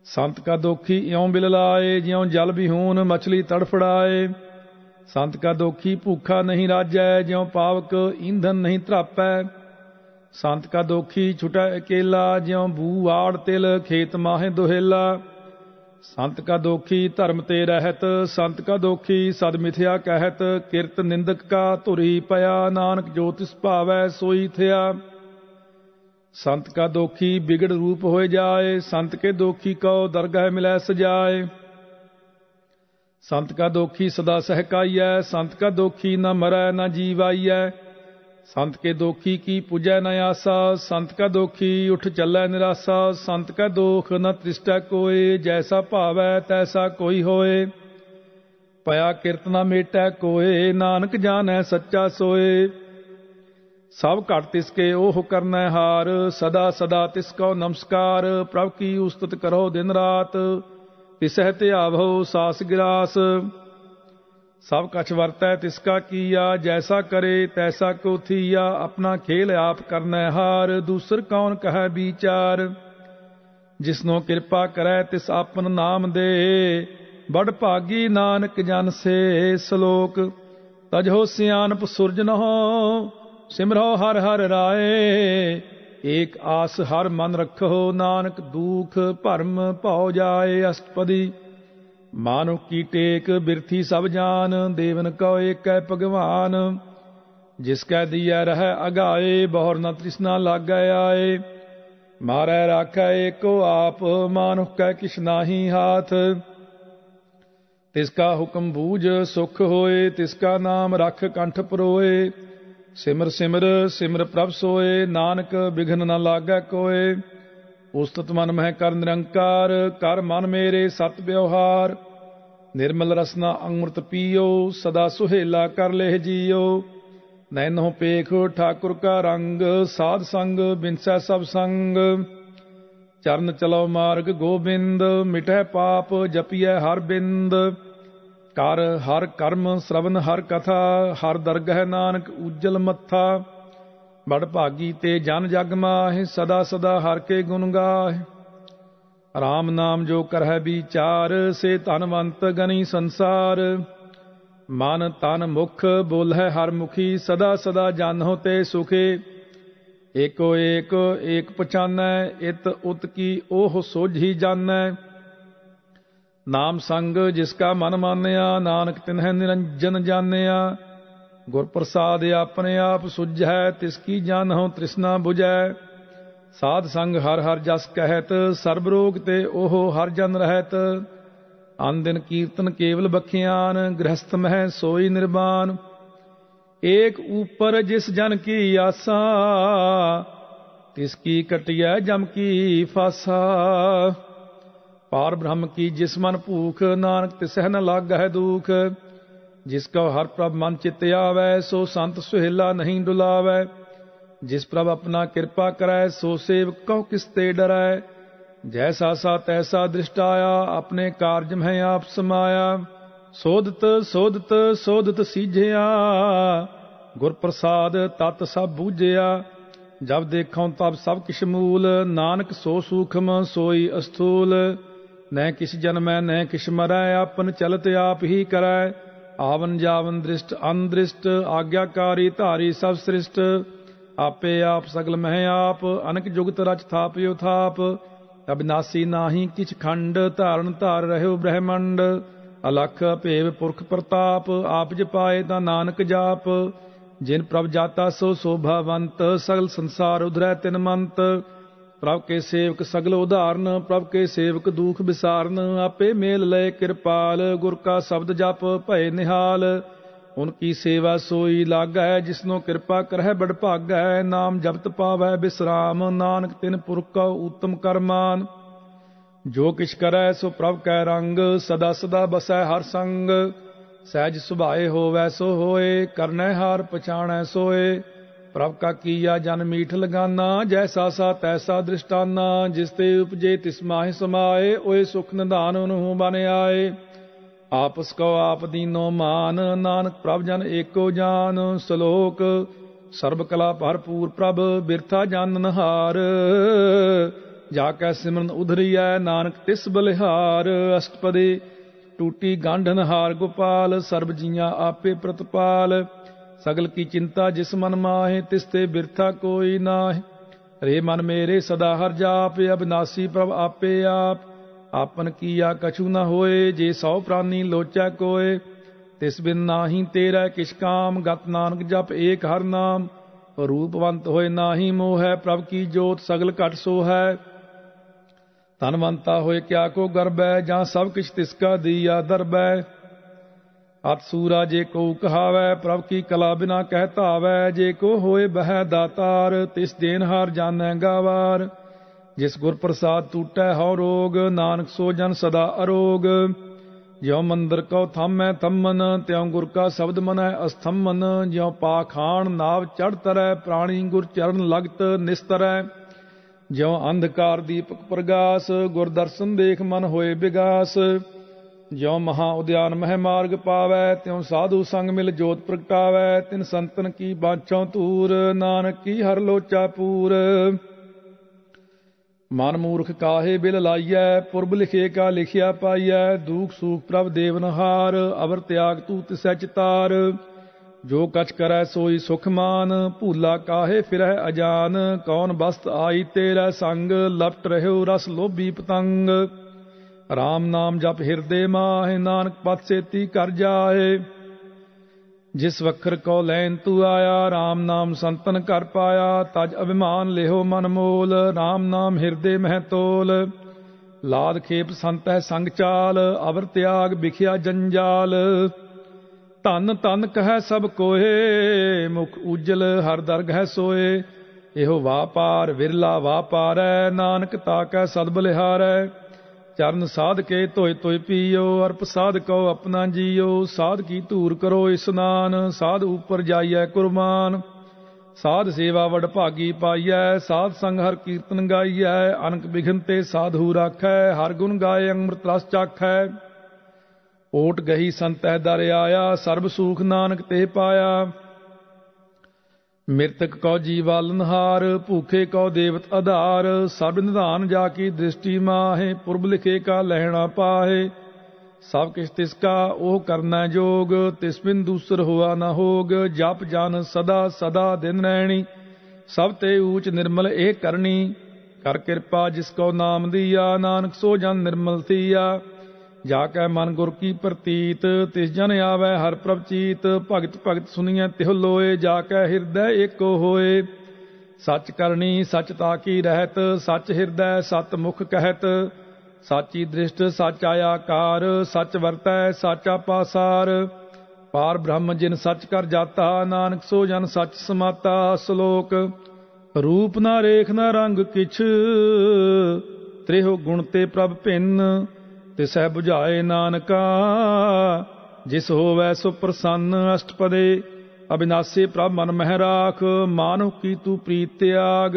ਸੰਤ ਕਾ ਦੋਖੀ ਇਉਂ ਬਿਲਲਾਏ, ਜਿਉਂ ਜਲ ਬਿਹੂਨ ਮਛਲੀ ਤੜਫੜਾਏ। ਸੰਤ ਕਾ ਦੋਖੀ ਭੂਖਾ ਨਹੀਂ ਰਾਜੈ, ਜਿਉਂ ਪਾਵਕ ਈਂਧਨ ਨਹੀਂ ਧਰਾਪੈ। ਸੰਤ ਕਾ ਦੋਖੀ ਛੁਟੈ ਇਕੇਲਾ, ਜਿਉਂ ਬੂ ਆੜ ਤਿਲ ਖੇਤ ਮਾਹੇ ਦੁਹੇਲਾ। ਸੰਤ ਕਾ ਦੋਖੀ ਧਰਮ ਤੇ ਰਹਿਤ, ਸੰਤ ਕਾ ਦੋਖੀ ਸਦ ਮਿਥਿਆ ਕਹਿਤ, ਕਿਰਤ ਨਿੰਦਕ ਕਾ ਧੁਰੀ ਪਿਆ, ਨਾਨਕ ਜੋ ਤਿਸ ਭਾਵੈ ਸੋਈ ਥਿਆ। ਸੰਤ ਕਾ ਦੋਖੀ ਬਿਗੜ ਰੂਪ ਹੋਏ ਜਾਏ ਸੰਤ ਕੇ ਦੋਖੀ ਕਉ ਦਰਗਹਿ ਮਿਲੈ ਸਜਾਏ ਸੰਤ ਕਾ ਦੋਖੀ ਸਦਾ ਸਹਕਾਈਐ ਸੰਤ ਕਾ ਦੋਖੀ ਨ ਮਰੈ ਨ ਜੀਵਾਈਐ ਸੰਤ ਕੇ ਦੋਖੀ ਕੀ ਪੁਜੈ ਨ ਆਸਾ ਸੰਤ ਕਾ ਦੋਖੀ ਉਠ ਚੱਲੈ ਨਿਰਾਸਾ ਸੰਤ ਕਾ ਦੋਖ ਨ ਤ੍ਰਿਸ਼ਟੈ ਕੋਏ ਜੈਸਾ ਭਾਵੈ ਤੈਸਾ ਕੋਈ ਹੋਏ ਪਿਆ ਕਿਰਤ ਨ ਮੇਟੈ ਕੋਏ ਨਾਨਕ ਜਾਣੈ ਸੱਚਾ ਸੋਏ ਸਭ ਘਟ ਤਿਸ ਕੇ ਉਹ ਕਰਨਾ ਹਾਰ, ਸਦਾ ਸਦਾ ਤਿਸ ਕੋ ਨਮਸਕਾਰ, ਪ੍ਰਭ ਕੀ ਉਸਤਤ ਕਰੋ ਦਿਨ ਰਾਤ, ਤਿਸਹਿ ਧਿਆਵੋ ਸਾਸ ਗਿਰਾਸ ਸਭ ਕਛ ਵਰਤੈ ਤਿਸ ਕਾ ਕੀਆ, ਜੈਸਾ ਕਰੇ ਤੈਸਾ ਕੋ ਥੀਆ, ਆਪਣਾ ਖੇਲ ਆਪ ਕਰਨਾ ਹਾਰ, ਦੂਸਰ ਕੌਣ ਕਹੈ ਵਿਚਾਰ? ਜਿਸਨੋ ਕਿਰਪਾ ਕਰੈ ਤਿਸ ਆਪਨ ਨਾਮ ਦੇ ਬੜ ਭਾਗੀ ਨਾਨਕ ਜਨ ਸੇ ਸ਼ਲੋਕ। ਤਜੋ ਸਿਆਨਪ ਸੁਰਜਨ ਹੋ ਸਿਮਰੋ ਹਰ ਹਰ ਰਾਏ, ਏਕ ਆਸ ਹਰ ਮਨ ਰੱਖੋ ਨਾਨਕ, ਦੁਖ ਭਰਮ ਭਉ ਜਾਏ ਅਸਤਪਦੀ ਮਾਨੁ ਕੀ ਟੇਕ ਬਿਰਥੀ ਸਭ ਜਾਨ, ਦੇਵਨ ਕਉ ਏਕੈ ਭਗਵਾਨ। ਜਿਸ ਕੈ ਦੀਐ ਰਹਿ ਅਗਾਏ, ਬਹੁਰ ਨ ਤ੍ਰਿਸ਼ਨਾ ਲਾਗੈ ਆਏ। ਮਾਰੈ ਰਾਖੈ ਏਕੋ ਆਪ, ਮਾਨੁਖ ਕੈ ਕਿਛ ਨਾਹੀ ਹਾਥ। ਤਿਸ ਕਾ ਹੁਕਮ ਬੂਝ ਸੁਖ ਹੋਏ, ਤਿਸ ਕਾ ਨਾਮ ਰਖ ਕੰਠ ਪਰੋਏ। ਸਿਮਰ ਸਿਮਰ ਸਿਮਰ ਪ੍ਰਭ ਸੋਏ, ਨਾਨਕ ਬਿਘਨ ਨ ਲਾਗੈ ਕੋਏ। ਉਸਤਤ ਮਨ ਮਹਿ ਕਰ ਨਿਰੰਕਾਰ, ਕਰ ਮਨ ਮੇਰੇ ਸਤ ਵਿਵਹਾਰ। ਨਿਰਮਲ ਰਸਨਾ ਅੰਮ੍ਰਿਤ ਪੀਓ, ਸਦਾ ਸੁਹੇਲਾ ਕਰ ਲਹਿ ਜੀਓ। ਨੈਨੋ ਪੇਖ ਠਾਕੁਰ ਕਾ ਰੰਗ, ਸਾਧ ਸੰਗ ਬਿਨਸੈ ਸਭ ਸੰਗ। ਚਰਨ ਚਲੋ ਮਾਰਗ ਗੋਬਿੰਦ ਮਿਟੈ ਪਾਪ ਜਪੀਐ ਹਰ ਬਿੰਦ। ਕਰ ਹਰ ਕਰਮ ਸ਼ਰਵਨ ਹਰ ਕਥਾ, ਹਰ ਦਰਗਹਿ ਨਾਨਕ ਉਜਲ ਮੱਥਾ। ਬੜ ਭਾਗੀ ਤੇ ਜਨ ਜਗ ਮਾਹਿ, ਸਦਾ ਸਦਾ ਹਰ ਕੇ ਗੁਣ ਗਾਹਿ। ਰਾਮ ਨਾਮ ਜੋ ਕਰਹਿ ਵਿਚਾਰ, ਸੇ ਧਨਵੰਤ ਗਨੀ ਸੰਸਾਰ। ਮਨ ਤਨ ਮੁਖ ਬੋਲਹਿ ਹਰ ਮੁਖੀ, ਸਦਾ ਸਦਾ ਜਾਨਹੁ ਤੇ ਸੁਖੇ। ਏਕੋ ਏਕ ਏਕ ਪਛਾਨੈ, ਇਤ ਉਤ ਕੀ ਉਹ ਸੋਝੀ ਜਾਣੈ ਨਾਮ ਸੰਗ ਜਿਸ ਕਾ ਮਨ ਮਾਨਿਆ, ਨਾਨਕ ਤਿਨਹਿ ਨਿਰੰਜਨ ਜਾਣਿਆ। ਗੁਰ ਪ੍ਰਸਾਦ ਆਪਣੇ ਆਪ ਸੁਝੈ ਤਿਸ ਕੀ ਜਾਣਹੁ ਤ੍ਰਿਸ਼ਨਾ 부ਜੈ ਸਾਧ ਸੰਗ ਹਰ ਹਰ ਜਸ ਕਹਿਤ, ਸਰਬ ਰੋਗ ਤੇ ਉਹ ਹਰ ਜਨ ਰਹਿਤ। ਅਨ ਦਿਨ ਕੀਰਤਨ ਕੇਵਲ ਬਖਿਆਨ ਗ੍ਰਹਸਥ ਮਹਿ ਸੋਈ ਨਿਰਵਾਨ। ਏਕ ਉਪਰ ਜਿਸ ਜਨ ਕੀ ਆਸਾ, ਤਿਸ ਕੀ ਕਟਿਐ ਜਮ ਕੀ ਫਾਸਾ। ਪਾਰ ਬ੍ਰਹਮ ਕੀ ਜਿਸ ਮਨ ਭੂਖ, ਨਾਨਕ ਤਿਸਹਿ ਨ ਲਾਗਹਿ ਦੁਖ। ਜਿਸ ਕਉ ਹਰ ਪ੍ਰਭ ਮਨ ਚਿਤ ਆਵੈ, ਸੋ ਸੰਤ ਸੁਹੇਲਾ ਨਹੀਂ ਡੁਲਾਵੈ। ਜਿਸ ਪ੍ਰਭ ਆਪਣਾ ਕਿਰਪਾ ਕਰੈ, ਸੋ ਸੇਵਕ ਕਉ ਕਿਸ ਤੇ ਡਰੈ। ਜੈਸਾ ਸਾ ਤੈਸਾ ਦ੍ਰਿਸ਼ਟ ਆਪਣੇ ਕਾਰਜ ਮਹਿ ਆਪ ਸਮਾਇਆ। ਸੋਧਤ ਸੋਧਤ ਸੋਧਤ ਸੀਝਿਆ। ਗੁਰ ਪ੍ਰਸਾਦ ਤਤ ਸਭ ਬੂਝਿਆ। ਜਬ ਦੇਖਾਂ ਤਬ ਸਭ ਕਿਛ ਮੂਲ। ਨਾਨਕ ਸੋ ਸੂਖਮ, ਸੋਈ ਅਸਥੂਲ। ਨੈ ਕਿਛ ਜਨਮੈ ਨੈ ਕਿਛ ਮਰੈ ਆਪਨ ਚਲਤ ਆਪ ਹੀ ਕਰੈ ਆਵਨ ਜਾਵਨ ਦ੍ਰਿਸ਼ਟ ਅੰਦ੍ਰਿਸ਼ਟ ਆਗਿਆਕਾਰੀ ਧਾਰੀ ਸਭ ਸ੍ਰਿਸ਼ਟ ਆਪੇ ਆਪ ਸਗਲ ਮਹਿ ਆਪ ਅਨਕ ਜੁਗਤ ਰਚ ਥਾਪਿਓ ਥਾਪ ਅਬਿਨਾਸੀ ਨਾਹੀ ਕਿਛ ਖੰਡ ਧਾਰਨ ਧਾਰ ਰਹਿਓ ਬ੍ਰਹਮੰਡ ਅਲਖ ਭੇਵ ਪੁਰਖ ਪ੍ਰਤਾਪ ਆਪ ਜਪਾਏ ਤਾਂ ਨਾਨਕ ਜਾਪ ਜਿਨ ਪ੍ਰਭ ਜਾਤਾ ਸੋ ਸੋਭਾਵੰਤ ਸਗਲ ਸੰਸਾਰ ਉਧਰੈ ਤਿਨ ਮੰਤ ਪ੍ਰਭ ਕੇ ਸੇਵਕ ਸਗਲ ਉਧਾਰਨ, ਪ੍ਰਭ ਕੇ ਸੇਵਕ ਦੁਖ ਵਿਸਾਰਨ, ਆਪੇ ਮੇਲ ਲੈ ਕਿਰਪਾਲ, ਗੁਰ ਕਾ ਸ਼ਬਦ ਜਪ ਭਏ ਨਿਹਾਲ। ਉਨ ਕੀ ਸੇਵਾ ਸੋਈ ਲਾਗੈ, ਜਿਸਨੋ ਕਿਰਪਾ ਕਰਹਿ ਬੜ ਭਾਗੈ, ਨਾਮ ਜਪਤ ਪਾਵੈ ਬਿਸਰਾਮ, ਨਾਨਕ ਤਿਨ ਪੁਰਖ ਕਾ ਉਤਮ ਕਰਮਾਨ। ਜੋ ਕਿਛ ਕਰੈ, ਸੋ ਪ੍ਰਭ ਕੈ ਰੰਗ, ਸਦਾ ਸਦਾ ਬਸੈ ਹਰ ਸੰਗ। ਸਹਿਜ ਸੁਭਾਏ ਹੋਵੈ ਸੋ ਹੋਏ, ਕਰਨੈ ਹਾਰ ਪਛਾਣੈ ਸੋਏ। ਪ੍ਰਭ ਕਾ ਕੀਆ ਜਨ ਮੀਠ ਲਗਾਨਾ, ਜੈਸਾ ਸਾ ਤੈਸਾ ਦ੍ਰਿਸ਼ਟਾਨਾ, ਜਿਸ ਤੇ ਉਪਜੇ ਤਿਸ ਮਾਹਿ ਸਮਾਏ, ਓਏ ਸੁਖ ਨਿਧਾਨ ਉਹਨੂੰ ਬਨ ਆਏ। ਆਪਸ ਕੋ ਆਪ ਦੀਨੋ ਮਾਨ, ਨਾਨਕ ਪ੍ਰਭ ਜਨ ਏਕੋ ਜਾਨ। ਸ਼ਲੋਕ, ਸਰਬ ਕਲਾ ਭਰਪੂਰ ਪ੍ਰਭ, ਬਿਰਥਾ ਜਨ ਹਾਰ ਜਾ ਕੈ ਸਿਮਰਨ ਉਧਰੀਐ, ਨਾਨਕ ਤਿਸ ਬਲਿਹਾਰ। ਅਸ਼ਟਪਦੇ, ਟੂਟੀ ਗਾਂਢਨ ਹਾਰ ਗੋਪਾਲ, ਸਰਬ ਜੀਆਂ ਆਪੇ ਪ੍ਰਤਪਾਲ। ਸਗਲ ਕੀ ਚਿੰਤਾ ਜਿਸ ਮਨ ਮਾਹੇ, ਤਿਸ ਤੇ ਬਿਰਥਾ ਕੋਈ ਨਾਹੀ। ਰੇ ਮਨ ਮੇਰੇ, ਸਦਾ ਹਰ ਜਾਪ, ਅਬਿਨਾਸੀ ਪ੍ਰਭ ਆਪੇ ਆਪ। ਆਪਨ ਕੀਆ ਕਛੂ ਨਾ ਹੋਏ, ਜੇ ਸੌ ਪ੍ਰਾਨੀ ਲੋਚੈ ਕੋਏ। ਤਿਸ ਬਿਨ ਨਾਹੀ ਤੇਰਾ ਕਿਛ ਕਾਮ, ਗਤ ਨਾਨਕ ਜਪ ਏਕ ਹਰ ਨਾਮ। ਰੂਪਵੰਤ ਹੋਏ ਨਾਹੀ ਮੋਹ ਹੈ ਪ੍ਰਭ ਕੀ ਜੋਤ ਸਗਲ ਘਟ ਸੋ ਹੈ ਧਨਵੰਤਾ ਹੋਏ ਕਿਆ ਕੋ ਗਰਬੈ, ਜਾਂ ਸਭ ਕਿਛ ਤਿਸ ਕਾ ਦੀਆ ਦਰਬੈ। ਅਤ ਸੂਰਾ ਜੇ ਕੋ ਕਹਾਵੈ, ਪ੍ਰਭ ਕੀ ਕਲਾ ਬਿਨਾ ਕਹਿ ਧਾਵੈ, ਜੇ ਕੋ ਹੋਏ ਬਹਿ ਦਾਤਾਰ, ਤਿਸ ਦੇਨ ਹਾਰ ਜਾਣੈ ਗਾਵਾਰ। ਜਿਸ ਗੁਰ ਪ੍ਰਸਾਦ ਟੂਟੈ ਹਉ ਰੋਗ, ਨਾਨਕ ਸੋ ਜਨ ਸਦਾ ਅਰੋਗ। ਜਿਉ ਮੰਦਰ ਕਉ ਥਾਮੈ ਥੰਮਨ, ਤਿਉ ਗੁਰ ਕਾ ਸ਼ਬਦ ਮਨੈ ਅਸਥਮਨ। ਜਿਉ ਪਾਖਾਨ ਨਾਵ ਚੜ ਤਰੈ, ਪ੍ਰਾਣੀ ਗੁਰ ਚਰਨ ਲਗਤ ਨਿਸਤਰੈ। ਜਿਉ ਅੰਧਕਾਰ ਦੀਪਕ ਪ੍ਰਗਾਸ, ਗੁਰ ਦਰਸ਼ਨ ਦੇਖ ਮਨ ਹੋਏ ਵਿਗਾਸ ਜਿਉ ਮਹਾ ਉਦਿਆਨ ਮਹਿ ਮਾਰਗ ਪਾਵੈ, ਤਿਉ ਸਾਧੂ ਸੰਗ ਮਿਲ ਜੋਤ ਪ੍ਰਗਟਾਵੈ, ਤਿਨ ਸੰਤਨ ਕੀ ਬਾਛੋਂ ਤੂਰ ਨਾਨਕ ਕੀ ਹਰ ਲੋਚਾ ਪੂਰ। ਮਨ ਮੂਰਖ ਕਾਹੇ ਬਿਲ ਲਾਈਐ, ਪੁਰਬ ਲਿਖੇ ਕਾ ਲਿਖਿਆ ਪਾਈਐ, ਦੂਖ ਸੂਖ ਪ੍ਰਭ ਦੇਵ ਨਹਾਰ ਅਵਰ ਤਿਆਗ ਤੂ ਤਿਸੈ ਚਿਤਾਰ ਜੋ ਕਛ ਕਰੈ ਸੋਈ ਸੁਖ ਮਾਨ, ਭੂਲਾ ਕਾਹੇ ਫਿਰੈ ਅਜਾਨ, ਕੌਣ ਬਸਤ ਆਈ ਤੇਰਾ ਸੰਗ, ਲਪਟ ਰਹਿਓ ਰਸ ਲੋਭੀ ਪਤੰਗ। RAM ਨਾਮ ਜਪ ਹਿਰਦੇ ਮਾਹਿ, ਨਾਨਕ ਪਤ ਸੇਤੀ ਕਰ ਜਾਏ। ਜਿਸ ਵਖਰ ਕੋ ਲੈਨ ਤੂ ਆਇਆ RAM ਨਾਮ ਸੰਤਨ ਕਰ ਪਾਇਆ, ਤਜ ਅਭਿਮਾਨ ਲਿਹੋ ਮਨ ਮੋਲ RAM ਨਾਮ ਹਿਰਦੇ ਮਹਿ ਤੋਲ। ਲਾਦ ਖੇਪ ਸੰਤ ਹੈ ਸੰਗ ਚਾਲ, ਅਵਰ ਤਿਆਗ ਵਿਖਿਆ ਜੰਜਾਲ। ਧਨ ਧਨ ਕਹੈ ਸਭ ਕੋਏ, ਮੁਖ ਉਜਲ ਹਰ ਦਰਗ ਹੈ ਸੋਏ। ਇਹੋ ਵਾਪਾਰ ਵਿਰਲਾ ਵਾਪਾਰੈ ਨਾਨਕ ਤਾਕੈ ਸਦ ਬਲਿਹਾਰੈ। ਚਰਨ ਸਾਧ ਕੇ ਧੋਏ ਧੋਏ ਪੀਓ, ਅਰਪ ਸਾਧ ਕਉ ਆਪਣਾ ਜੀਓ, ਸਾਧ ਕੀ ਧੂਰ ਕਰੋ ਇਸਨਾਨ ਸਾਧ ਉਪਰ ਜਾਈਐ ਕੁਰਬਾਨ। ਸਾਧ ਸੇਵਾ ਵਡ ਭਾਗੀ ਪਾਈਐ, ਸਾਧ ਸੰਗ ਹਰ ਕੀਰਤਨ ਗਾਈਐ, ਅਨਕ ਬਿਘਨ ਤੇ ਸਾਧੂ ਰਾਖੈ, ਹਰ ਗੁਣ ਗਾਏ ਅੰਮ੍ਰਿਤ ਰਸ ਚਾਖੈ। ਓਟ ਗਈ ਸੰਤੈ ਦਰ ਆਇਆ, ਸਰਬ ਸੂਖ ਨਾਨਕ ਤੇ ਪਾਇਆ। ਮਿਰਤਕ ਕੋ ਜੀਵਾਲਨਹਾਰ ਭੂਖੇ ਕੋ ਦੇਵਤ ਆਧਾਰ। ਸਭ ਨਿਧਾਨ ਜਾ ਕੀ ਦ੍ਰਿਸ਼ਟੀ ਮਾਹੇ, ਪੁਰਬ ਲਿਖੇ ਕਾ ਲਹਿਣਾ ਪਾਹੇ। ਸਭ ਕਿਛ ਤਿਸ ਕਾ, ਉਹ ਕਰਨਾ ਜੋਗ, ਤਿਸ ਬਿਨ ਦੂਸਰ ਹੋਆ ਨਾ ਹੋਗ। ਜਪ ਜਨ ਸਦਾ ਸਦਾ ਦਿਨ ਰਹਿਣੀ। ਸਭ ਤੇ ਊਚ ਨਿਰਮਲ ਇਹ ਕਰਨੀ। ਕਰ ਕਿਰਪਾ ਜਿਸ ਕੋ ਨਾਮ ਦੀਆ, ਨਾਨਕ ਸੋ ਜਨ ਨਿਰਮਲ ਥੀਆ। ਜਾ ਕੈ ਮਨ ਗੁਰ ਕੀ ਪ੍ਰਤੀਤ, ਤਿਸ ਜਨ ਆਵੈ ਹਰ ਪ੍ਰਭ ਚੀਤ, ਭਗਤ ਭਗਤ ਸੁਨੀਐ ਤਿਹ ਲੋਏ, ਜਾ ਕੈ ਹਿਰਦੈ ਏਕੋ ਹੋਏ। ਸੱਚ ਕਰਨੀ, ਸੱਚ ਤਾਕੀ ਰਹਿਤ, ਸੱਚ ਹਿਰਦੈ ਸਤ ਮੁਖ ਕਹਿਤ। ਸਾਚੀ ਦ੍ਰਿਸ਼ਟ, ਸੱਚ ਆਇਆਕਾਰ ਸੱਚ ਵਰਤੈ, ਸਾਚਾ ਪਾਸਾਰ। ਪਾਰ ਬ੍ਰਹਮ ਜਿਨ ਸੱਚ ਕਰ ਜਾਤਾ, ਨਾਨਕ ਸੋ ਜਨ ਸੱਚ ਸਮਾਤਾ, ਸ਼ਲੋਕ। ਰੂਪ ਨਾ ਰੇਖ ਨਾ ਰੰਗ ਕਿਛ, ਤ੍ਰਿਹੋ ਗੁਣ ਤੇ ਪ੍ਰਭ ਭਿੰਨ। ਤਿਸੈ 부ਝਾਏ ਨਾਨਕਾ, ਜਿਸ ਹੋਵੈ ਸੋ ਪ੍ਰਸੰਨ ਅਸ਼ਟਪਦੇ, ਅਬਿਨਾਸੀ ਪ੍ਰਭ ਮਨ ਮਹਿ ਰਾਖ, ਮਾਨੁ ਕੀ ਤੂ ਪ੍ਰੀਤ ਤਿਆਗ,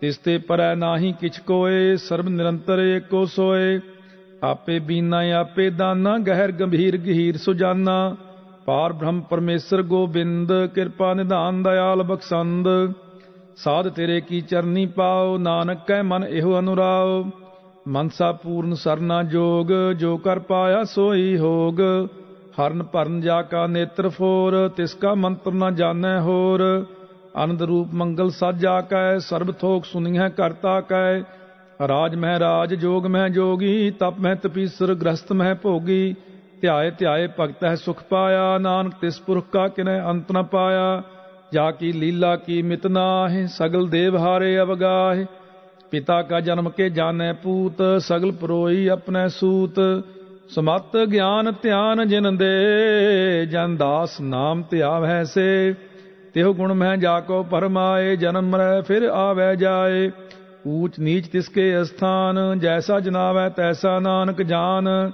ਤਿਸ ਤੇ ਪਰੈ ਨਾਹੀ ਕਿਛ ਕੋਏ, ਸਰਬ ਨਿਰੰਤਰ ਏਕੋ ਸੋਏ। ਆਪੇ ਬੀਨਾ, ਆਪੇ ਦਾਨਾ, ਗਹਿਰ ਗੰਭੀਰ ਗਹੀਰ ਸੁਜਾਨਾ। ਪਾਰ ਬ੍ਰਹਮ ਪਰਮੇਸ਼ਰ ਗੋਬਿੰਦ, ਕਿਰਪਾ ਨਿਧਾਨ ਦਇਆਲ ਬਖਸ਼ੰਦ। ਸਾਧ ਤੇਰੇ ਕੀ ਚਰਨੀ ਪਾਓ, ਨਾਨਕ ਕੈ ਮਨ ਇਹੋ ਅਨੁਰਾਓ। ਮਨਸਾ ਪੂਰਨ ਸਰਨਾ ਜੋਗ, ਜੋ ਕਰ ਪਾਇਆ ਸੋਈ ਹੋਗ। ਹਰਨ ਭਰਨ ਜਾ ਕਾ ਨੇਤਰ ਫੋਰ, ਤਿਸ ਕਾ ਮੰਤਰ ਨਾ ਜਾਣੈ ਹੋਰ। ਅਨੰਦ ਰੂਪ ਮੰਗਲ ਸਾਜਾ ਕੈ, ਸਰਬ ਥੋਕ ਸੁਨੀਐ ਕਰਤਾ ਕੈ। ਰਾਜ ਮਹਿ ਰਾਜ, ਜੋਗ ਮਹਿ ਜੋਗੀ, ਤਪ ਮਹਿ ਤਪੀਸਰ ਗ੍ਰਸਤ ਮਹਿ ਭੋਗੀ। ਧਿਆਏ ਧਿਆਏ ਭਗਤ ਹੈ ਸੁਖ ਪਾਇਆ, ਨਾਨਕ ਤਿਸ ਪੁਰਖ ਕਾ ਕਿਨੈ ਅੰਤ ਨ ਪਾਇਆ। ਜਾ ਕੀ ਲੀਲਾ ਕੀ ਮਿਤ ਨਾਹਿ, ਸਗਲ ਦੇਵ ਹਾਰੇ ਅਵਗਾਹਿ। ਪਿਤਾ ਕਾ ਜਨਮ ਕੇ ਜਾਣੈ ਪੂਤ, ਸਗਲ ਪਰੋਈ ਆਪਣੇ ਸੂਤ। ਸਮਤ ਗਿਆਨ ਧਿਆਨ ਜਿਨ ਦੇ, ਜਨ ਦਾਸ ਨਾਮ ਧਿਆਵੈ ਸੇ। ਤਿਹੁ ਗੁਣ ਮਹਿ ਜਾ ਕੋ ਪਰਮਾਏ, ਜਨਮ ਮਰੈ ਫਿਰ ਆਵੈ ਜਾਏ। ਊਚ ਨੀਚ ਤਿਸਕੇ ਅਸਥਾਨ, ਜੈਸਾ ਜਨਾਵੈ ਤੈਸਾ ਨਾਨਕ ਜਾਨ।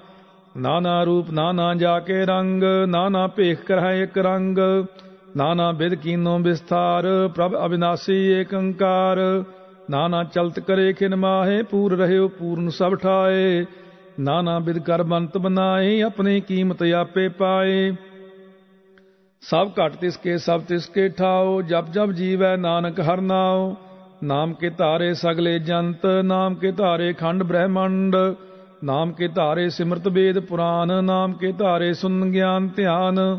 ਨਾਨਾ ਰੂਪ ਨਾਨਾ ਜਾ ਕੇ ਰੰਗ, ਨਾਨਾ ਭੇਖ ਕਰਹਿ ਇੱਕ ਰੰਗ। ਨਾਨਾ ਬਿਦ ਕੀਨੋ ਵਿਸਥਾਰ ਪ੍ਰਭ ਅਬਿਨਾਸੀ ਏਕੰਕਾਰ। ਨਾਨਾ ਚਲਤ ਕਰੇ ਖਿਨ ਮਾਹੇ, ਪੂਰ ਰਹਿਓ, ਪੂਰਨ ਸਭ ਠਾਏ। ਨਾਨਾ ਬਿਦ ਕਰ ਬੰਤ ਬਨਾਏ, ਆਪਣੀ ਕੀਮਤ ਆਪੇ ਪਾਏ। ਸਭ ਘਟ ਤਿਸ ਕੇ, ਸਭ ਤਿਸ ਕੇ ਠਾਓ, ਜਪ ਜਪ ਜੀਵੈ ਨਾਨਕ ਹਰ ਨਾਉ। ਨਾਮ ਕੇ ਧਾਰੇ ਸਗਲੇ ਜੰਤ, ਨਾਮ ਕੇ ਧਾਰੇ ਖੰਡ ਬ੍ਰਹਮੰਡ। ਨਾਮ ਕੇ ਧਾਰੇ ਸਿਮਰਤ ਵੇਦ ਪੁਰਾਨ, ਨਾਮ ਕੇ ਧਾਰੇ ਸੁਨ ਗਿਆਨ ਧਿਆਨ।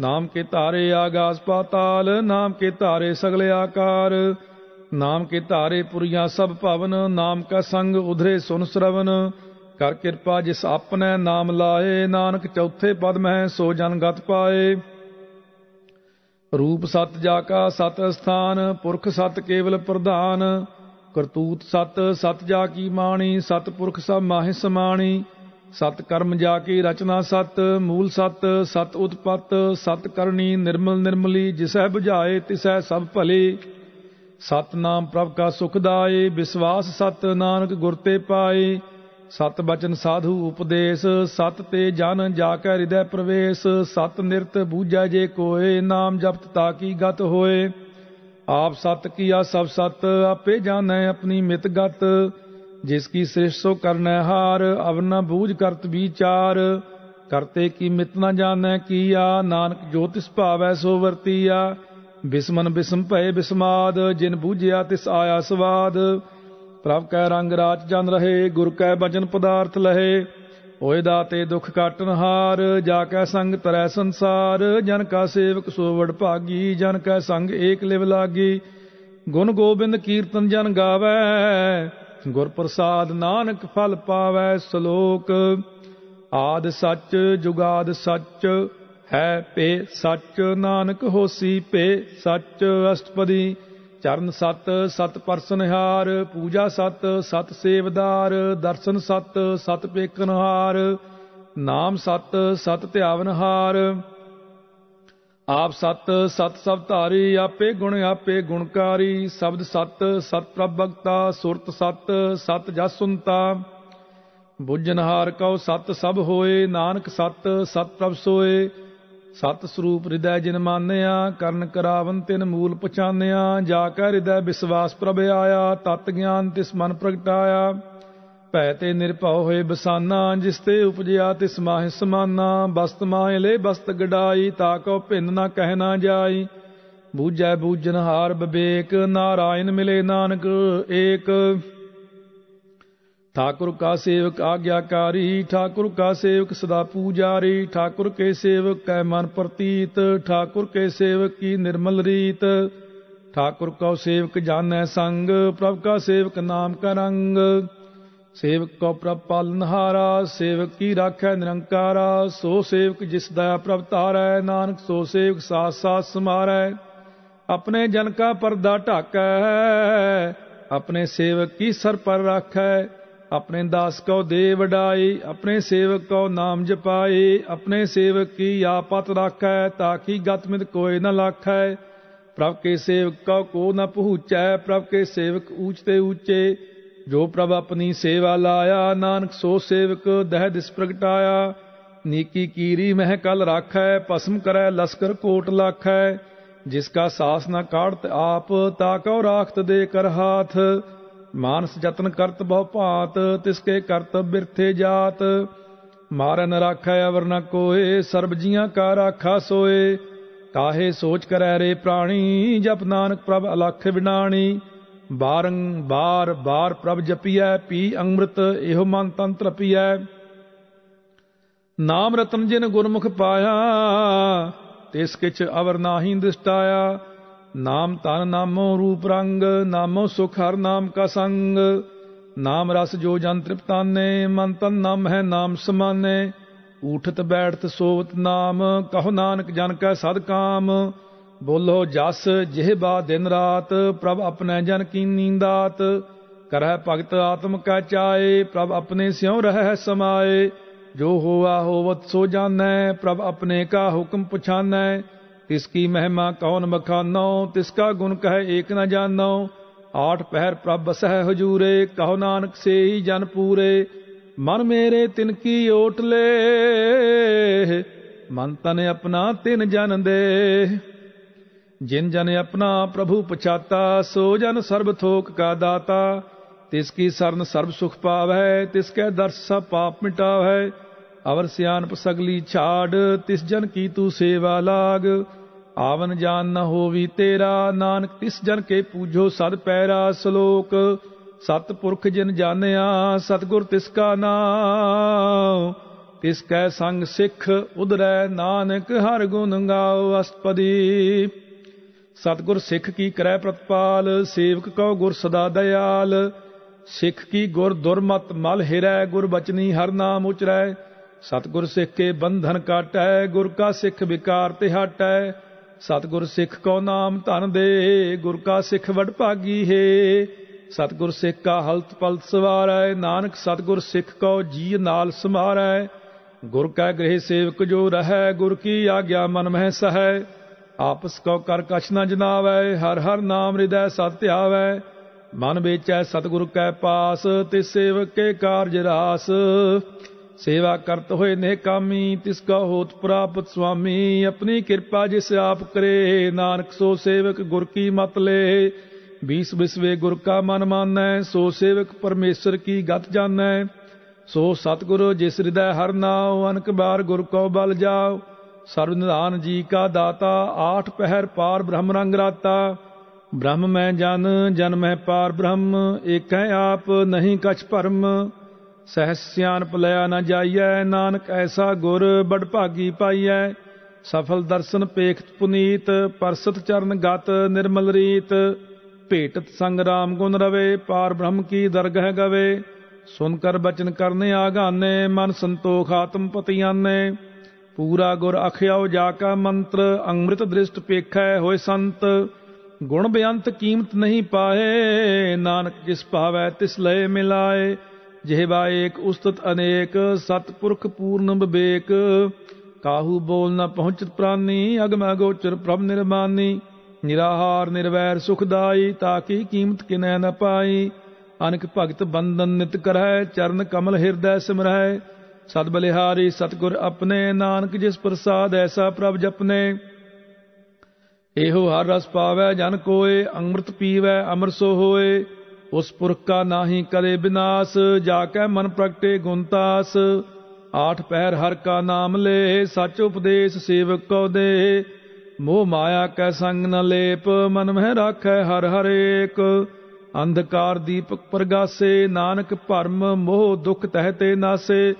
ਨਾਮ ਕੇ ਧਾਰੇ ਆਗਾਸ ਪਾਤਾਲ, ਨਾਮ ਕੇ ਧਾਰੇ ਸਗਲੇ ਆਕਾਰ। ਨਾਮ ਕੇ ਧਾਰੇ ਪੁਰੀਆਂ ਸਭ ਭਵਨ, ਨਾਮ ਕਾ ਸੰਗ ਉਧਰੇ ਸੁਨ ਸ਼ਰਵਨ। ਕਰ ਕਿਰਪਾ ਜਿਸ ਆਪਨੇ ਨਾਮ ਲਾਏ, ਨਾਨਕ ਚੌਥੇ ਪਦ ਮਹਿ ਸੋ ਜਨ ਗਤ ਪਾਏ। ਰੂਪ ਸਤ ਜਾ ਕਾ ਸਤ ਸਥਾਨ, ਪੁਰਖ ਸਤ ਕੇਵਲ ਪ੍ਰਧਾਨ। ਕਰਤੂਤ ਸਤ ਸਤ ਜਾ ਕੀ ਮਾਣੀ, ਸਤ ਪੁਰਖ ਸਭ ਮਾਹਿ ਸਮਾਣੀ। ਸਤ ਕਰਮ ਜਾ ਕੀ ਰਚਨਾ ਸਤ, ਮੂਲ ਸਤ ਸਤ ਉਤਪਤ, ਸਤ ਕਰਨੀ ਨਿਰਮਲ ਨਿਰਮਲੀ ਜਿਸੈ 부ਝਾਏ ਤਿਸੈ ਸਭ ਭਲੇ। ਸਤ ਨਾਮ ਪ੍ਰਭ ਕਾ ਸੁਖਦਾਏ ਵਿਸਵਾਸ ਸਤ ਨਾਨਕ ਗੁਰ ਤੇ ਪਾਏ। ਸਤ ਬਚਨ ਸਾਧੂ ਉਪਦੇਸ਼, ਸਤ ਤੇ ਜਨ ਜਾ ਕੇ ਹਿਰਦੈ ਪ੍ਰਵੇਸ਼। ਸਤ ਨਿਰਤ ਬੂਝੈ ਜੇ ਕੋਏ, ਨਾਮ ਜਪਤ ਤਾ ਕੀ ਗਤ ਹੋਏ। ਆਪ ਸਤ ਕੀਆ ਸਭ ਸਤ, ਆਪੇ ਜਾਣੈ ਆਪਣੀ ਮਿਤ ਗਤ। ਜਿਸ ਕੀ ਸ੍ਰਿਸ਼ਟ ਸੋ ਕਰਨੈ ਹਾਰ ਅਵਨਾ ਬੂਝ ਕਰਤ ਵਿਚਾਰ। ਕਰਤੇ ਕੀ ਮਿਤ ਨ ਜਾਣੈ ਕੀਆ, ਨਾਨਕ ਜੋ ਤਿਸ ਭਾਵੈ ਸੋ ਵਰਤੀਆ। ਬਿਸਮਨ ਬਿਸਮ ਭਏ ਬਿਸਮਾਦ, ਜਿਨ ਬੂਝਿਆ ਤਿਸ ਆਇਆ ਸਵਾਦ। ਪ੍ਰਭ ਕੈ ਰੰਗ ਰਾਜ ਜਨ ਰਹੇ, ਗੁਰ ਕੈ ਬਚਨ ਪਦਾਰਥ ਲਹੇ। ਹੋਏ ਦਾਤੇ ਦੁਖ ਕਾਟਨ ਹਾਰ ਜਾ ਕੈ ਸੰਗ ਤਰੈ ਸੰਸਾਰ। ਜਨ ਕਾ ਸੇਵਕ ਸੋਵੜ ਭਾਗੀ, ਜਨ ਕੈ ਸੰਗ ਏਕ ਲਿਵ ਲਾਗੀ। ਗੁਣ ਗੋਬਿੰਦ ਕੀਰਤਨ ਜਨ ਗਾਵੈ, ਗੁਰ ਪ੍ਰਸਾਦ ਨਾਨਕ ਫਲ ਪਾਵੈ ਸ਼ਲੋਕ। ਆਦ ਸੱਚ, ਜੁਗਾਦ ਸੱਚ ਹੈ ਪੇ ਸੱਚ ਨਾਨਕ ਹੋਸੀ ਪੇ ਸੱਚ ਅਸ਼ਟਪਦੀ, ਚਰਨ ਸਤ ਸਤ ਪਰਸਨਹਾਰ, ਪੂਜਾ ਸਤ ਸਤ ਸੇਵਦਾਰ, ਦਰਸ਼ਨ ਸਤ ਸਤ ਪੇਕਨਹਾਰ, ਨਾਮ ਸਤ ਸਤ ਧਿਆਵਨਹਾਰ। ਆਪ ਸਤ ਸਤ ਸਭ ਧਾਰੀ ਆਪੇ ਗੁਣ, ਆਪੇ ਗੁਣਕਾਰੀ, ਸ਼ਬਦ ਸਤ ਸਤ ਪ੍ਰਭ ਪ੍ਰਭਗਤਾ, ਸੁਰਤ ਸਤ ਸਤ ਜਸੁੰਤਾ। ਬੁੱਝਨਹਾਰ ਕਉ ਸਤ ਸਭ ਹੋਏ, ਨਾਨਕ ਸਤ ਸਤ ਪ੍ਰਭ ਸੋਏ ਸਤ ਸਰੂਪ ਹਿਰਦੈ ਜਿਨ ਮਾਨਿਆ, ਕਰਨ ਕਰਾਵਨ ਤਿਨ ਮੂਲ ਪਛਾਨਿਆ, ਜਾ ਕੈ ਹਿਰਦੈ ਵਿਸਵਾਸ ਪ੍ਰਭ ਆਇਆ, ਤਤ ਗਿਆਨ ਤਿਸ ਮਨ ਪ੍ਰਗਟਾਇਆ। ਭੈ ਤੇ ਨਿਰਭਉ ਹੋਏ ਬਸਾਨਾ, ਜਿਸ ਤੇ ਉਪਜਿਆ ਤਿਸ ਮਾਹਿ ਸਮਾਨਾ। ਬਸਤ ਮਾਹਿ ਲੈ ਬਸਤ ਗਡਾਈ, ਤਾ ਕੋ ਭਿੰਨ ਨਾ ਕਹਿ ਨਾ ਜਾਈ। ਬੂਝੈ ਬੂਝਨ ਹਾਰ ਵਿਵੇਕ ਨਾਰਾਇਣ ਮਿਲੇ ਨਾਨਕ, ਏਕ ठाकुर का सेवक आज्ञाकारी ठाकुर का सेवक सदा पूजारी ठाकुर के सेवक कै मन प्रतीत ठाकुर के सेवक की निर्मल रीत ठाकुर का सेवक जानै संग प्रभ का सेवक नाम का रंग सेवक को प्रभ पालनहारा सेवक की राखै निरंकारा सो सेवक जिस दया प्रभ तारै नानक सो सेवक साथ साथ समारै अपने जन का पर्दा ढाकै अपने सेवक की सर पर राखै ਆਪਣੇ ਦਾਸ ਕੋ ਦੇ ਵਡਾਈ ਆਪਣੇ ਸੇਵਕ ਕੋ ਨਾਮ ਜਪਾਈ ਆਪਣੇ ਸੇਵਕ ਕੀ ਆਪਤ ਰਾਖੈ ਤਾਕੀ ਗਤ ਮਿਤ ਕੋਈ ਨ ਲਾਖੈ ਪ੍ਰਭ ਕੇ ਸੇਵਕ ਕਉ ਕੋ ਨ ਪਹੁੰਚੈ ਪ੍ਰਭ ਕੇ ਸੇਵਕ ਊਚਤੇ ਊਚੇ ਜੋ ਪ੍ਰਭ ਆਪਣੀ ਸੇਵਾ ਲਾਇਆ ਨਾਨਕ ਸੋ ਸੇਵਕ ਦਹਿ ਦਿਸ ਪ੍ਰਗਟਾਇਆ ਨੀਕੀ ਕੀਰੀ ਮਹਿ ਕਲ ਰਾਖੈ ਭਸਮ ਕਰੈ ਲਸਕਰ ਕੋਟ ਲਾਖੈ ਜਿਸ ਕਾ ਸਾਸ ਨ ਕਾੜਤ ਆਪ ਤਾ ਕਉ ਰਾਖਤ ਦੇ ਕਰ ਹਾਥ ਮਾਨਸ ਜਤਨ ਕਰਤ ਬਹੁ ਭਾਂਤ, ਤਿਸ ਕੇ ਕਰਤ ਬਿਰਥੇ ਜਾਤ। ਮਾਰਨ ਰਾਖੈ ਅਵਰ ਨ ਕੋਏ, ਸਰਬ ਜੀਆਂ ਕਾ ਰਾਖਾ ਸੋਏ। ਕਾਹੇ ਸੋਚ ਕਰੈ ਰੇ ਪ੍ਰਾਣੀ, ਜਪ ਨਾਨਕ ਪ੍ਰਭ ਅਲਖ ਵਿਨਾਣੀ। ਬਾਰੰ, ਬਾਰ ਬਾਰ ਪ੍ਰਭ ਜਪੀਐ, ਪੀ ਅੰਮ੍ਰਿਤ, ਇਹੋ ਮਨ ਤਨ ਤ੍ਰਪੀਐ ਨਾਮ ਰਤਨ ਜਿਨ ਗੁਰਮੁਖ ਪਾਇਆ, ਤਿਸ ਕਿਛ ਅਵਰ ਨਾਹੀ ਦਿਸਟਾਇਆ ਨਾਮ ਤਨ ਨਾਮੋ ਰੂਪ ਰੰਗ, ਨਾਮੋ ਸੁਖ ਹਰ ਨਾਮ ਕਾ ਸੰਗ। ਨਾਮ ਰਸ ਜੋ ਜਨ ਤ੍ਰਿਪਤਾਨੇ, ਮਨ ਤਨ ਨਾਮ ਹੈ ਨਾਮ ਸਮਾਨੇ। ਊਠਤ ਬੈਠਤ ਸੋਵਤ ਨਾਮ, ਕਹੋ ਨਾਨਕ ਜਨ ਕੈ ਸਦ ਕਾਮ। ਬੋਲੋ ਜਸ ਜਿਹਬਾ ਦਿਨ ਰਾਤ, ਪ੍ਰਭ ਆਪਣੇ ਜਨ ਕੀ ਨੀਂਦਾਤ ਕਰਹਿ ਭਗਤ ਆਤਮ ਕਾ ਚਾਏ, ਪ੍ਰਭ ਆਪਣੇ ਸਿਉ ਰਹਿ ਸਮਾਏ। ਜੋ ਹੋਆ ਹੋਵਤ ਸੋ ਜਾਣੈ, ਪ੍ਰਭ ਆਪਣੇ ਕਾ ਹੁਕਮ ਪੁਛਾਨੈ। ਤਿਸ ਕੀ ਮਹਿਮਾ ਕੌਣ ਮਖਾਨੋ ਤਿਸ ਕਾ ਗੁਣ ਕਹੈ ਏਕ ਨ ਜਾਣੋ ਆਠ ਪਹਿਰ ਪ੍ਰਭ ਸਹਿ ਹਜੂਰੇ, ਕਹੋ ਨਾਨਕ ਸੇਈ ਜਨ ਪੂਰੇ। ਮਨ ਮੇਰੇ ਤਿਨ ਕੀ ਓਟਲੇ ਮਨ ਤਨ ਆਪਣਾ ਤਿਨ ਜਨ ਦੇ। ਜਿਨ ਜਨ ਆਪਣਾ ਪ੍ਰਭੂ ਪਛਾਤਾ, ਸੋ ਜਨ ਸਰਬ ਥੋਕ ਕਾ ਦਾਤਾ। ਤਿਸ ਕੀ ਸਰਨ ਸਰਬ ਸੁਖ ਪਾਵੈ, ਤਿਸ ਕੈ ਦਰਸ ਸਭ ਪਾਪ ਮਿਟਾਵੈ। ਅਵਰ ਸਿਆਨਪ ਸਗਲੀ ਛਾੜ, ਤਿਸ ਜਨ ਕੀ ਤੂੰ ਸੇਵਾ ਲਾਗ? ਆਵਨ ਜਾਨ ਨ ਹੋਵੀ ਤੇਰਾ, ਨਾਨਕ ਤਿਸ ਜਨ ਕੇ ਪੂਜੋ ਸਦ ਪੈਰਾ ਸ਼ਲੋਕ। ਸਤ ਪੁਰਖ ਜਿਨ ਜਾਣਿਆ, ਸਤਗੁਰ ਤਿਸ ਕਾ ਨਾਮ ਤਿਸ ਕੈ ਸੰਗ ਸਿੱਖ ਉਧਰੈ ਨਾਨਕ, ਹਰ ਗੁਣ ਗਾਓ ਅਸਪਦੀ ਸਤਗੁਰ ਸਿੱਖ ਕੀ ਕਰੈ ਪ੍ਰਤਪਾਲ, ਸੇਵਕ ਕਉ ਗੁਰ ਸਦਾ ਦਇਆਲ। ਸਿੱਖ ਕੀ ਗੁਰ ਦੁਰਮਤ ਮਲ ਹਿਰੈ, ਗੁਰ ਬਚਨੀ ਹਰ ਨਾਮ ਉਚਰੈ। ਸਤਗੁਰ ਸਿੱਖ ਕੇ ਬੰਧਨ ਕਾਟੈ, ਗੁਰ ਕਾ ਸਿੱਖ ਵਿਕਾਰ ਤੇ ਹਟੈ। ਸਤਗੁਰ ਸਿੱਖ ਕੋ ਨਾਮ ਧਨ ਦੇ, ਗੁਰ ਕਾ ਸਿੱਖ ਵਡ ਭਾਗੀ ਹੈ। ਸਤਗੁਰ ਸਿੱਖ ਕਾ ਹਲਤ ਪਲਤ ਸਵਾਰੈ, ਨਾਨਕ ਸਤਗੁਰ ਸਿੱਖ ਕੋ ਜੀ ਨਾਲ ਸਮਾਰੈ। ਗੁਰ ਕੈ ਗ੍ਰਹਿ ਸੇਵਕ ਜੋ ਰਹੈ, ਗੁਰ ਕੀ ਆਗਿਆ ਮਨ ਮਹਿ ਸਹੈ। ਆਪਸ ਕੋ ਕਰ ਕਛ ਨ ਜਨਾਵੈ, ਹਰ ਹਰ ਨਾਮ ਹਿਰਦੈ ਸਤ ਧਿਆਵੈ। ਮਨ ਵੇਚੈ ਸਤਗੁਰ ਕੈ ਪਾਸ ਤੇ ਸੇਵਕ ਕੇ ਕਾਰਜ ਰਾਸ। ਸੇਵਾ ਕਰਤ ਹੋਏ ਨੇ ਕਾਮੀ, ਤਿਸ ਕਾ ਹੋਤ ਪ੍ਰਾਪਤ ਸੁਆਮੀ। ਆਪਣੀ ਕਿਰਪਾ ਜਿਸ ਆਪ ਕਰੇ, ਨਾਨਕ ਸੋ ਸੇਵਕ ਗੁਰ ਕੀ ਮਤ ਲੇ। ਬੀਸ ਬਿਸਵੇ ਗੁਰ ਕਾ ਮਨ ਮਾਨੈ, ਸੋ ਸੇਵਕ ਪਰਮੇਸ਼ਰ ਕੀ ਗਤ ਜਾਣੈ। ਸੋ ਸਤਗੁਰ ਜਿਸ ਹਿਰਦੈ ਹਰ ਨਾਉ, ਅਨਕ ਬਾਰ ਗੁਰ ਕੋ ਬਲ ਜਾਓ ਸਰਬ ਨਿਧਾਨ ਜੀ ਕਾ ਦਾਤਾ, ਆਠ ਪਹਿਰ ਪਾਰ ਬ੍ਰਹਮ ਰੰਗ ਰਾਤਾ। ਬ੍ਰਹਮ ਮੈਂ ਜਨ ਜਨ ਮੈਂ ਪਾਰ ਬ੍ਰਹਮ, ਏਕੈ ਆਪ, ਨਹੀਂ ਕਛ ਭਰਮ। ਸਹਿਸ ਸਿਆਨਪ ਨਾ ਨ ਜਾਈਐ, ਨਾਨਕ ਐਸਾ ਗੁਰ ਬੜ ਭਾਗੀ ਪਾਈਐ। ਸਫਲ ਦਰਸ਼ਨ ਪੇਖਤ ਪੁਨੀਤ, ਪਰਸਤ ਚਰਨ ਗਤ ਨਿਰਮਲ ਰੀਤ। ਭੇਟਤ ਸੰਗ ਰਾਮ ਗੁਣ ਰਵੇ, ਪਾਰ ਬ੍ਰਹਮ ਕੀ ਦਰਗਹਿ ਗਵੇ। ਸੁਨ ਕਰ ਬਚਨ ਕਰਨੇ ਆਗਾਨੇ, ਮਨ ਸੰਤੋਖ ਆਤਮ ਪਤਿਆਨੇ। ਪੂਰਾ ਗੁਰ ਅਖਿਆਉ ਜਾ ਕਾ ਮੰਤਰ, ਅੰਮ੍ਰਿਤ ਦ੍ਰਿਸ਼ਟ ਪੇਖੈ ਹੋਏ ਸੰਤ। ਗੁਣ ਬੇਅੰਤ ਕੀਮਤ ਨਹੀਂ ਪਾਏ, ਨਾਨਕ ਜਿਸ ਭਾਵੈ ਤਿਸ ਲਏ ਮਿਲਾਏ। ਜਿਹਵਾ ਏਕ ਉਸਤਤ ਅਨੇਕ, ਸਤਪੁਰਖ ਪੂਰਨ ਵਿਵੇਕ ਕਾਹੂ ਬੋਲ ਨਾ ਪਹੁੰਚਤ ਪ੍ਰਾਨੀ, ਅਗਮ ਅਗੋਚਰ ਪ੍ਰਭ ਨਿਰਮਾਨੀ। ਨਿਰਾਹਾਰ ਨਿਰਵੈਰ ਸੁਖਦਾਈ, ਤਾਕੀ ਕੀਮਤ ਕਿਨੈ ਨ ਪਾਈ। ਅਨਕ ਭਗਤ ਬੰਦਨ ਨਿਤ ਕਰੈ ਚਰਨ ਕਮਲ ਹਿਰਦੈ ਸਿਮਰੈ ਸਤ ਬਲਿਹਾਰੀ ਸਤਗੁਰ ਆਪਣੇ, ਨਾਨਕ ਜਿਸ ਪ੍ਰਸਾਦ ਐਸਾ ਪ੍ਰਭ ਜਪਨੇ। ਇਹੋ ਹਰ ਰਸ ਪਾਵੈ ਜਨ ਕੋਏ, ਅੰਮ੍ਰਿਤ ਪੀਵੈ ਅਮਰ ਸੋ ਹੋਏ। ਉਸ ਪੁਰਖ ਕਾ ਨਾਹੀ ਕਰੇ ਵਿਨਾਸ ਜਾ ਕੇ ਮਨ ਪ੍ਰਗਟੇ ਗੁਣਤਾਸ। ਆਠ ਪਹਿਰ ਹਰ ਕਾ ਨਾਮ ਲੈ, ਸਚ ਉਪਦੇਸ਼ ਸੇਵਕ ਕੋ ਦੇ। ਮੋਹ ਮਾਇਆ ਕੈ ਸੰਗ ਨ ਲੇਪ, ਮਨ ਮਹਿ ਰਾਖੈ ਹਰ ਹਰੇਕ। ਅੰਧਕਾਰ ਦੀਪਕ ਪ੍ਰਗਾਸੇ, ਨਾਨਕ ਭਰਮ ਮੋਹ ਦੁਖ ਤਹਿ ਤੇ ਨਾਸੇ।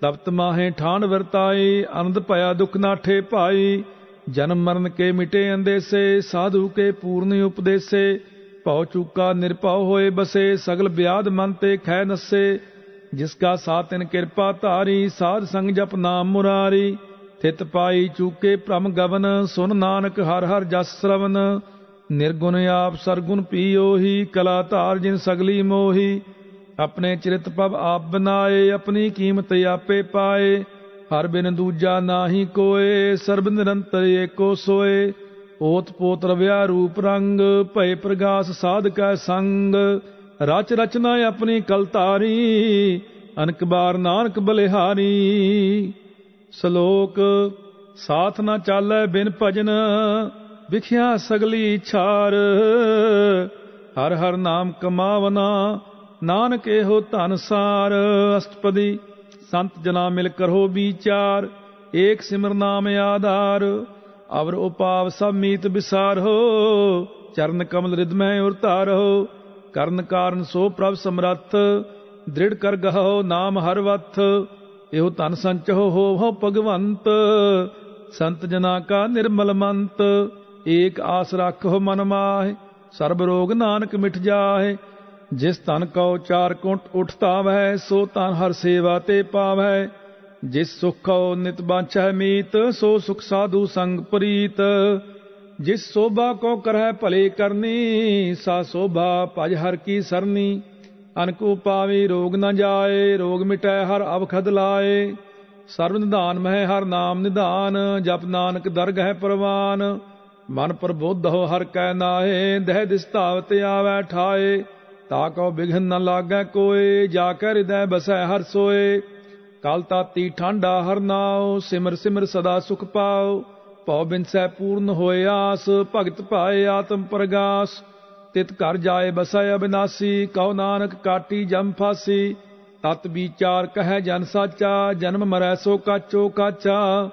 ਤਪਤ ਮਾਹੇ ਠਾਣ ਵਰਤਾਈ, ਆਨੰਦ ਭਇਆ ਦੁਖ ਨਾਠੇ ਭਾਈ। ਜਨਮ ਮਰਨ ਕੇ ਮਿਟੇ ਅੰਦੇਸੇ, ਸਾਧੂ ਕੇ ਪੂਰਨ ਉਪਦੇਸੇ। ਭਉ ਚੁਕਾ ਨਿਰਭਉ ਹੋਏ ਬਸੇ, ਸਗਲ ਬਿਆਦ ਮਨ ਤੇ ਖੈ ਨਸੇ। ਜਿਸ ਕਾ ਸਾਤਿਨ ਕਿਰਪਾ ਧਾਰੀ, ਸਾਧ ਸੰਗ ਜਪ ਨਾਮ ਮੁਰਾਰੀ। ਥਿਤ ਪਾਈ ਚੂਕੇ ਭ੍ਰਮ ਗਵਨ, ਸੁਨ ਨਾਨਕ ਹਰ ਹਰ ਜਸ ਸ਼ਰਵਨ। ਨਿਰਗੁਣ ਆਪ ਸਰਗੁਣ ਪੀਓਹੀ, ਕਲਾ ਧਾਰ ਜਿਨ ਸਗਲੀ ਮੋਹੀ। ਆਪਣੇ ਚਰਿਤ ਪਵ ਆਪ ਬਨਾਏ, ਆਪਣੀ ਕੀਮਤ ਆਪੇ ਪਾਏ। ਹਰ ਬਿਨ ਦੂਜਾ ਨਾਹੀ ਕੋਏ, ਸਰਬ ਨਿਰੰਤਰ ਏਕੋ ਸੋਏ। ਓਤ ਪੋਤ ਰਵਿਆ ਰੂਪ ਰੰਗ, ਭਏ ਪ੍ਰਗਾਸ ਸਾਧ ਸੰਗ। ਰਚ ਰਚਨਾ ਆਪਣੀ ਕਲਤਾਰੀ ਅਨਕ ਬਾਰ ਨਾਨਕ ਬਲਿਹਾਰੀ। ਸ਼ਲੋਕ, ਸਾਥ ਨਾ ਚਾਲੈ ਬਿਨ ਭਜਨ, ਵਿਖਿਆ ਸਗਲੀ ਛਾਰ। ਹਰ ਹਰ ਨਾਮ ਕਮਾਵਨਾ, ਨਾਨਕ ਇਹੋ ਧਨ ਸਾਰ। ਅਸ਼ਟਪਦੀ, ਸੰਤ ਜਨਾ ਮਿਲ ਕਰੋ ਵਿਚਾਰ, ਏਕ ਸਿਮਰ ਨਾਮ ਆਧਾਰ। ਅਵਰ ਉਪਾਵ ਸਭ ਮੀਤ ਵਿਸਾਰੋ ਚਰਨ ਕਮਲ ਰਿਦਮੈ ਉਰ ਧਾਰੋ ਕਰਨ ਕਾਰਨ ਸੋ ਪ੍ਰਭ ਸਮਰੱਥ, ਦ੍ਰਿੜ ਕਰ ਗਹੋ ਨਾਮ ਹਰ ਵਥ। ਇਹੋ ਧਨ ਸੰਚੋ ਹੋ ਭਗਵੰਤ। ਸੰਤ ਜਨਾ ਕਾ ਨਿਰਮਲ ਮੰਤ। ਏਕ ਆਸ ਰੱਖੋ ਮਨ ਮਾਹਿ, ਸਰਬ ਰੋਗ ਨਾਨਕ ਮਿਟ ਜਾਏ ਜਿਸ ਤਨ ਕਉ ਚਾਰ ਕੁੰਟ ਉਠਤਾ ਵੈ ਸੋ ਤਨ ਹਰ ਸੇਵਾ ਤੇ ਪਾਵੈ ਜਿਸ ਸੁਖੋ ਨਿਤ ਬਾਂਛੈ ਮੀਤ, ਸੋ ਸੁਖ ਸਾਧੂ ਸੰਗ ਪ੍ਰੀਤ। ਜਿਸ ਸੋਭਾ ਕੋ ਕਰੈ ਭਲੇ ਕਰਨੀ, ਸਾ ਸੋਭਾ ਭਜ ਹਰ ਕੀ ਸਰਨੀ। ਅਨਕੂ ਪਾਵੀ ਰੋਗ ਨ ਜਾਏ, ਰੋਗ ਮਿਟੈ ਹਰ ਅਵਖਦ ਲਾਏ। ਸਰਬ ਨਿਧਾਨ ਮਹਿ ਹਰ ਨਾਮ ਨਿਧਾਨ, ਜਪ ਨਾਨਕ ਦਰਗ ਹੈ ਪ੍ਰਵਾਨ। ਮਨ ਪ੍ਰਬੋਧ ਹੋ ਹਰ ਕੈ ਨਾਏ, ਦਹਿ ਦਿਸਤਾਵਤ ਆਵੈ ਠਾਏ। ਤਾ ਕੋ ਬਿਘਨ ਨ ਲਾਗੈ ਕੋਏ, ਜਾ ਕੇ ਹਿਰਦੈ ਬਸੈ ਹਰ ਸੋਏ। ਕਲ ਤਾਤੀ ਠਾਂਡਾ ਹਰਨਾਉ ਸਿਮਰ ਸਿਮਰ ਸਦਾ ਸੁਖ ਪਾਉ। ਭਉ ਬਿਨਸੈ ਪੂਰਨ ਹੋਏ ਆਸ, ਭਗਤ ਪਾਏ ਆਤਮ ਪ੍ਰਗਾਸ। ਤਿਤ ਘਰ ਜਾਏ ਬਸੈ ਅਬਿਨਾਸੀ, ਕਉ ਨਾਨਕ ਕਾਟੀ ਜਮ ਫਾਸੀ। ਤਤ ਵਿਚਾਰ ਕਹੈ ਜਨ ਸਾਚਾ, ਜਨਮ ਮਰੈ ਸੋ ਕਾਚੋ ਕਾਚਾ।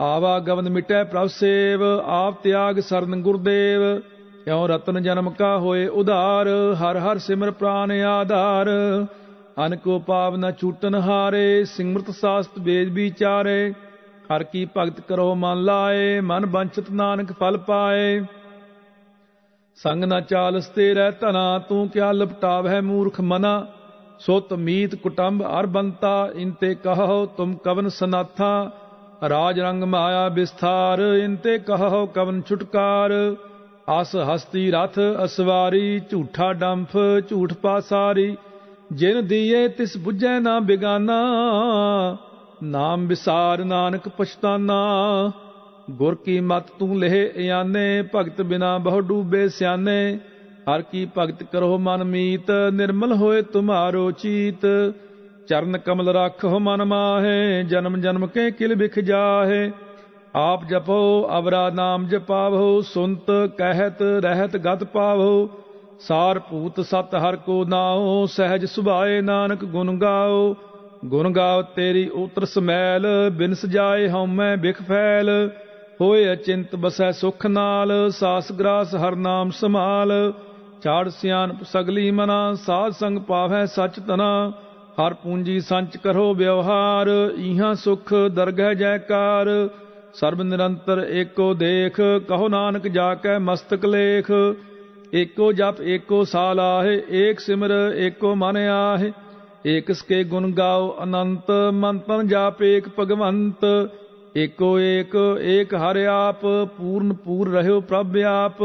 ਆਵਾ ਗਵਨ ਮਿਟੈ ਪ੍ਰਭ ਸੇਵ, ਆਪ ਤਿਆਗ ਸਰਨ ਗੁਰਦੇਵ। ਕਿਉ ਰਤਨ ਜਨਮ ਕਾ ਹੋਏ ਉਧਾਰ, ਹਰ ਹਰ ਸਿਮਰ ਪ੍ਰਾਨ ਆਧਾਰ। ਅਨਕੋ ਪਾਵ ਨ ਛੂਟਨ ਹਾਰੇ, ਸਿਮਰਤ ਸਾਸਤ ਵੇਦ ਵਿਚਾਰੇ। ਹਰ ਕੀ ਭਗਤ ਕਰੋ ਮਨ ਲਾਏ, ਮਨ ਬੰਚਤ ਨਾਨਕ ਫਲ ਪਾਏ। ਸੰਗ ਨਾ ਚਾਲਸ ਤੇ ਰਹਿ ਧਨਾ, ਤੂੰ ਕਿਆ ਲਪਟਾਵ ਹੈ ਮੂਰਖ ਮਨਾ। ਸੋ ਤਮੀਤ ਕੁਟੰਬ ਅਰ ਬੰਤਾ ਇਨਤੇ ਕਹੋ ਤੁਮ ਕਵਨ ਸਨਾਥਾ। ਰਾਜ ਰੰਗ ਮਾਇਆ ਵਿਸਥਾਰ ਇਨਤੇ ਕਹੋ ਕਵਨ ਛੁਟਕਾਰ। ਅਸ ਹਸਤੀ ਰਥ ਅਸਵਾਰੀ, ਝੂਠਾ ਡੰਫ, ਝੂਠ ਪਾਸਾਰੀ। ਜਿਨ ਦੀਏ ਤਿਸ 부ਜੈ ਨਾ ਬਿਗਾਨਾ, ਨਾਮ ਵਿਸਾਰ ਨਾਨਕ ਪਛਤਾਨਾ। ਗੁਰ ਕੀ ਮਤ ਤੂੰ ਲਹਿ ਇਆਨੇ, ਭਗਤ ਬਿਨਾ ਬਹੁ ਡੂਬੇ ਸਿਆਨੇ। ਹਰ ਕੀ ਭਗਤ ਕਰੋ ਮਨ ਮੀਤ, ਨਿਰਮਲ ਹੋਏ ਤੁਮਾਰੋ ਚੀਤ। ਚਰਨ ਕਮਲ ਰੱਖੋ ਮਨ ਮਾਹੇ, ਜਨਮ ਜਨਮ ਕੇ ਕਿਲ ਵਿਖ ਜਾਹੇ। ਆਪ ਜਪੋ, ਅਵਰਾ ਨਾਮ ਜਪਾਵੋ ਸੁਨਤ ਕਹਿਤ, ਰਹਿਤ, ਗਤ ਪਾਵੋ ਸਾਰ ਭੂਤ ਸਤ ਹਰ ਕੋ ਨਾਉ, ਸਹਿਜ ਸੁਭਾਏ ਨਾਨਕ ਗੁਣ ਗਾਓ ਗੁਣ ਗਾਓ ਤੇਰੀ ਉਤਰ ਸਮੈਲ, ਬਿਨਸ ਜਾਏ ਹਉਮੈ ਬਿਖ ਫੈਲ। ਹੋਏ ਅਚਿੰਤ ਬਸੈ ਸੁਖ ਨਾਲ, ਸਾਸ ਗ੍ਰਾਸ ਹਰ ਨਾਮ ਸਮਾਲ ਚਾੜ ਸਿਆਨ ਸਗਲੀ ਮਨਾ, ਸਾਧ ਸੰਗ ਪਾਵੈ ਸਚ ਤਨਾ। ਹਰ ਪੂੰਜੀ ਸੰਚ ਕਰੋ ਵਿਵਹਾਰ ਇਹਾਂ ਸੁਖ ਦਰਗਹਿ ਜੈਕਾਰ। ਸਰਬ ਨਿਰੰਤਰ ਏਕੋ ਦੇਖ, ਕਹੋ ਨਾਨਕ ਜਾ ਕੇ ਮਸਤਕ ਲੇਖ। ਏਕੋ ਜਪ, ਏਕੋ ਸਾਲ ਆਹੇ, ਏਕ ਸਿਮਰ, ਏਕੋ ਮਨ ਆਹੇ। ਏਕਸ ਕੇ ਗੁਣ ਗਾਓ ਅਨੰਤ, ਮਨ ਤਨ ਜਾਪ ਏਕ ਭਗਵੰਤ। ਏਕੋ ਏਕ ਏਕ ਹਰਿ ਆਪ, ਪੂਰਨ ਪੂਰ ਰਹਿਓ ਪ੍ਰਭ ਆਪ।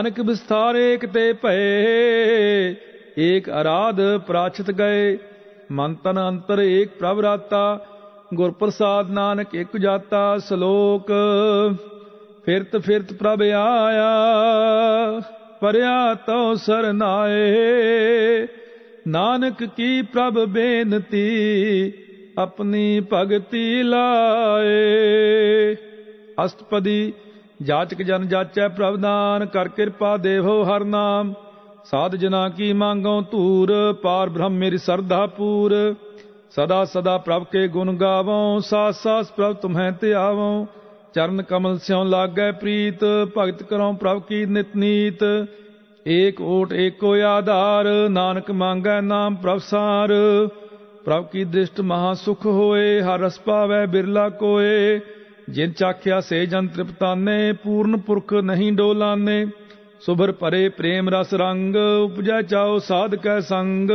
ਅਨਕ ਵਿਸਥਾਰ ਏਕ ਤੇ ਭਏ, ਏਕ ਅਰਾਧ ਪ੍ਰਾਚਿਤ ਗਏ। ਮਨ ਤਨ ਅੰਤਰ ਏਕ ਪ੍ਰਭ ਰਾਤਾ, ਗੁਰ ਪ੍ਰਸਾਦ ਨਾਨਕ ਇਕ ਜਾਤਾ ਸ਼ਲੋਕ। ਫਿਰਤ ਫਿਰਤ ਪ੍ਰਭ ਆਇਆ। ਪਰਿਆ ਤਉ ਸਰਨਾਏ। ਨਾਨਕ ਕੀ ਪ੍ਰਭ ਬੇਨਤੀ, ਆਪਣੀ ਭਗਤੀ ਲਾਏ। ਅਸਤਪਦੀ ਜਾਚਕ ਜਨ ਜਾਚੈ ਪ੍ਰਵਦਾਨ ਕਰ ਕਿਰਪਾ ਦੇਵੋ ਹਰ ਨਾਮ। ਸਾਧ ਜਨਾ ਕੀ ਮੰਗੋ ਧੂਰ, ਪਾਰ ਬ੍ਰਹਮ ਮੇਰੀ ਸ਼ਰਧਾ ਪੂਰ। ਸਦਾ ਸਦਾ ਪ੍ਰਭ ਕੇ ਗੁਣ ਗਾਵੋ ਸਾਸ ਸਾਸ ਪ੍ਰਭ ਤੁਮਹਿ ਤੇ ਆਵੋ ਚਰਨ ਕਮਲ ਸਿਉ ਲਾਗੈ ਪ੍ਰੀਤ, ਭਗਤ ਕਰੋ ਪ੍ਰਭ ਕੀ ਨਿਤਨੀਤ ਏਕ ਓਟ ਏਕੋ ਆਧਾਰ, ਨਾਨਕ ਮੰਗੈ ਨਾਮ ਪ੍ਰਭ ਸਾਰ। ਪ੍ਰਭ ਕੀ ਦ੍ਰਿਸ਼ਟ ਮਹਾ ਸੁਖ ਹੋਏ, ਹਰ ਰਸ ਪਾਵੈ ਬਿਰਲਾ ਕੋਏ। ਜਿਨ ਚਾਖਿਆ ਸੇ ਜਨ ਤ੍ਰਿਪਤਾਨੇ, ਪੂਰਨ ਪੁਰਖ ਨਹੀਂ ਡੋਲਾਨੇ। ਸੁਭਰ ਪਰੇ ਪ੍ਰੇਮ ਰਸ ਰੰਗ, ਉਪਜੈ ਚਾਓ ਸਾਧਕੈ ਸੰਗ।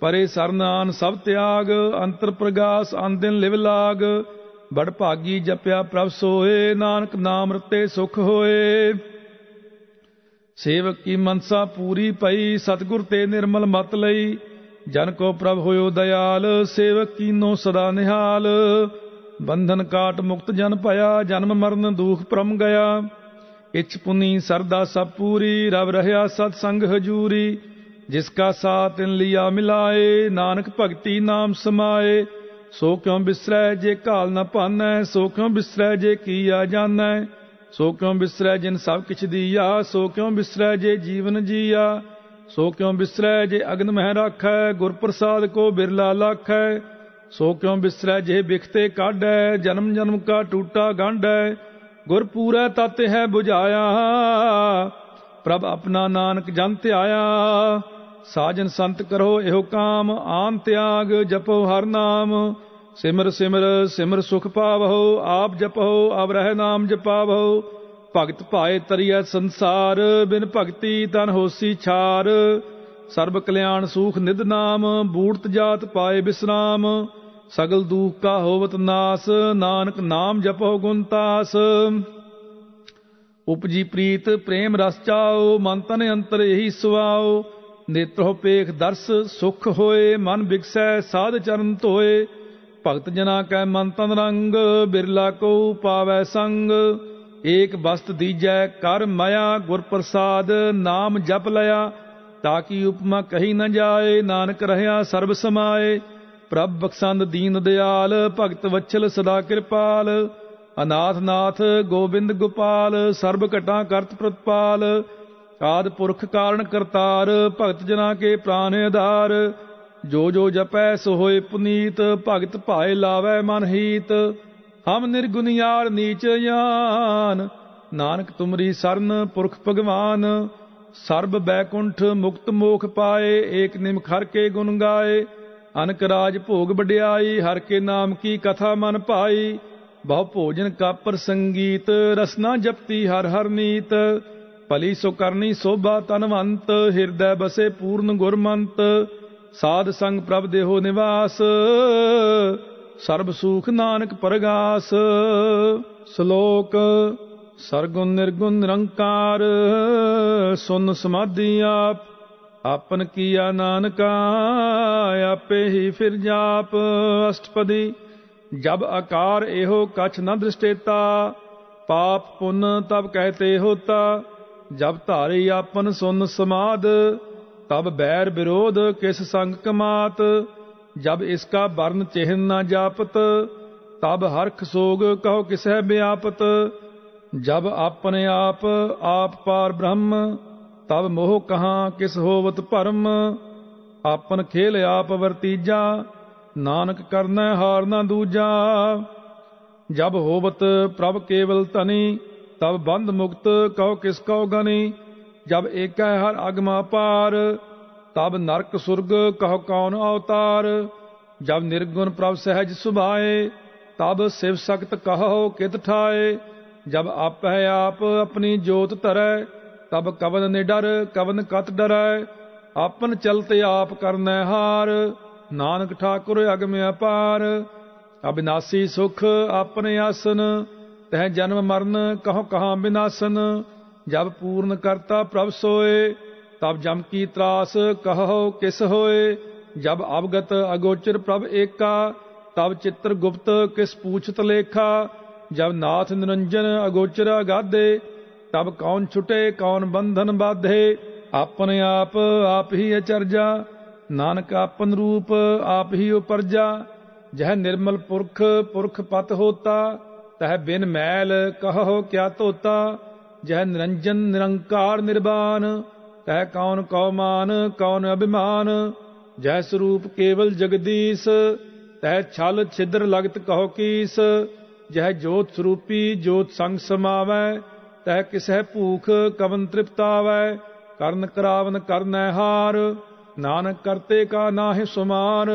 ਪਰੇ ਸਰਨਾਨ ਸਭ ਤਿਆਗ, ਅੰਤਰ ਪ੍ਰਗਾਸ ਅੰਦਿਨ ਲਿਵ ਲਾਗ। ਬੜ ਭਾਗੀ ਜਪਿਆ ਪ੍ਰਭ ਸੋਏ, ਨਾਨਕ ਨਾਮ ਰਤੇ ਸੁਖ ਹੋਏ। ਸੇਵਕ ਕੀ ਮਨਸਾ ਪੂਰੀ ਪਈ, ਸਤਗੁਰ ਤੇ ਨਿਰਮਲ ਮਤ ਲਈ। ਜਨ ਕੋ ਪ੍ਰਭ ਹੋਇਓ ਦਇਆਲ, ਸੇਵਕ ਕੀਨੋ ਸਦਾ ਨਿਹਾਲ। ਬੰਧਨ ਕਾਟ ਮੁਕਤ ਜਨ ਭਇਆ, ਜਨਮ ਮਰਨ ਦੁਖ ਪ੍ਰਮ ਗਿਆ। ਇਚ ਪੁਨੀ ਸਰਦਾ ਸਭ ਪੂਰੀ, ਰਵ ਰਹਿਆ ਸਤ ਸੰਗ ਹਜੂਰੀ। ਜਿਸ ਕਾ ਸਾਥ ਤਿਨ ਲਿਆ ਮਿਲਾਏ, ਨਾਨਕ ਭਗਤੀ ਨਾਮ ਸਮਾਏ। ਸੋ ਕਿਉ ਬਿਸਰੈ ਜੇ ਕਾਲ ਨ ਪਾਨੈ? ਸੋ ਕਿਉ ਬਿਸਰੈ ਜੇ ਕੀਆ ਜਾਣੈ ਸੋ ਕਿਉ ਬਿਸਰੈ ਜਿਨ ਸਭ ਕਿਛ ਦੀਆ? ਸੋ ਕਿਉ ਬਿਸਰੈ ਜੇ ਜੀਵਨ ਜੀਆ? ਸੋ ਕਿਉ ਬਿਸਰੈ ਜੇ ਅਗਨ ਮਹਿ ਰਾਖੈ? ਗੁਰ ਪ੍ਰਸਾਦ ਕੋ ਬਿਰਲਾ ਲਾਖੈ? ਸੋ ਕਿਉ ਬਿਸਰੈ ਜੇ ਬਿਖਤੇ ਕਾਢੈ? ਜਨਮ ਜਨਮ ਕਾ ਟੂਟਾ ਗੰਢੈ? ਗੁਰ ਪੂਰੈ ਤਤ ਹੈ 부ਝਾਇਆ ਪ੍ਰਭ ਆਪਣਾ ਨਾਨਕ ਜਨ ਧਿਆਇਆ। ਸਾਜਨ ਸੰਤ ਕਰੋ ਇਹੋ ਕਾਮ ਆਨ ਤਿਆਗ ਜਪੋ ਹਰ ਨਾਮ। ਸਿਮਰ ਸਿਮਰ ਸਿਮਰ ਸੁਖ ਪਾਵੋ ਆਪ ਜਪੋ ਆਪ ਰਹਿ ਨਾਮ ਜਪਾਵੋ ਭਗਤ ਭਾਏ ਤਰੀਐ ਸੰਸਾਰ, ਬਿਨ ਭਗਤੀ ਤਨ ਹੋਸੀ ਛਾਰ। ਸਰਬ ਕਲਿਆਣ ਸੂਖ ਨਿਦ ਨਾਮ, ਬੂੜਤ ਜਾਤ ਪਾਏ ਬਿਸਰਾਮ। ਸਗਲ ਦੂਖ ਕਾ ਹੋਵਤ ਨਾਸ, ਨਾਨਕ ਨਾਮ ਜਪੋ ਗੁੰਤਾਸ ਉਪਜੀ ਪ੍ਰੀਤ, ਪ੍ਰੇਮ ਰਸ ਚਾਓ, ਮਨ ਤਨ ਅੰਤਰ ਇਹੀ ਸੁਆਓ। ਨੇਤਰੋ ਪੇਖ ਦਰਸ, ਸੁਖ ਹੋਏ, ਮਨ ਬਿਕਸੈ ਸਾਧ ਚਰਨ ਧੋਏ। ਭਗਤ ਜਨਾ ਕੈ ਮਨ ਤਨ ਰੰਗ, ਬਿਰਲਾ ਕੋ ਪਾਵੈ ਸੰਗ। ਏਕ ਬਸਤ ਦੀਜੈ ਕਰ ਮਾਇਆ, ਗੁਰ ਪ੍ਰਸਾਦ ਨਾਮ ਜਪ ਲਿਆ। ਤਾਂ ਕਿ ਉਪਮਾ ਕਹੀ ਨ ਜਾਏ, ਨਾਨਕ ਰਹਿਆ ਸਰਬ ਸਮਾਏ। ਪ੍ਰਭ ਬਖਸ਼ੰਦ ਦੀਨ ਦਿਆਲ, ਭਗਤ ਵਛਲ ਸਦਾ ਕਿਰਪਾਲ। ਅਨਾਥ ਨਾਥ ਗੋਬਿੰਦ ਗੋਪਾਲ, ਸਰਬ ਘਟਾਂ ਕਰਤ ਪ੍ਰਤਪਾਲ। ਆਦ ਪੁਰਖ ਕਾਰਨ ਕਰਤਾਰ, ਭਗਤ ਜਨਾ ਕੇ ਪ੍ਰਾਨ ਆਧਾਰ। ਜੋ ਜੋ ਜਪੈ ਸੋ ਹੋਏ ਪੁਨੀਤ, ਭਗਤ ਭਾਏ ਲਾਵੈ ਮਨ ਹੀਤ। ਹਮ ਨਿਰਗੁਣਿਆਰ ਨੀਚ ਯਾਨ ਨਾਨਕ ਤੁਮਰੀ ਸਰਨ ਪੁਰਖ ਭਗਵਾਨ। ਸਰਬ ਬੈਕੁੰਠ ਮੁਕਤ ਮੋਖ ਪਾਏ, ਏਕ ਨਿਮ ਖਰ ਕੇ ਗੁਣ ਗਾਏ। ਅਨਕ ਰਾਜ ਭੋਗ ਵਡਿਆਈ, ਹਰ ਕੇ ਨਾਮ ਕੀ ਕਥਾ ਮਨ ਭਾਈ ਬਹੁ ਭੋਜਨ ਕਾਪਰ ਸੰਗੀਤ ਰਸਨਾ ਜਪਤੀ ਹਰ ਹਰ ਨੀਤ। ਭਲੀ ਸੋ ਕਰਨੀ ਸੋਭਾ ਤਨਵੰਤ ਹਿਰਦੈ ਬਸੇ ਪੂਰਨ ਗੁਰਮੰਤ, ਸਾਧ ਸੰਗ ਪ੍ਰਭ ਦੇਹੋ ਨਿਵਾਸ, ਸਰਬ ਸੂਖ ਨਾਨਕ ਪਰਗਾਸ, ਸ਼ਲੋਕ ਸਰਗੁਣ ਨਿਰਗੁਣ ਨਿਰੰਕਾਰ, ਸੁਨ ਸਮਾਧੀ ਆਪ, ਆਪਨ ਕੀਆ ਨਾਨਕਾ, ਆਪੇ ਹੀ ਫਿਰ ਜਾਪ, ਅਸ਼ਟਪਦੀ, ਜਬ ਆਕਾਰ ਇਹੋ ਕਛ ਨ ਦ੍ਰਿਸ਼ਟੇਤਾ, ਪਾਪ ਪੁੰਨ ਤਬ ਕਹਤੇ ਹੋਤਾ ਜਬ ਧਾਰੀ ਆਪਨ ਸੁਨ ਸਮਾਦ, ਤਬ ਬੈਰ ਵਿਰੋਧ ਕਿਸ ਸੰਗ ਕਮਾਤ। ਜਬ ਇਸਕਾ ਵਰਨ ਚਿਹਨ ਨਾ ਜਾਪਤ, ਤਬ ਹਰਖ ਸੋਗ ਕਹੋ ਕਿਸੈ ਬਿਆਪਤ। ਜਬ ਆਪਣੇ ਆਪ ਆਪ ਪਾਰ ਬ੍ਰਹਮ, ਤਬ ਮੋਹ ਕਹਾ ਕਿਸ ਹੋਵਤ ਭਰਮ। ਆਪਨ ਖੇਲ ਆਪ ਵਰਤੀਜਾ, ਨਾਨਕ ਕਰਨਾ ਹਾਰ ਨਾ ਦੂਜਾ। ਜਬ ਹੋਵਤ ਪ੍ਰਭ ਕੇਵਲ ਤਨੀ ਤਬ ਬੰਧ ਮੁਕਤ ਕਉ ਕਿਸ ਕਉ ਗਨੀ, ਜਬ ਏਕੈ ਹਰ ਅਗਮਾ ਪਾਰ, ਤਬ ਨਰਕ ਸੁਰਗ ਕਹੋ ਕੌਣ ਅਵਤਾਰ, ਜਬ ਨਿਰਗੁਣ ਪ੍ਰਭ ਸਹਿਜ ਸੁਭਾਏ, ਤਬ ਸਿਵ ਸ਼ਕਤ ਕਹੋ ਕਿਤ ਠਾਏ, ਜਬ ਆਪੈ ਆਪ ਆਪਣੀ ਜੋਤ ਧਰੈ, ਤਬ ਕਵਨ ਨਿਡਰ ਕਵਨ ਕਤ ਡਰੈ, ਆਪਨ ਚਲਤੇ ਆਪ ਕਰਨੈ ਹਾਰ, ਨਾਨਕ ਠਾਕੁਰ ਅਗਮ ਅਪਾਰ, ਅਬਿਨਾਸੀ ਸੁਖ ਆਪਣੇ ਆਸਨ ਤਹ ਜਨਮ ਮਰਨ ਕਹੋ ਕਹਾ ਬਿਨਾਸਨ, ਜਬ ਪੂਰਨ ਕਰਤਾ ਪ੍ਰਭ ਸੋਏ, ਤਬ ਜਮ ਕੀ ਤਰਾਸ ਕਹੋ ਕਿਸ ਹੋਏ, ਜਬ ਅਵਗਤ ਅਗੋਚਰ ਪ੍ਰਭ ਏਕਾ, ਤਬ ਚਿੱਤਰ ਗੁਪਤ ਕਿਸ ਪੂਛਤ ਲੇਖਾ, ਜਬ ਨਾਥ ਨਿਰੰਜਨ ਅਗੋਚਰ ਅਗਾਧੇ, ਤਬ ਕੌਣ ਛੁਟੇ, ਕੌਣ ਬੰਧਨ ਬਾਧੇ, ਆਪਣੇ ਆਪ ਆਪ ਹੀ ਅਚਰਜਾ, ਨਾਨਕ ਆਪਨ ਰੂਪ, ਆਪ ਹੀ ਉਪਰਜਾ, ਜਹ ਨਿਰਮਲ ਪੁਰਖ ਪੁਰਖ ਪਤ ਹੋਤਾ ਤਹ ਬਿਨ ਮੈਲ ਕਹੋ ਕਿਆ ਤੋਤਾ ਜਹ ਨਿਰੰਜਨ ਨਿਰੰਕਾਰ ਨਿਰਵਾਨ ਤਹ ਕੌਣ ਕੌਮਾਨ, ਕੌਣ ਅਭਿਮਾਨ ਜੈ ਸਰੂਪ ਕੇਵਲ ਜਗਦੀਸ਼, ਤਹ ਛਲ ਛਿਦਰ ਲਗਤ ਕਹੋ ਕੀਸ, ਜਹ ਜੋਤ ਸਰੂਪੀ ਜੋਤ ਸੰਗ ਸਮਾਵੈ, ਤਹ ਕਿਸਹਿ ਭੂਖ ਕਵਨ ਤ੍ਰਿਪਤਾਵੈ, ਕਰਨ ਕਰਾਵਨ ਕਰਨੈ ਹਾਰ, ਨਾਨਕ ਕਰਤੇ ਕਾ ਨਾਹਿ ਸੁਮਾਰ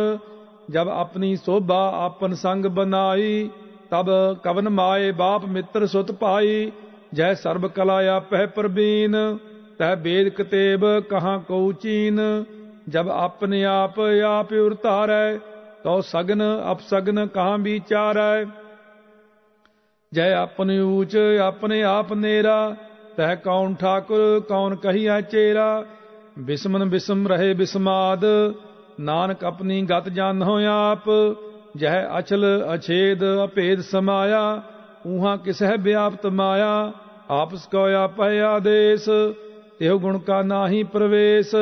ਜਬ ਆਪਣੀ ਸੋਭਾ ਆਪਨ ਸੰਗ ਬਨਾਈ ਤਬ ਕਵਨ ਮਾਏ ਬਾਪ ਮਿੱਤਰ ਸੁਤ ਭਾਈ, ਜੈ ਸਰਬ ਕਲਾ ਆਪਹਿ ਪ੍ਰਬੀਨ ਤੈ ਬੇਦ ਕਤੇਬ ਕਹਾ ਕਉ ਚੀਨ, ਜਬ ਆਪਣੇ ਆਪ ਆਪ ਉਰਤਾਰੈ ਤੋ ਸਗਨ ਅਪਸਗਨ ਕਹਾ ਵਿਚਾਰੈ। ਜੈ ਆਪਣੇ ਊਚ ਆਪਣੇ ਆਪ ਨੇਰਾ, ਤੈ ਕੌਣ ਠਾਕੁਰ ਕੌਣ ਕਹੀਐ ਚੇਰਾ, ਬਿਸਮਨ ਬਿਸਮ ਰਹੇ ਬਿਸਮਾਦ, ਨਾਨਕ ਆਪਣੀ ਗਤ ਜਾਣੋ ਆਪ ਜਹ ਅਚਲ ਅਛੇਦ ਅਭੇਦ ਸਮਾਇਆ, ਊਹਾ ਕਿਸਹਿ ਵਿਆਪਤ ਮਾਇਆ, ਆਪਸ ਕੋ ਆਪੈ ਆਦੇਸ ਤਿਉ ਗੁਣ ਕਾ ਨਾਹੀ ਪ੍ਰਵੇਸ਼,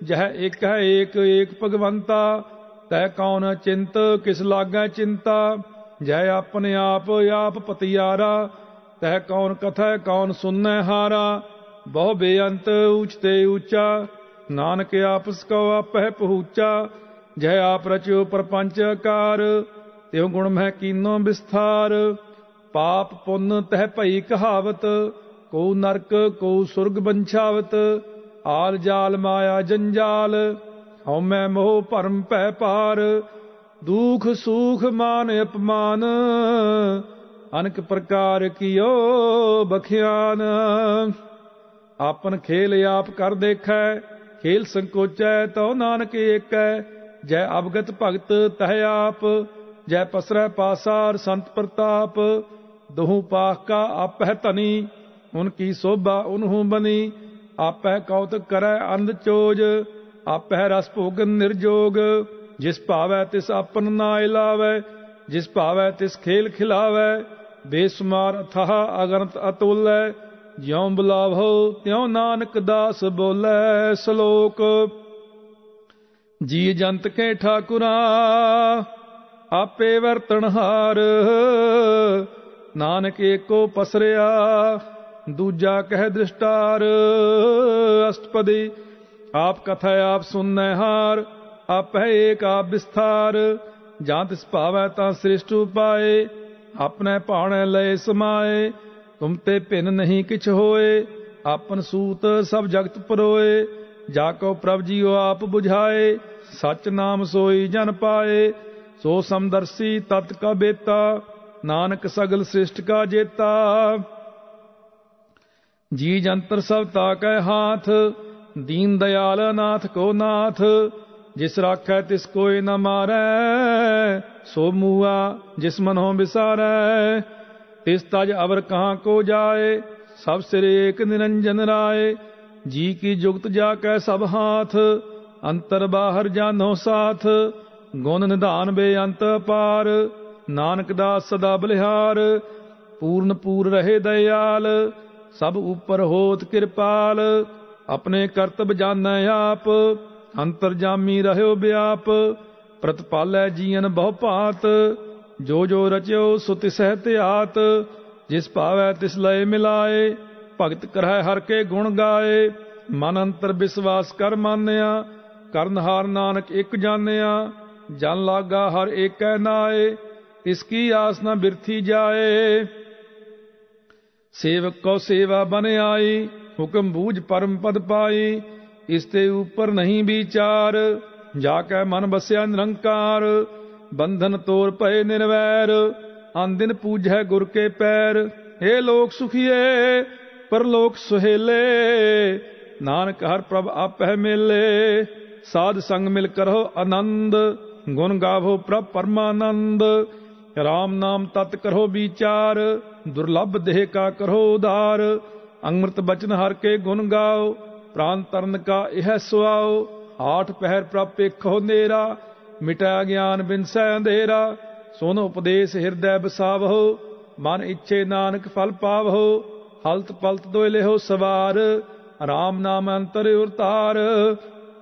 ਜਹ ਇੱਕ ਹੈ ਏਕ ਏਕ ਭਗਵੰਤਾ, ਤੈ ਕੌਣ ਚਿੰਤ, ਕਿਸ ਲਾਗੈ ਚਿੰਤਾ ਜੈ ਆਪਣੇ ਆਪ ਆਪ ਪਤਿਆਰਾ, ਤੈ ਕੌਣ ਕਥੈ, ਕੌਣ ਸੁਨੈ ਹਾਰਾ, ਬਹੁ ਬੇਅੰਤ, ਊਚ ਤੇ ਊਚਾ, ਨਾਨਕ ਆਪਸ ਕੋ ਆਪਹਿ ਪਹੂਚਾ ਜੈ ਆਪ ਰਚਿਓ ਪਰਪੰਚ ਆਕਾਰ, ਤਿਉ ਗੁਣ ਮਹਿ ਕੀਨੋ ਵਿਸਥਾਰ। ਪਾਪ ਪੁੰਨ ਤਹਿ ਭਈ ਕਹਾਵਤ ਕੋ ਨਰਕ ਕੋ ਸੁਰਗ ਬੰਛਾਵਤ, ਆਲ ਜਾਲ ਮਾਇਆ ਜੰਜਾਲ ਹਉ ਮੈਂ ਮੋਹ ਭਰਮ ਪੈ ਪਾਰ ਦੁਖ ਸੁਖ ਮਾਨ ਅਪਮਾਨ, ਅਨਕ ਪ੍ਰਕਾਰ ਕੀਓ ਬਖਿਆਨ। ਆਪਨ ਖੇਲ ਆਪ ਕਰ ਦੇਖੈ, ਖੇਲ ਸੰਕੋਚੈ ਤਉ ਨਾਨਕ ਏਕੈ ਜੈ ਅਵਗਤ ਭਗਤ ਤਹਿ ਆਪ, ਜੈ ਪਸਰੈ ਪਾਸਾਰ ਸੰਤ ਪ੍ਰਤਾਪ, ਦਹੂ ਪਾਖ ਕਾ ਆਪਹਿ ਧਨੀ ਉਨ ਕੀ ਸੋਭਾ ਉਨਹੂ ਬਨੀ, ਆਪਹਿ ਕੌਤਕ ਕਰੈ ਅੰਧ ਚੋਜ, ਆਪਹਿ ਰਸ ਭੋਗਨ ਨਿਰਜੋਗ, ਜਿਸ ਭਾਵੈ ਤਿਸ ਆਪਨ ਨਾ ਇਲਾਵੈ, ਜਿਸ ਭਾਵੈ ਤਿਸ ਖੇਲ ਖਿਲਾਵੈ, ਬੇਸਮਾਰ ਅਥਾਹ ਅਗਨਤ ਅਤੁਲੈ, ਜਿਉ ਬੁਲਾਵੋ ਤਿਉ ਨਾਨਕ ਦਾਸ ਬੋਲੇ ਸ਼ਲੋਕ। ਜੀ ਜੰਤ ਕੇ ਠਾਕੁਰਾ, ਆਪੇ ਵਰਤਣਹਾਰ ਨਾਨਕ ਏਕੋ ਪਸਰਿਆ, ਦੂਜਾ ਕਹਿ ਦ੍ਰਿਸ਼ਟਾਰ। ਅਸ਼ਟਪਦੀ, ਆਪ ਕਥਾ ਆਪ ਸੁਨੈ ਹਾਰ ਆਪੈ ਏਕ ਆਪ ਵਿਸਥਾਰ। ਜਾਂ ਤਿਸ ਭਾਵੈ ਤਾਂ ਸ੍ਰਿਸ਼ਟ ਉਪਾਏ, ਆਪਣੇ ਭਾਣੇ ਲਏ ਸਮਾਏ। ਤੁਮ ਤੇ ਭਿੰਨ ਨਹੀਂ ਕਿਛ ਹੋਏ, ਆਪਨ ਸੂਤ ਸਭ ਜਗਤ ਪਰੋਏ। ਜਾ ਕੋ ਪ੍ਰਭ ਜੀਓ ਆਪ 부ਝਾਏ ਸਚ ਨਾਮ ਸੋਈ ਜਨ ਪਾਏ, ਸੋ ਸਮਦਰਸੀ ਤਤ ਕਾ ਬੇਤਾ, ਨਾਨਕ ਸਗਲ ਸ੍ਰਿਸ਼ਟ ਕਾ ਜੇਤਾ। ਜੀ ਜੰਤਰ ਸਭ ਤਾ ਹਾਥ, ਦੀਨ ਦਇਆਲ ਨਾਥ ਕੋ ਨਾਥ, ਜਿਸ ਰਾਖੈ ਤਿਸ ਕੋਇ ਨ ਮਾਰੈ, ਸੋ ਮੂਆ ਜਿਸ ਮਨੋਂ ਵਿਸਾਰੈ ਤਿਸ ਤਜ ਅਵਰ ਕਹਾਂ ਕੋ ਜਾਏ, ਸਭ ਸਿਰ ਏਕ ਨਿਰੰਜਨ ਰਾਏ, ਜੀ ਕੀ ਜੁਗਤ ਜਾ ਕੈ ਸਭ ਹਾਥ ਅੰਤਰ ਬਾਹਰ ਜਾਨੋ ਸਾਥ, ਗੁਣ ਨਿਧਾਨ ਬੇਅੰਤ ਪਾਰ ਨਾਨਕ ਦਾ ਸਦਾ ਬਲਿਹਾਰ, ਪੂਰਨ ਪੂਰ ਰਹੇ ਦਇਆਲ, ਸਭ ਉਪਰ ਹੋਤ ਕਿਰਪਾਲ, ਆਪਣੇ ਕਰਤਬ ਜਾਣੈ ਆਪ, ਅੰਤਰ ਜਾਮੀ ਰਹਿਓ ਬਿਆਪ, ਪ੍ਰਤਪਾਲੈ ਜੀਵਨ ਬਹੁ ਭਾਤ, ਜੋ ਜੋ ਰਚਿਓ ਸੋ ਤਿਸਹਿ ਧਿਆਤ ਜਿਸ ਭਾਵੈ ਤਿਸ ਲਏ ਮਿਲਾਏ, ਭਗਤ ਕਰੈ ਹਰ ਕੇ ਗੁਣ ਗਾਏ, ਮਨ ਅੰਤਰ ਵਿਸ਼ਵਾਸ ਕਰ ਮਾਨਿਆ ਕਰਨਹਾਰ ਨਾਨਕ ਇੱਕ ਜਾਣਿਆ, ਜਨ ਲਾਗਾ ਹਰ ਏਕੈ ਨਾਏ ਇਸ ਕੀ ਆਸ ਨਾ ਬਿਰਥੀ ਜਾਏ। ਸੇਵਕ ਕੋ ਸੇਵਾ ਬਨ ਆਈ, ਹੁਕਮ ਬੂਝ ਪਰਮ ਪਦ ਪਾਈ, ਇਸ ਤੇ ਉਪਰ ਨਹੀਂ ਵਿਚਾਰ, ਜਾ ਕੇ ਮਨ ਬਸਿਆ ਨਿਰੰਕਾਰ, ਬੰਧਨ ਤੋਰ ਪਏ ਨਿਰਵੈਰ ਦਿਨ ਪੂਜੈ ਗੁਰ ਕੇ ਪੈਰ ਏ ਲੋਕ ਸੁਖੀਏ ਪਰ ਲੋਕ ਸੁਹੇਲੇ, ਨਾਨਕ ਹਰ ਪ੍ਰਭ ਆਪਹਿ ਮੇਲੇ। ਸਾਧ ਸੰਗ ਮਿਲ ਕਰੋ ਆਨੰਦ, ਗੁਣ ਗਾਵੋ ਪ੍ਰਭ ਪਰਮਾਨੰਦ। ਰਾਮ ਨਾਮ ਤਤ ਕਰੋ ਵਿਚਾਰ, ਦੁਰਲਭ ਦੇਹ ਕਾ ਕਰੋ ਉਦਾਰ ਅੰਮ੍ਰਿਤ ਬਚਨ ਹਰ ਕੇ ਗੁਣ ਗਾਓ, ਪ੍ਰਾਨ ਤਰਨ ਕਾ ਇਹ ਸੁਆਓ। ਆਠ ਪਹਿਰ ਪ੍ਰਭ ਨੇਰਾ ਮਿਟਾ ਗਿਆਨ ਬਿਨਸੈ ਅੰਧੇਰਾ। ਸੁਨ ਉਪਦੇਸ਼ ਹਿਰਦੈ ਬਸਾਵੋ ਮਨ ਇੱਛੇ ਨਾਨਕ ਫਲ ਪਾਵੋ ਹਲਤ ਪਲਤ ਦੋਇ ਲਿਹੋ ਸਵਾਰ, ਰਾਮ ਨਾਮ ਅੰਤਰ ਉਰਤਾਰ।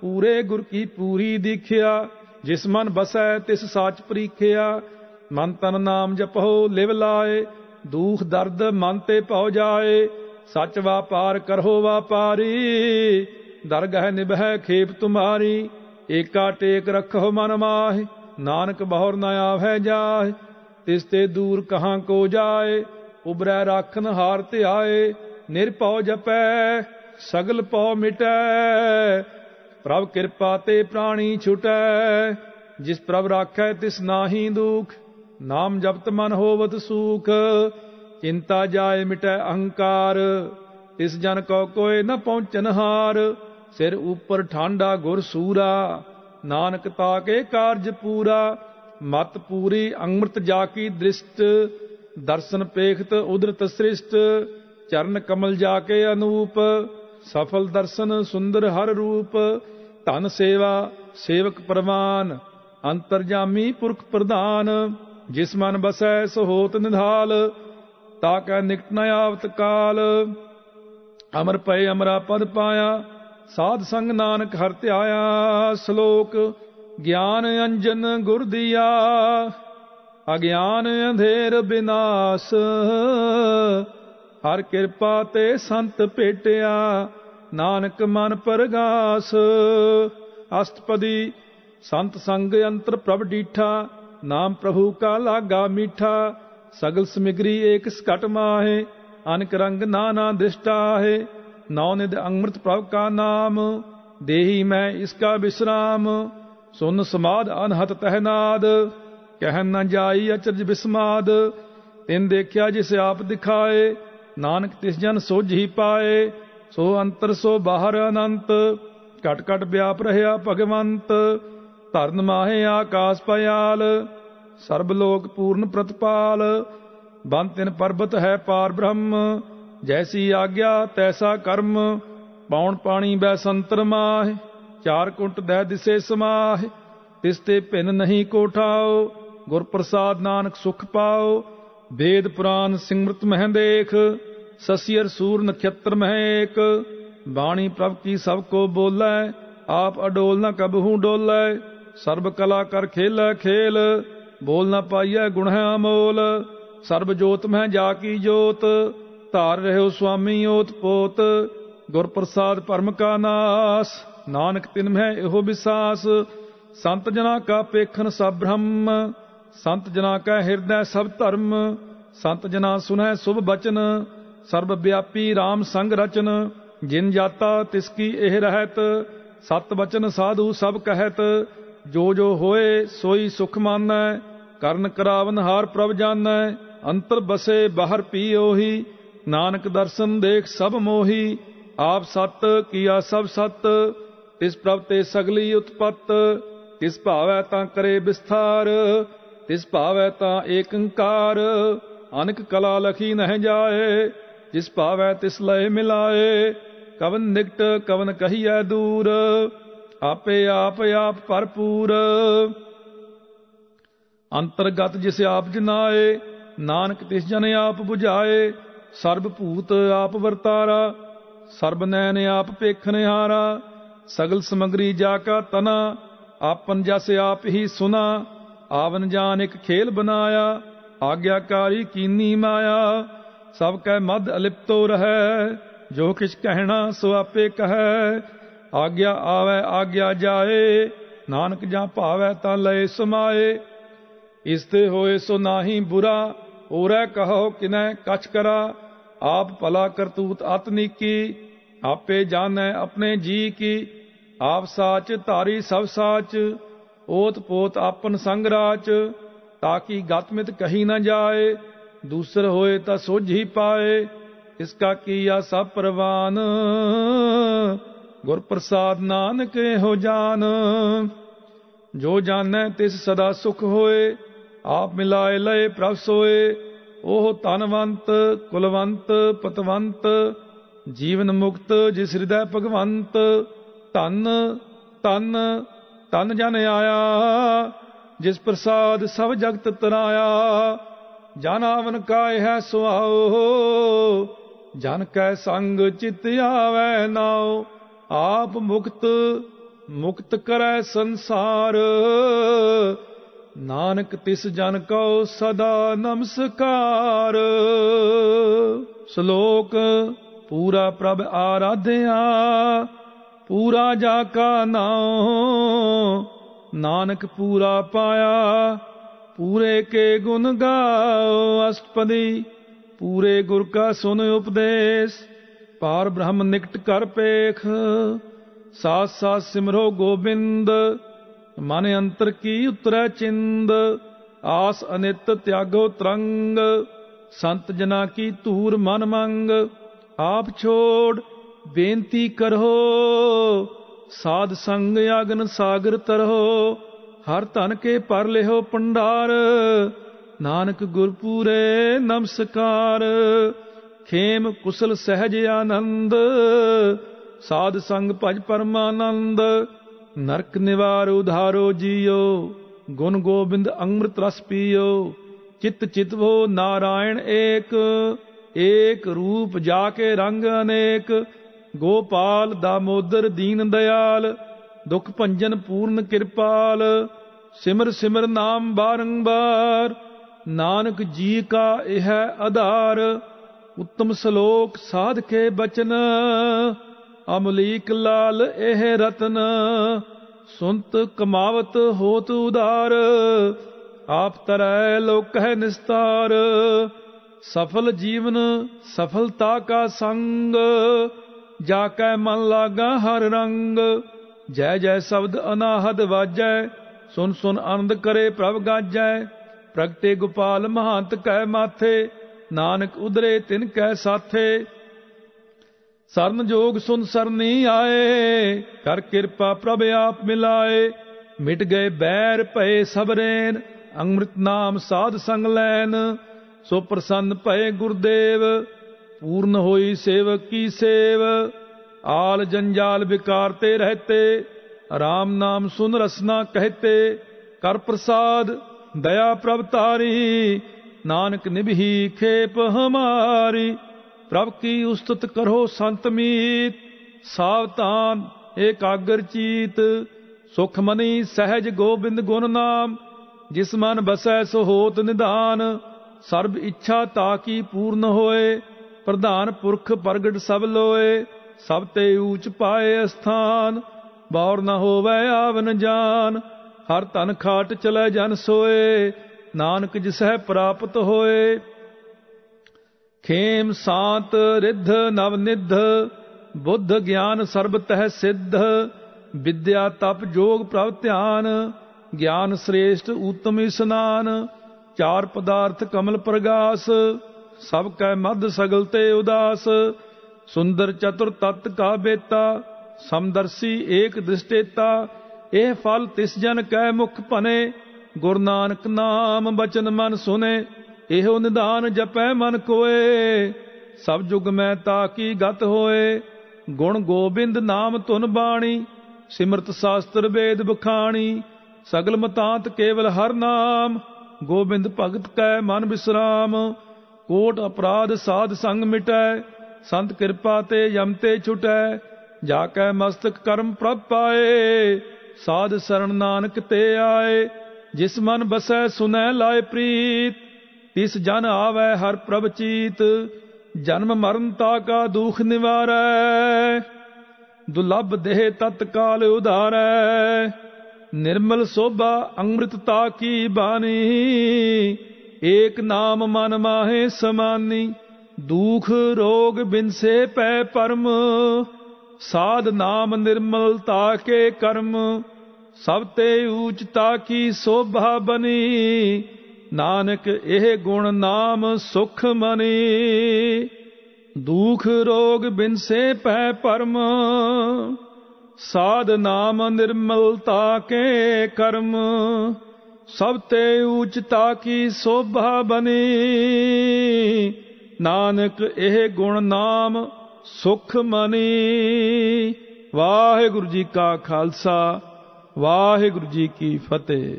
ਪੂਰੇ ਗੁਰ ਕੀ ਪੂਰੀ ਦੀਖਿਆ, ਜਿਸ ਮਨ ਬਸੈ ਤਿਸ ਸਾਚ ਪ੍ਰੀਖਿਆ। ਮਨ ਤਨ ਨਾਮ ਜਪੋ ਲਿਵ ਲਾਏ, ਦੂਖ ਦਰਦ ਮਨ ਤੇ ਭਉ ਜਾਏ। ਸੱਚ ਵਾਪਾਰ ਕਰੋ ਵਾਪਾਰੀ ਦਰਗਹਿ ਨਿਭੈ ਖੇਪ ਤੁਮਾਰੀ। ਏਕਾ ਟੇਕ ਰਖੋ ਮਨ ਮਾਹਿ, ਨਾਨਕ ਬਹੁਰ ਨ ਆਵੈ ਜਾਏ ਤਿਸ ਤੇ ਦੂਰ ਕਹਾਂ ਕੋ ਜਾਏ, ਉਬਰੈ ਰਾਖਨ ਹਾਰ ਧਿਆਏ। ਨਿਰਭਉ ਜਪੈ, ਸਗਲ ਪਉ ਮਿਟੈ। ਪ੍ਰਭ ਕਿਰਪਾ ਤੇ ਪ੍ਰਾਣੀ ਛੁਟੈ, ਜਿਸ ਪ੍ਰਭ ਰਾਖੈ ਤਿਸ ਨਾਹੀ ਦੁਖ, ਨਾਮ ਜਪਤ ਮਨ ਹੋਵਤ ਸੂਖ, ਚਿੰਤਾ ਜਾਏ ਮਿਟੈ ਅਹੰਕਾਰ ਇਸ ਜਨ ਕੋ ਕੋਏ ਨ ਪਹੁੰਚਨ ਹਾਰ, ਸਿਰ ਉਪਰ ਠਾਂਡਾ ਗੁਰ ਸੂਰਾ, ਨਾਨਕ ਤਾਕੇ ਕਾਰਜ ਪੂਰਾ, ਮਤ ਪੂਰੀ ਅੰਮ੍ਰਿਤ ਜਾ ਕੀ ਦ੍ਰਿਸ਼ਟ, ਦਰਸ਼ਨ ਪੇਖਤ ਉਦਰਤ ਸ੍ਰਿਸ਼ਟ, ਚਰਨ ਕਮਲ ਜਾ ਕੇ ਅਨੂਪ ਸਫਲ ਦਰਸ਼ਨ ਸੁੰਦਰ ਹਰ ਰੂਪ, ਧਨ ਸੇਵਾ, ਸੇਵਕ ਪ੍ਰਵਾਨ, ਅੰਤਰਜਾਮੀ ਪੁਰਖ ਪ੍ਰਧਾਨ, ਜਿਸ ਮਨ ਬਸੈ ਸੋ ਹੋਤ ਨਿਧਾਲ, ਤਾ ਕੈ ਨਿਕਟ ਨ ਆਵਤ ਕਾਲ। ਅਮਰ ਪਏ ਅਮਰਾ ਪਦ ਪਾਇਆ, ਸਾਧ ਸੰਗ ਨਾਨਕ ਹਰ ਧਿਆਇਆ, ਸ਼ਲੋਕ ਗਿਆਨ ਅੰਜਨ ਗੁਰ ਦੀਆ। ਅਗਿਆਨ ਅੰਧੇਰ ਬਿਨਾਸ਼, ਹਰ ਕਿਰਪਾ ਤੇ ਸੰਤ ਭੇਟਿਆ ਨਾਨਕ ਮਨ ਪਰਗਾਸ। ਅਸਤਪਦੀ ਸੰਤ ਸੰਗ ਅੰਤਰ ਪ੍ਰਭ ਡੀਠਾ, ਨਾਮ ਪ੍ਰਭੂ ਕਾ ਲਾਗਾ ਮੀਠਾ। ਸਗਲ ਸਮਗਰੀ ਏਕ ਸਕਟ ਮਾਹੇ, ਅਨਕ ਰੰਗ ਨਾਨਾ ਦ੍ਰਿਸ਼ਟਾ ਹੈ ਨੌ ਨਿਦ ਅੰਮ੍ਰਿਤ ਪ੍ਰਭ ਕਾ ਨਾਮ, ਦੇਹੀ ਮੈਂ ਇਸ ਕਾ ਵਿਸਰਾਮ ਸੁਨ ਸਮਾਦ ਅਨਹਤ ਤਹਿਨਾਦ ਕਹਿ ਨਾ ਜਾਈ ਅਚਰਜ ਬਿਸਮਾਦ। ਤਿਨ ਦੇਖਿਆ ਜਿਸ ਆਪ ਦਿਖਾਏ, ਨਾਨਕ ਤਿਸ ਜਨ ਸੋਝੀ ਪਾਏ। ਸੋ ਅੰਤਰ ਸੋ ਬਾਹਰ ਅਨੰਤ, ਘਟ ਘਟ ਵਿਆਪ ਰਹਿਆ ਭਗਵੰਤ, ਧਰਨ ਮਾਹੇ ਆਕਾਸ ਪਿਆਲ ਸਰਬ ਲੋਕ ਪੂਰਨ ਪ੍ਰਤਪਾਲ ਬੰਤ ਤਿਨ ਪਰਬਤ ਹੈ ਪਾਰ ਬ੍ਰਹਮ, ਜੈਸੀ ਆਗਿਆ ਤੈਸਾ ਕਰਮ ਪਾਉਣ ਪਾਣੀ ਬੈ ਸੰਤਰ ਮਾਹ, ਚਾਰ ਕੁੰਟ ਦਹਿ ਦਿਸੇ ਸਮਾਹ, ਤਿਸ ਤੇ ਭਿੰਨ ਨਹੀਂ ਕੋਠਾਓ ਗੁਰ ਪ੍ਰਸਾਦ ਨਾਨਕ ਸੁਖ ਪਾਓ, ਵੇਦ ਪੁਰਾਨ ਸਿਮਰਤ ਮਹਿ ਦੇਖ ਸਸੀਰ ਸੂਰ ਨਖੇਤਰ ਮਹਿ ਏਕ ਬਾਣੀ ਪ੍ਰਭ ਕੀ ਸਭ ਕੋ ਬੋਲੇ, ਆਪ ਅਡੋਲ ਨ ਕਬਹੂ ਡੋਲੇ, ਸਰਬ ਕਲਾ ਕਰ ਖੇਲੇ ਖੇਲ, ਬੋਲ ਨ ਪਾਈਐ ਗੁਣ ਹੈ ਅਮੋਲ, ਸਰਬ ਜੋਤ ਮਹਿ ਜਾ ਕੀ ਜੋਤ, ਧਾਰ ਰਹਿਓ ਸੁਆਮੀ ਓਤ ਪੋਤ, ਗੁਰ ਪ੍ਰਸਾਦ ਪਰਮ ਕਾ ਨਾਸ, ਨਾਨਕ ਤਿਨ ਮਹਿ ਇਹੋ ਵਿਸਾਸ ਸੰਤ ਜਨਾ ਕਾ ਪੇਖਨ ਸਭ ਬ੍ਰਹਮ, ਸੰਤ ਜਨਾ ਕਾ ਹਿਰਦੈ ਸਭ ਧਰਮ, ਸੰਤ ਜਨਾ ਸੁਨੈ ਸੁਭ ਬਚਨ ਸਰਬ ਵਿਆਪੀ RAM ਸੰਗ ਰਚਨ, ਜਿਨ ਜਾਤਾ ਤਿਸ ਕੀ ਇਹ ਰਹਿਤ, ਸਤ ਬਚਨ ਸਾਧੂ ਸਭ ਕਹਿਤ, ਜੋ ਜੋ ਹੋਏ ਸੋਈ ਸੁਖ ਮਾਨੈ, ਕਰਨ ਕਰਾਵਨ ਹਾਰ ਪ੍ਰਭ ਜਾਣੈ ਅੰਤਰ ਬਸੇ ਬਾਹਰ ਪੀ ਉਹੀ ਨਾਨਕ ਦਰਸ਼ਨ ਦੇਖ ਸਭ ਮੋਹੀ, ਆਪ ਸਤ, ਕੀਆ ਸਭ ਸਤ, ਤਿਸ ਪ੍ਰਭ ਤੇ ਸਗਲੀ ਉਤਪਤ, ਤਿਸ ਭਾਵੈ ਤਾਂ ਕਰੇ ਵਿਸਥਾਰ, ਤਿਸ ਭਾਵੈ ਤਾਂ ਏਕੰਕਾਰ, ਅਨਕ ਕਲਾ ਲਖੀ ਨਹਿ ਜਾਏ ਜਿਸ ਭਾਵੈ ਤਿਸ ਲਏ ਮਿਲਾਏ, ਕਵਨ ਨਿਕਟ, ਕਵਨ ਕਹੀਐ ਦੂਰ, ਆਪੇ ਆਪ ਆਪ ਭਰਪੂਰ। ਅੰਤਰਗਤ ਜਿਸ ਆਪ ਜਨਾਏ, ਨਾਨਕ ਤਿਸ ਜਨ ਆਪ 부ਝਾਏ ਸਰਬ ਭੂਤ ਆਪ ਵਰਤਾਰਾ, ਸਰਬ ਨੈਣ ਆਪ ਪੇਖਨਿਹਾਰਾ ਸਗਲ ਸਮਗਰੀ ਜਾ ਕਾ ਤਨਾ, ਆਪਨ ਜਸ ਆਪ ਹੀ ਸੁਨਾ, ਆਵਨ ਜਾਨ ਇੱਕ ਖੇਲ ਬਨਾਇਆ, ਆਗਿਆਕਾਰੀ ਕੀਨੀ ਮਾਇਆ ਸਭ ਕੈ ਮਦ ਅਲਿਪਤੋ ਰਹੈ, ਜੋ ਕਿਛ ਕਹਿਣਾ ਸੋ ਆਪੇ ਕਹੈ। ਆਗਿਆ ਆਵੈ, ਆਗਿਆ ਜਾਏ, ਨਾਨਕ ਜਾਂ ਭਾਵੈ ਤਾਂ ਲਏ ਸਮਾਏ। ਇਸ ਤੇ ਹੋਏ ਸੋ ਨਾਹੀ ਬੁਰਾ ਔਰੈ ਕਹੋ ਕਿਨੈ ਕਛ ਕਰਾ। ਆਪ ਭਲਾ ਕਰਤੂਤ ਆਤਨੀਕੀ ਆਪੇ ਜਾਣੈ ਆਪਣੇ ਜੀ ਕੀ। ਆਪ ਸਾਚ, ਧਾਰੀ ਸਭ ਸਾਚ ਓਤ ਪੋਤ ਆਪਨ ਸੰਗ ਰਾਚ ਤਾਕੀ ਗਤਮਿਤ ਕਹੀ ਨਾ ਜਾਏ। ਦੂਸਰ ਹੋਏ ਤਾਂ ਸੋਝੀ ਪਾਏ, ਇਸ ਕਾ ਕੀਆ ਸਭ ਪ੍ਰਵਾਨ। ਗੁਰ ਪ੍ਰਸਾਦ ਨਾਨਕ ਹੋ ਜਾਨ। ਜੋ ਜਾਣੈ ਤਿਸ ਸਦਾ ਸੁਖ ਹੋਏ, ਆਪ ਮਿਲਾਏ ਲਏ ਪ੍ਰਭ ਸੋਏ। ਉਹ ਧਨਵੰਤ, ਕੁਲਵੰਤ, ਪਤਵੰਤ, ਜੀਵਨ ਮੁਕਤ ਜਿਸ ਹਿਰਦੈ ਭਗਵੰਤ। ਧਨ ਤਨ ਤਨ ਜਨ ਆਇਆ, ਜਿਸ ਪ੍ਰਸਾਦ ਸਭ ਜਗਤ ਤਰਾਇਆ। ਜਨ ਆਵਨ ਕਾਇ ਹੈ ਸੁਆਓ ਜਨ ਕੈ ਸੰਗ ਚਿਤ ਆਵੈ ਨਾਉ, ਆਪ ਮੁਕਤ ਮੁਕਤ ਕਰੈ ਸੰਸਾਰ। ਨਾਨਕ ਤਿਸ ਜਨ ਕਉ ਸਦਾ ਨਮਸਕਾਰ। ਸ਼ਲੋਕ, ਪੂਰਾ ਪ੍ਰਭ ਆਰਾਧਿਆ, ਪੂਰਾ ਜਾ ਕਾ ਨਾਉ, ਨਾਨਕ ਪੂਰਾ ਪਾਇਆ ਪੂਰੇ ਕੇ ਗੁਣ ਗਾਓ ਅਸ਼ਟਪਦੀ, ਪੂਰੇ ਗੁਰ ਕਾ ਸੁਨ ਉਪਦੇਸ਼, ਪਾਰ ਬ੍ਰਹਮ ਨਿਕਟ ਕਰ ਪੇਖ। ਸਾਥ ਸਾਥ ਸਿਮਰੋ ਗੋਬਿੰਦ, ਮਨ ਅੰਤਰ ਕੀ ਉਤਰੈ ਚਿੰਦ, ਆਸ ਅਨਿਤ ਤਿਆਗੋ ਤਰੰਗ, ਸੰਤ ਜਨਾ ਕੀ ਧੂਰ ਮਨ ਮੰਗ, ਆਪ ਛੋੜ ਬੇਨਤੀ ਕਰੋ, ਸਾਧ ਸੰਗ ਅਗਨ ਸਾਗਰ ਤਰੋ। ਹਰ ਧਨ ਕੇ ਪਰ ਲਿਓ ਪੰਡਾਰ ਨਾਨਕ ਗੁਰਪੂਰੇ ਨਮਸਕਾਰ। ਖੇਮ ਕੁਸਲ ਸਹਿਜ ਆਨੰਦ, ਸਾਧ ਸੰਗ ਭਜ ਪਰਮਾਨੰਦ। ਨਰਕ ਨਿਵਾਰ ਉਧਾਰੋ ਜੀਓ, ਗੁਣ ਗੋਬਿੰਦ ਅੰਮ੍ਰਿਤ ਰਸ ਪੀਓ। ਚਿਤ ਚਿਤਵੋ ਨਾਰਾਇਣ ਏਕ ਏਕ ਰੂਪ ਜਾ ਕੇ ਰੰਗ ਅਨੇਕ। ਗੋਪਾਲ ਦਾਮੋਦਰ ਦੀਨ ਦਿਆਲ ਦੁਖ ਭੰਜਨ ਪੂਰਨ ਕਿਰਪਾਲ। ਸਿਮਰ ਸਿਮਰ ਨਾਮ ਬਾਰੰਬਾਰ, ਨਾਨਕ ਜੀ ਕਾ ਇਹ ਆਧਾਰ, ਉੱਤਮ ਸ਼ਲੋਕ ਸਾਧ ਕੇ ਬਚਨ, ਅਮਲੀਕ ਲਾਲ ਇਹ ਰਤਨ ਸੁਨਤ ਕਮਾਵਤ ਹੋਤ ਉਦਾਰ ਆਪ ਤਰੈ ਲੋਕ ਹੈ ਨਿਸਤਾਰ, ਸਫਲ ਜੀਵਨ ਸਫਲਤਾ ਕਾ ਸੰਗ, ਜਾ ਕੈ ਮਨ ਲਾਗਾ ਹਰ ਰੰਗ, ਜੈ ਜੈ ਸ਼ਬਦ ਅਨਾਹਦ ਵਾਜੈ ਸੁਨ ਸੁਨ ਆਨੰਦ ਕਰੇ ਪ੍ਰਭ ਗਾਜੈ, ਪ੍ਰਗਟੇ ਗੋਪਾਲ ਮਹੰਤ ਕੈ ਮਾਥੇ, ਨਾਨਕ ਉਦਰੇ ਤਿਨ ਕੈ ਸਾਥੇ। ਸਰਨ ਜੋਗ ਸੁਨ ਸਰਨੀ ਆਏ, ਕਰ ਕਿਰਪਾ ਪ੍ਰਭ ਆਪ ਮਿਲਾਏ, ਮਿਟ ਗਏ ਬੈਰ ਭਏ ਸਬਰੇਨ ਅੰਮ੍ਰਿਤ ਨਾਮ ਸਾਧ ਸੰਗ ਲੈਨ, ਸੋ ਪ੍ਰਸੰਨ ਭਏ ਗੁਰਦੇਵ, ਪੂਰਨ ਹੋਈ ਸੇਵਕ ਕੀ ਸੇਵ, ਆਲ ਜੰਜਾਲ ਵਿਕਾਰ ਤੇ ਰਹਤੇ ਰਾਮ ਨਾਮ ਸੁਨ ਰਸਨਾ ਕਹਤੇ, ਕਰ ਪ੍ਰਸਾਦ, ਦਇਆ ਪ੍ਰਭ ਤਾਰੀ ਨਾਨਕ ਨਿਭੀ ਖੇਪ ਹਮਾਰੀ। ਪ੍ਰਭ ਕੀ ਉਸਤਤ ਕਰੋ ਸੰਤ ਮੀਤ, ਸਾਵਧਾਨ, ਏਕਾਗਰ ਚੀਤ। ਸੁਖ ਮਨੀ ਸਹਿਜ ਗੋਬਿੰਦ ਗੁਣ ਨਾਮ, ਜਿਸ ਮਨ ਬਸੈ ਸੋ ਹੋਤ ਨਿਧਾਨ। ਸਰਬ ਇੱਛਾ ਤਾ ਕੀ ਪੂਰਨ ਹੋਏ, ਪ੍ਰਧਾਨ ਪੁਰਖ ਪ੍ਰਗਟ ਸਭ ਲੋਏ, ਸਭ ਤੇ ਊਚ ਪਾਏ ਅਸਥਾਨ। ਬੌਰ ਨ ਹੋਵੇ ਆਵਨ ਜਾਨ, ਹਰ ਤਨ ਖਾਟ ਚਲੇ ਜਨ ਸੋਏ, ਨਾਨਕ ਜਿਸਹਿ ਪ੍ਰਾਪਤ ਹੋਏ। ਖੇਮ ਸਾਤ ਰਿੱਧ ਨਵ ਨਿਧ, ਬੁੱਧ ਗਿਆਨ ਸਰਬ ਤਹਿ ਸਿੱਧ, ਵਿਦਿਆ ਤਪ ਜੋਗ ਪ੍ਰਭ ਧਿਆਨ, ਗਿਆਨ ਸ੍ਰੇਸ਼ਟ ਉਤਮ ਇਸਨਾਨ, ਚਾਰ ਪਦਾਰਥ ਕਮਲ ਪ੍ਰਗਾਸ, ਸਭ ਕੈ ਮਦ ਸਗਲ ਤੇ ਉਦਾਸ, ਸੁੰਦਰ ਚਤੁਰ ਤਤ ਕਾ ਬੇਤਾ ਸਮਦਰਸੀ ਏਕ ਦ੍ਰਿਸ਼ਟੇਤਾ, ਇਹ ਫਲ ਤਿਸ ਜਨ ਕੈ ਮੁਖ ਭਨੇ ਗੁਰ ਨਾਨਕ ਨਾਮ ਬਚਨ ਮਨ ਸੁਨੇ, ਇਹੋ ਨਿਦਾਨ ਜਪੈ ਮਨ ਕੋਏ। ਸਭ ਜੁਗ ਮੈਂ ਤਾ ਕੀ ਗਤ ਹੋਏ, ਗੁਣ ਗੋਬਿੰਦ ਨਾਮ ਧੁਨ ਬਾਣੀ, ਸਿਮਰਤ ਸਾਸਤਰ ਵੇਦ ਬਖਾਣੀ, ਸਗਲ ਮਤਾਂਤ ਕੇਵਲ ਹਰ ਨਾਮ, ਗੋਬਿੰਦ ਭਗਤ ਕੈ ਮਨ ਬਿਸਰਾਮ। ਕੋਟ ਅਪਰਾਧ ਸਾਧ ਸੰਗ ਮਿਟੈ, ਸੰਤ ਕਿਰਪਾ ਤੇ ਯਮ ਤੇ ਛੁਟੈ ਜਾ ਕੈ ਮਸਤਕ ਕਰਮ ਪ੍ਰਭ ਪਾਏ ਸਾਧ ਸਰਣ ਨਾਨਕ ਤੇ ਆਏ, ਜਿਸ ਮਨ ਬਸੈ ਸੁਨੈ ਲਾਇ ਪ੍ਰੀਤ, ਤਿਸ ਜਨ ਆਵੈ ਹਰ ਪ੍ਰਭ ਚੀਤ, ਜਨਮ ਮਰਨ ਤਾ ਕਾ ਦੁਖ ਨਿਵਾਰੈ ਦੁਲਭ ਦੇਹ ਤਤਕਾਲ ਉਧਾਰੈ, ਨਿਰਮਲ ਸੋਭਾ ਅੰਮ੍ਰਿਤਤਾ ਕੀ ਬਾਣੀ, ਏਕ ਨਾਮ ਮਨ ਮਾਹੇ ਸਮਾਨੀ, ਦੁਖ ਰੋਗ ਬਿਨਸੇ ਪੈ ਪਰਮ ਸਾਧ ਨਾਮ ਨਿਰਮਲਤਾ ਕੇ ਕਰਮ, ਸਭ ਤੇ ਊਚਤਾ ਕੀ ਸੋਭਾ ਬਨੀ? ਨਾਨਕ ਇਹ ਗੁਣ ਨਾਮ ਸੁਖ ਮਨੀ। ਦੁਖ ਰੋਗ ਬਿਨਸੇ ਪੈ ਪਰਮ, ਸਾਧ ਨਾਮ ਨਿਰਮਲਤਾ ਕੇ ਕਰਮ, ਸਭ ਤੇ ਉਚਤਾ ਕੀ ਸੋਭਾ ਬਨੀ? ਨਾਨਕ ਇਹ ਗੁਣ ਨਾਮ ਸੁਖ ਮਨੀ। ਵਾਹਿਗੁਰੂ ਜੀ ਕਾ ਖਾਲਸਾ ਵਾਹਿਗੁਰੂ ਜੀ ਕੀ ਫਤਿਹ।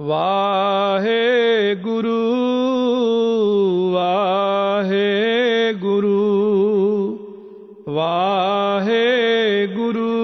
ਵਾਹਿਗੁਰੂ ਵਾਹਿਗੁਰੂ ਵਾਹਿਗੁਰੂ। ਵਾਹਿਗੁਰੂ